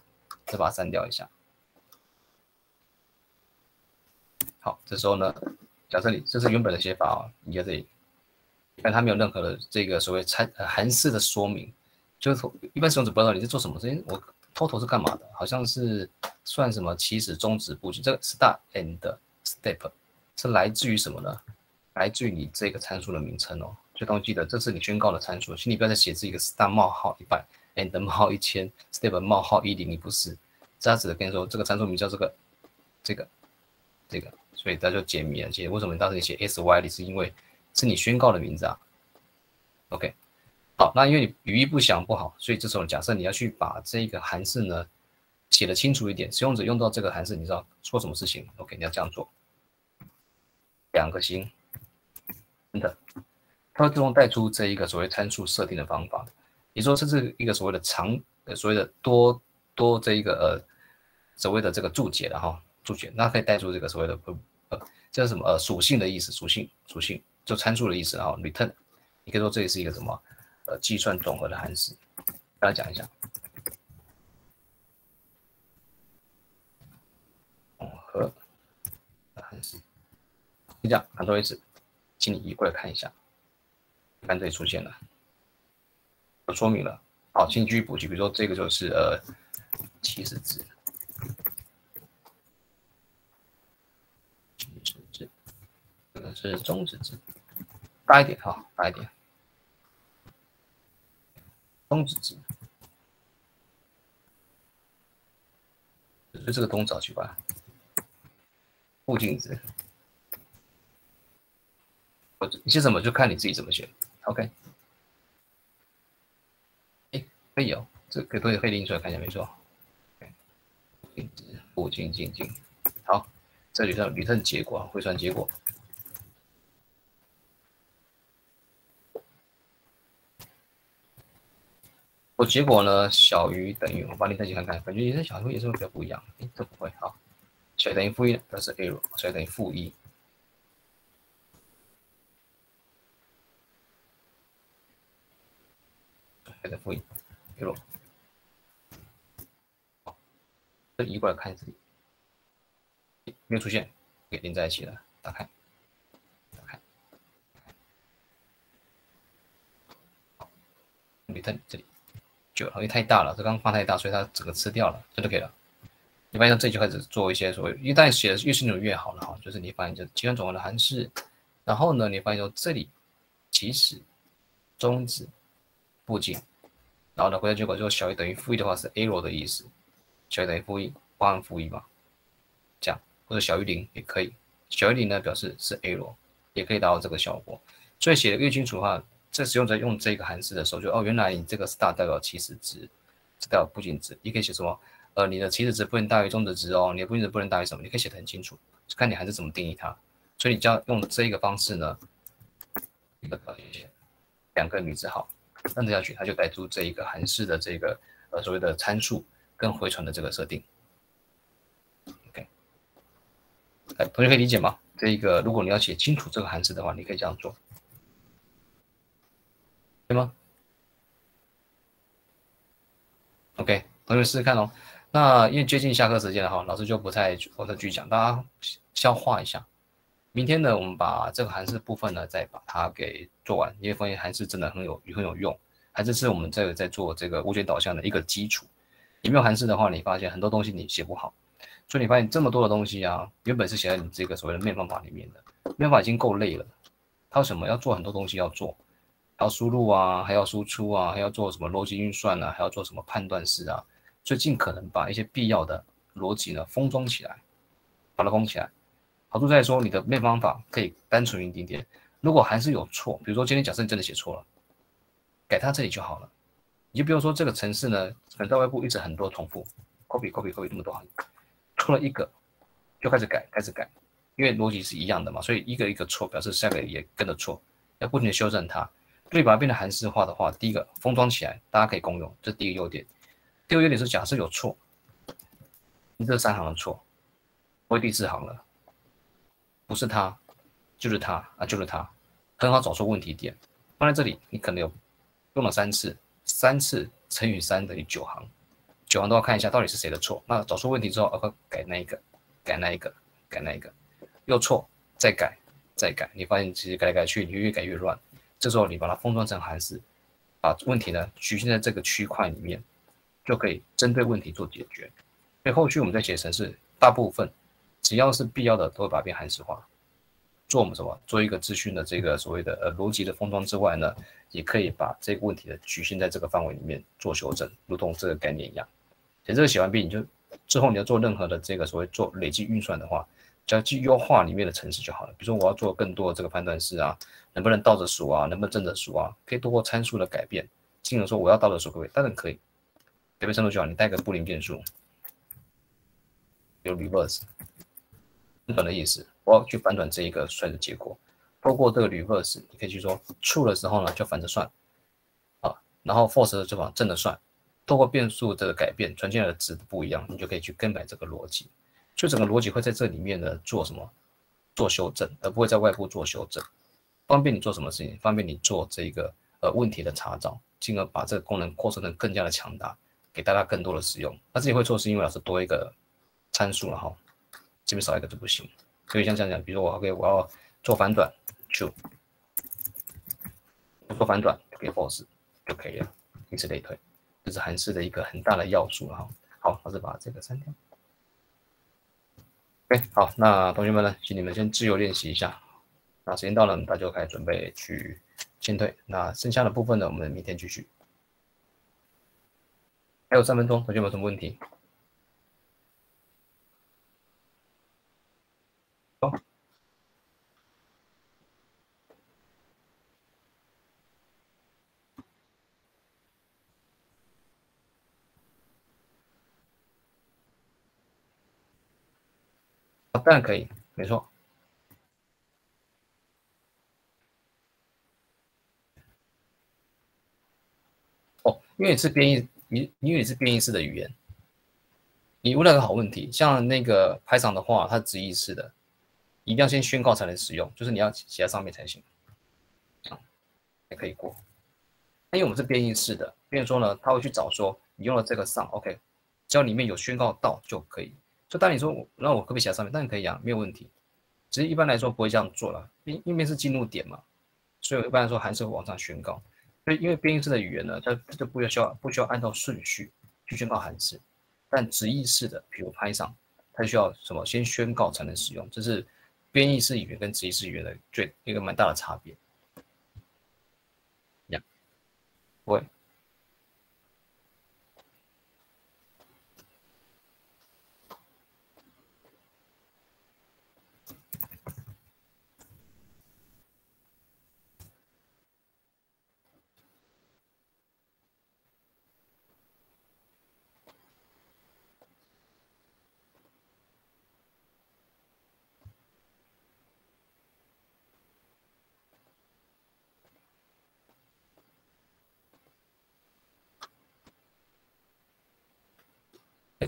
[SPEAKER 1] 再把它删掉一下。好，这时候呢，假设你这是原本的写法哦，你在这里，但它没有任何的这个所谓参呃韩式的说明，就是一般使用者不知道你在做什么事情，我 total 是干嘛的？好像是算什么起始、终止布局，这个 start and step 是来自于什么呢？来自于你这个参数的名称哦。所以同学记得，这是你宣告的参数，请你不要再写这一个 start 冒号一百，and 冒号一千，step 冒号一零，你不是，这样子的跟你说，这个参数名叫这个这个这个，所以它就解谜了。解为什么当时你写 s y 里，是因为是你宣告的名字啊。OK，好，那因为你语义不详不好，所以这时候假设你要去把这个函数呢写的清楚一点，使用者用到这个函数，你知道做什么事情？OK，你要这样做，两个星真的它会自动带出这一个所谓参数设定的方法。你说这是一个所谓的长，呃，所谓的多多这一个呃所谓的这个注解的哈，注解，那可以带出这个所谓的呃呃这是什么呃属性的意思，属性属性就参数的意思，然后 return，你可以说这里是一个什么呃计算总和的函式，大家讲一下。总和的函式，就这样，很多位置，请你移过来看一下，看这里出现了，说明了。好，请继续补齐，比如说这个就是呃起始值，起始值，这个是终止值，大一点哈，大一点，终止值，就这个东找去吧，附近值。我你写什么就看你自己怎么写，OK。哎，可以哦，这个可以可以拎出来看一下，没错。进进进，好，这里算 return 结果，汇算结果。我结果呢小于等于，我帮你再去看看，感觉也是小于也是会比较不一样。哎，这不会好，小于等于负一，表示 error，小于等于负一。小于负一好，这移过来看这里，没有出现，给连在一起了，打开，打开。好你看这里，就因为太大了，这刚放太大，所以它整个吃掉了，这就可以了。你发现这就开始做一些所谓，一旦写的越清楚越好了哈，就是你发现就极端总和的函数，然后呢，你发现说这里起始、终止、步进，然后呢，回到结果就小于等于负一的话是 error 的意思，小于等于负一，包含负一嘛，这样或者小于零也可以，小于零呢表示是 error，也可以达到这个效果。所以写的越清楚的话，这使用者用这个函数的时候就哦，原来你这个 star 代表起始值，代表不仅值，你可以写什么？呃，你的起始值不能大于终止值哦，你的步进值不能大于什么？你可以写的很清楚，就看你还是怎么定义它。所以你就要用这一个方式呢，一个两个女字号按下去，它就带出这一个函数的这个呃所谓的参数跟回传的这个设定。OK，哎，同学可以理解吗？这一个如果你要写清楚这个函数的话，你可以这样做，对吗？OK，同学试试看哦。那因为接近下课时间了哈，老师就不再我再去讲，大家消化一下。明天呢，我们把这个函数部分呢，再把它给做完，因为发现函数真的很有很有用，函数是我们这个在做这个物件导向的一个基础。你没有函数的话，你发现很多东西你写不好，所以你发现这么多的东西啊，原本是写在你这个所谓的面方法里面的，面方法已经够累了，它有什么要做很多东西要做，要输入啊，还要输出啊，还要做什么逻辑运算啊，还要做什么判断式啊。所以尽可能把一些必要的逻辑呢封装起来，把它封起来。好处在说你的面方法可以单纯一点点。如果还是有错，比如说今天假设你真的写错了，改它这里就好了。你就比如说这个程式呢，可能在外部一直很多重复，copy copy copy 这么多行，出了一个就开始改，开始改，因为逻辑是一样的嘛，所以一个一个错表示下个也跟着错，要不停的修正它。所以把它变得函数化的话，第一个封装起来，大家可以共用，这第一个优点。第二个优点是，假设有错，你这三行的错，不会第四行了，不是他，就是他啊，就是他，很好找出问题点。放在这里，你可能有用了三次，三次乘以三等于九行，九行都要看一下到底是谁的错。那找出问题之后，呃，改那一个，改那一个，改那一个，又错，再改，再改。你发现其实改来改去，你越改越乱。这时候你把它封装成函数，把问题呢局限在这个区块里面。就可以针对问题做解决，所以后续我们在写程式，大部分只要是必要的，都会把它变函数化。做我们什么？做一个资讯的这个所谓的呃逻辑的封装之外呢，也可以把这个问题的局限在这个范围里面做修正，如同这个概念一样。写这个写完毕，你就之后你要做任何的这个所谓做累计运算的话，只要去优化里面的程式就好了。比如说我要做更多的这个判断式啊，能不能倒着数啊，能不能正着数啊，可以通过参数的改变，进而说我要倒着数各位？当然可以。改变参数就好，你带个布林变数，有 reverse，日本的意思，我要去反转这一个算的结果。透过这个 reverse，你可以去说 true 的时候呢，就反着算，啊，然后 false 的就往正的算。透过变数的改变，传进来的值不一样，你就可以去更改这个逻辑。所以整个逻辑会在这里面呢做什么？做修正，而不会在外部做修正，方便你做什么事情？方便你做这个呃问题的查找，进而把这个功能扩充的更加的强大。给大家更多的使用，那自己会错是因为老师多一个参数了哈，这边少一个就不行。所以像这样讲，比如说我 OK，我要做反转，true，做反转就给 false 就可以了，以此类推，这是韩式的一个很大的要素了哈。好，老师把这个删掉。OK，好，那同学们呢，请你们先自由练习一下。那时间到了，大家就开始准备去进退。那剩下的部分呢，我们明天继续。还有三分钟，同学们有什么问题？哦，当然可以，没错。哦，因为你是编译。你因为你是变异式的语言，你问了个好问题，像那个拍场的话，它直译式的，一定要先宣告才能使用，就是你要写在上面才行，啊，也可以过。那因为我们是编译式的，变说呢，他会去找说你用了这个上，OK，只要里面有宣告到就可以。就当你说那我可不可以写在上面？当然可以啊，没有问题。只是一般来说不会这样做了，因因为是进入点嘛，所以我一般来说还是会往上宣告。所以因为编译式的语言呢，它它就不需要不需要按照顺序去宣告函式，但直译式的，比如拍上，它需要什么先宣告才能使用，这是编译式语言跟直译式语言的最一个蛮大的差别。呀，会。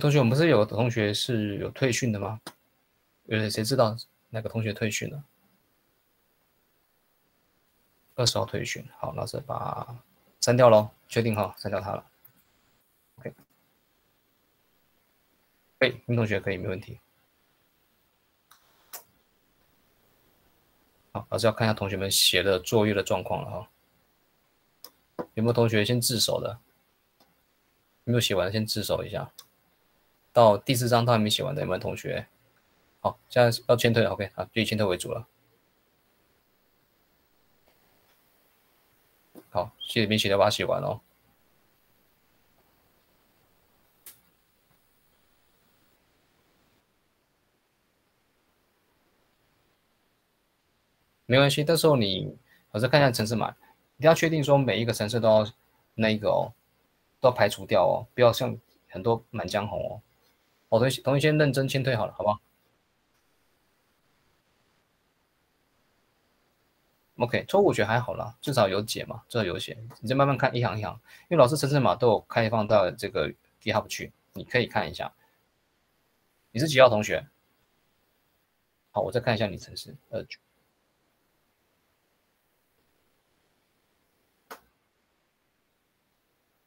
[SPEAKER 1] 同学，我们不是有同学是有退训的吗？有谁知道哪个同学退训了？二十号退训，好，老师把删掉喽，确定哈，删掉他了。OK，哎，林同学可以，没问题。好，老师要看一下同学们写的作业的状况了哈。有没有同学先自首的？没有写完，先自首一下。到第四章都还没写完的有没有同学？好，现在要签退，OK，好，就以签退为主了。好，写里面写的把它写完哦。没关系，到时候你我再看一下城市码，一定要确定说每一个城市都要那个哦，都要排除掉哦，不要像很多满江红哦。我同同学先认真签退好了，好不好？OK，错误学还好啦，至少有解嘛，至少有写。你再慢慢看一行一行，因为老师城市码都有开放到这个 GitHub 去，你可以看一下。你是几号同学？好，我再看一下你城市，呃，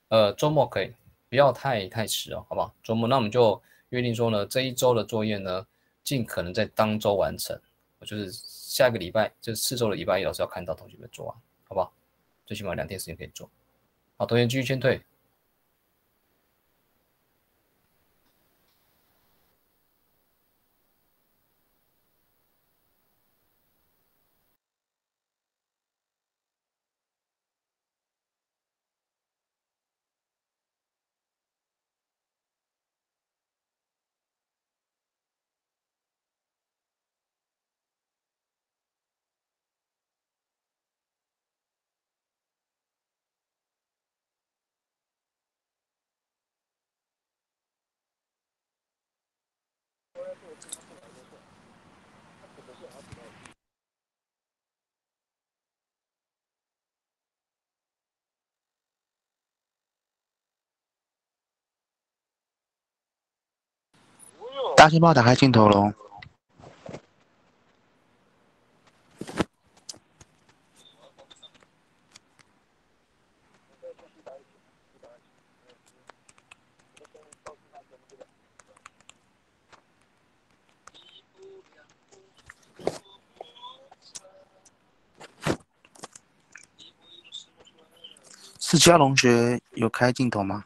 [SPEAKER 1] 呃，周末可以，不要太太迟哦，好不好？周末那我们就。约定说呢，这一周的作业呢，尽可能在当周完成。我就是下个礼拜，就是四周的礼拜一，老师要看到同学们做完，好不好？最起码两天时间可以做。好，同学继续签退。
[SPEAKER 6] 大家先帮我打开镜头喽。四七同学有开镜头吗？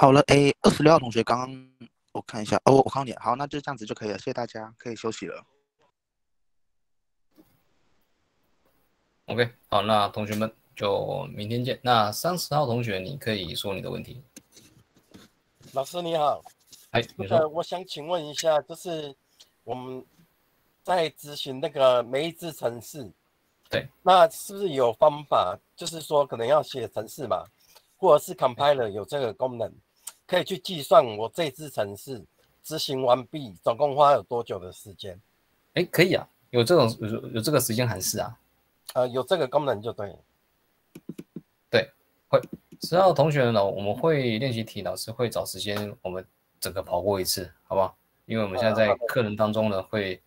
[SPEAKER 6] 好了，哎，二十六号同学，刚刚我看一下，哦，我看到你，好，那就这样子就可以了，谢谢大家，可以休息了。
[SPEAKER 1] OK，好，那同学们就明天见。那三十号同学，你可以说你的问题。
[SPEAKER 3] 老师你好，
[SPEAKER 1] 哎，你说。
[SPEAKER 3] 呃，我想请问一下，就是我们在执行那个每一支城市，
[SPEAKER 1] 对，
[SPEAKER 3] 那是不是有方法？就是说可能要写城市嘛，或者是 compiler 有这个功能，可以去计算我这支程式执行完毕总共花了多久的时间？
[SPEAKER 1] 哎，可以啊，有这种有有这个时间函数啊。
[SPEAKER 3] 呃，有这个功能就对。
[SPEAKER 1] 对，会十号同学呢，我们会练习题，老师会找时间，我们整个跑过一次，好不好？因为我们现在在课程当中呢，会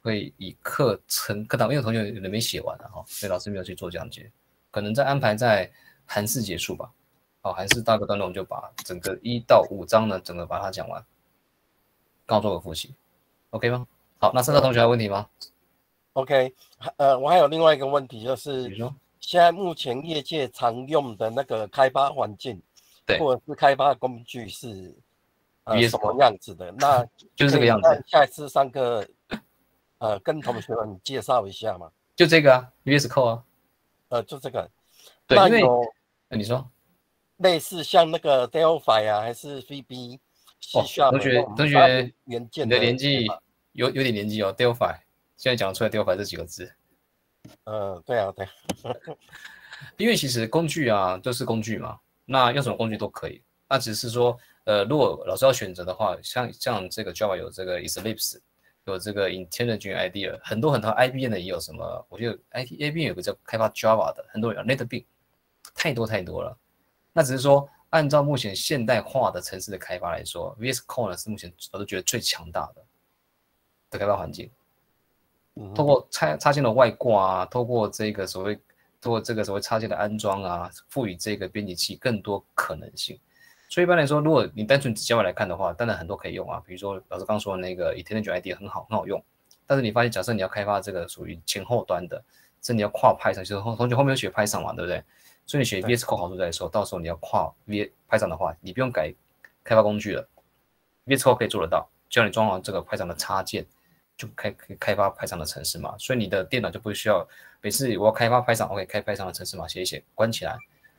[SPEAKER 1] 会以课程课堂，因为同学有人没写完了哈，所以老师没有去做讲解，可能在安排在函式结束吧。好，还是大个段落，我们就把整个一到五章呢，整个把它讲完，刚好做个复习，OK 吗？好，那三号同学还有问题吗
[SPEAKER 3] ？OK，呃，我还有另外一个问题，就是现在目前业界常用的那个开发环境，
[SPEAKER 1] 对，
[SPEAKER 3] 或者是开发工具是呃什么样子的？那
[SPEAKER 1] 就是这个样子。
[SPEAKER 3] 下一次上课，呃，跟同学们介绍一下嘛。
[SPEAKER 1] 就这个啊，VS Code 啊，
[SPEAKER 3] 呃，就这个。
[SPEAKER 1] 对，因为你说
[SPEAKER 3] 类似像那个 Delphi 啊，还是 VB？
[SPEAKER 1] 哦，同学，同学，你的年纪有有点年纪哦，Delphi。现在讲出来 “Delphi” 这几个字，
[SPEAKER 3] 嗯，对啊，对，
[SPEAKER 1] 因为其实工具啊都是工具嘛，那用什么工具都可以。那只是说，呃，如果老师要选择的话，像像这个 Java 有这个 Eclipse，有这个 IntelliJ IDEA，很多很多 IBM 的也有什么，我觉得 IT IBM 有个叫开发 Java 的，很多人 NetBeans，太多太多了。那只是说，按照目前现代化的城市的开发来说，VS Code 呢是目前我都觉得最强大的的开发环境。通过插插件的外挂啊，透过这个所谓，通过这个所谓插件的安装啊，赋予这个编辑器更多可能性。所以一般来说，如果你单纯只 Java 来看的话，当然很多可以用啊。比如说老师刚说的那个 IntelliJ IDEA 很好，很好用。但是你发现，假设你要开发这个属于前后端的，甚至你要跨派上，就是同学后面有学派上嘛，对不对？所以你写 VS Code 好处在说，到时候你要跨 V 派上的话，你不用改开发工具了，VS Code 可以做得到，只要你装好这个派上的插件。就开可以开发派上的程式嘛，所以你的电脑就不需要每次我要开发派上，OK，开派上的程式码写一写，关起来。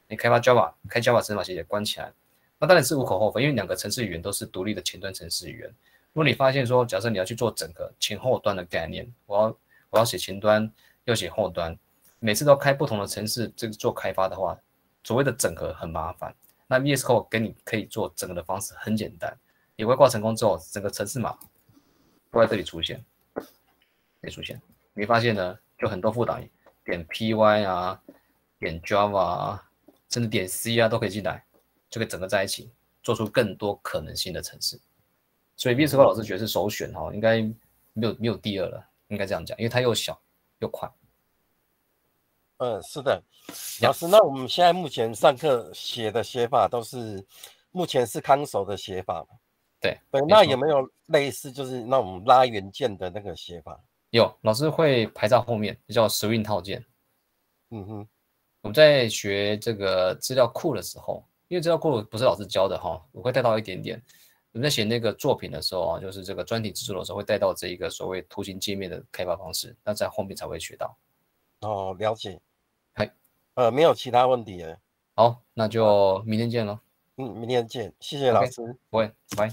[SPEAKER 1] 你开发 Java，开 Java 城市码写写，关起来。那当然是无可厚非，因为两个城市语言都是独立的前端城市语言。如果你发现说，假设你要去做整个前后端的概念，我要我要写前端，要写后端，每次都开不同的城市这个做开发的话，所谓的整合很麻烦。那 VS Code 给你可以做整个的方式很简单，你外挂成功之后，整个城市码。都在这里出现，没出现，你发现呢？就很多副档点 py 啊，点 java 啊，甚至点 c 啊，都可以进来，就可以整个在一起，做出更多可能性的城市。所以 VS Code 老师觉得是首选哈，应该没有没有第二了，应该这样讲，因为它又小又快。
[SPEAKER 3] 嗯，是的，老师，那我们现在目前上课写的写法都是目前是康手的写法吗？
[SPEAKER 1] 对
[SPEAKER 3] 对，那有没有类似就是那种拉元件的那个写法？
[SPEAKER 1] 有，老师会排在后面，叫 Swing 套件。
[SPEAKER 3] 嗯哼，
[SPEAKER 1] 我们在学这个资料库的时候，因为资料库不是老师教的哈，我会带到一点点。我们在写那个作品的时候啊，就是这个专题制作的时候，会带到这一个所谓图形界面的开发方式，那在后面才会学到。
[SPEAKER 3] 哦，了解。
[SPEAKER 1] 嗨，
[SPEAKER 3] 呃，没有其他问题了。
[SPEAKER 1] 好，那就明天见喽。
[SPEAKER 3] 嗯，明天见，谢谢老师。
[SPEAKER 1] 不会，拜。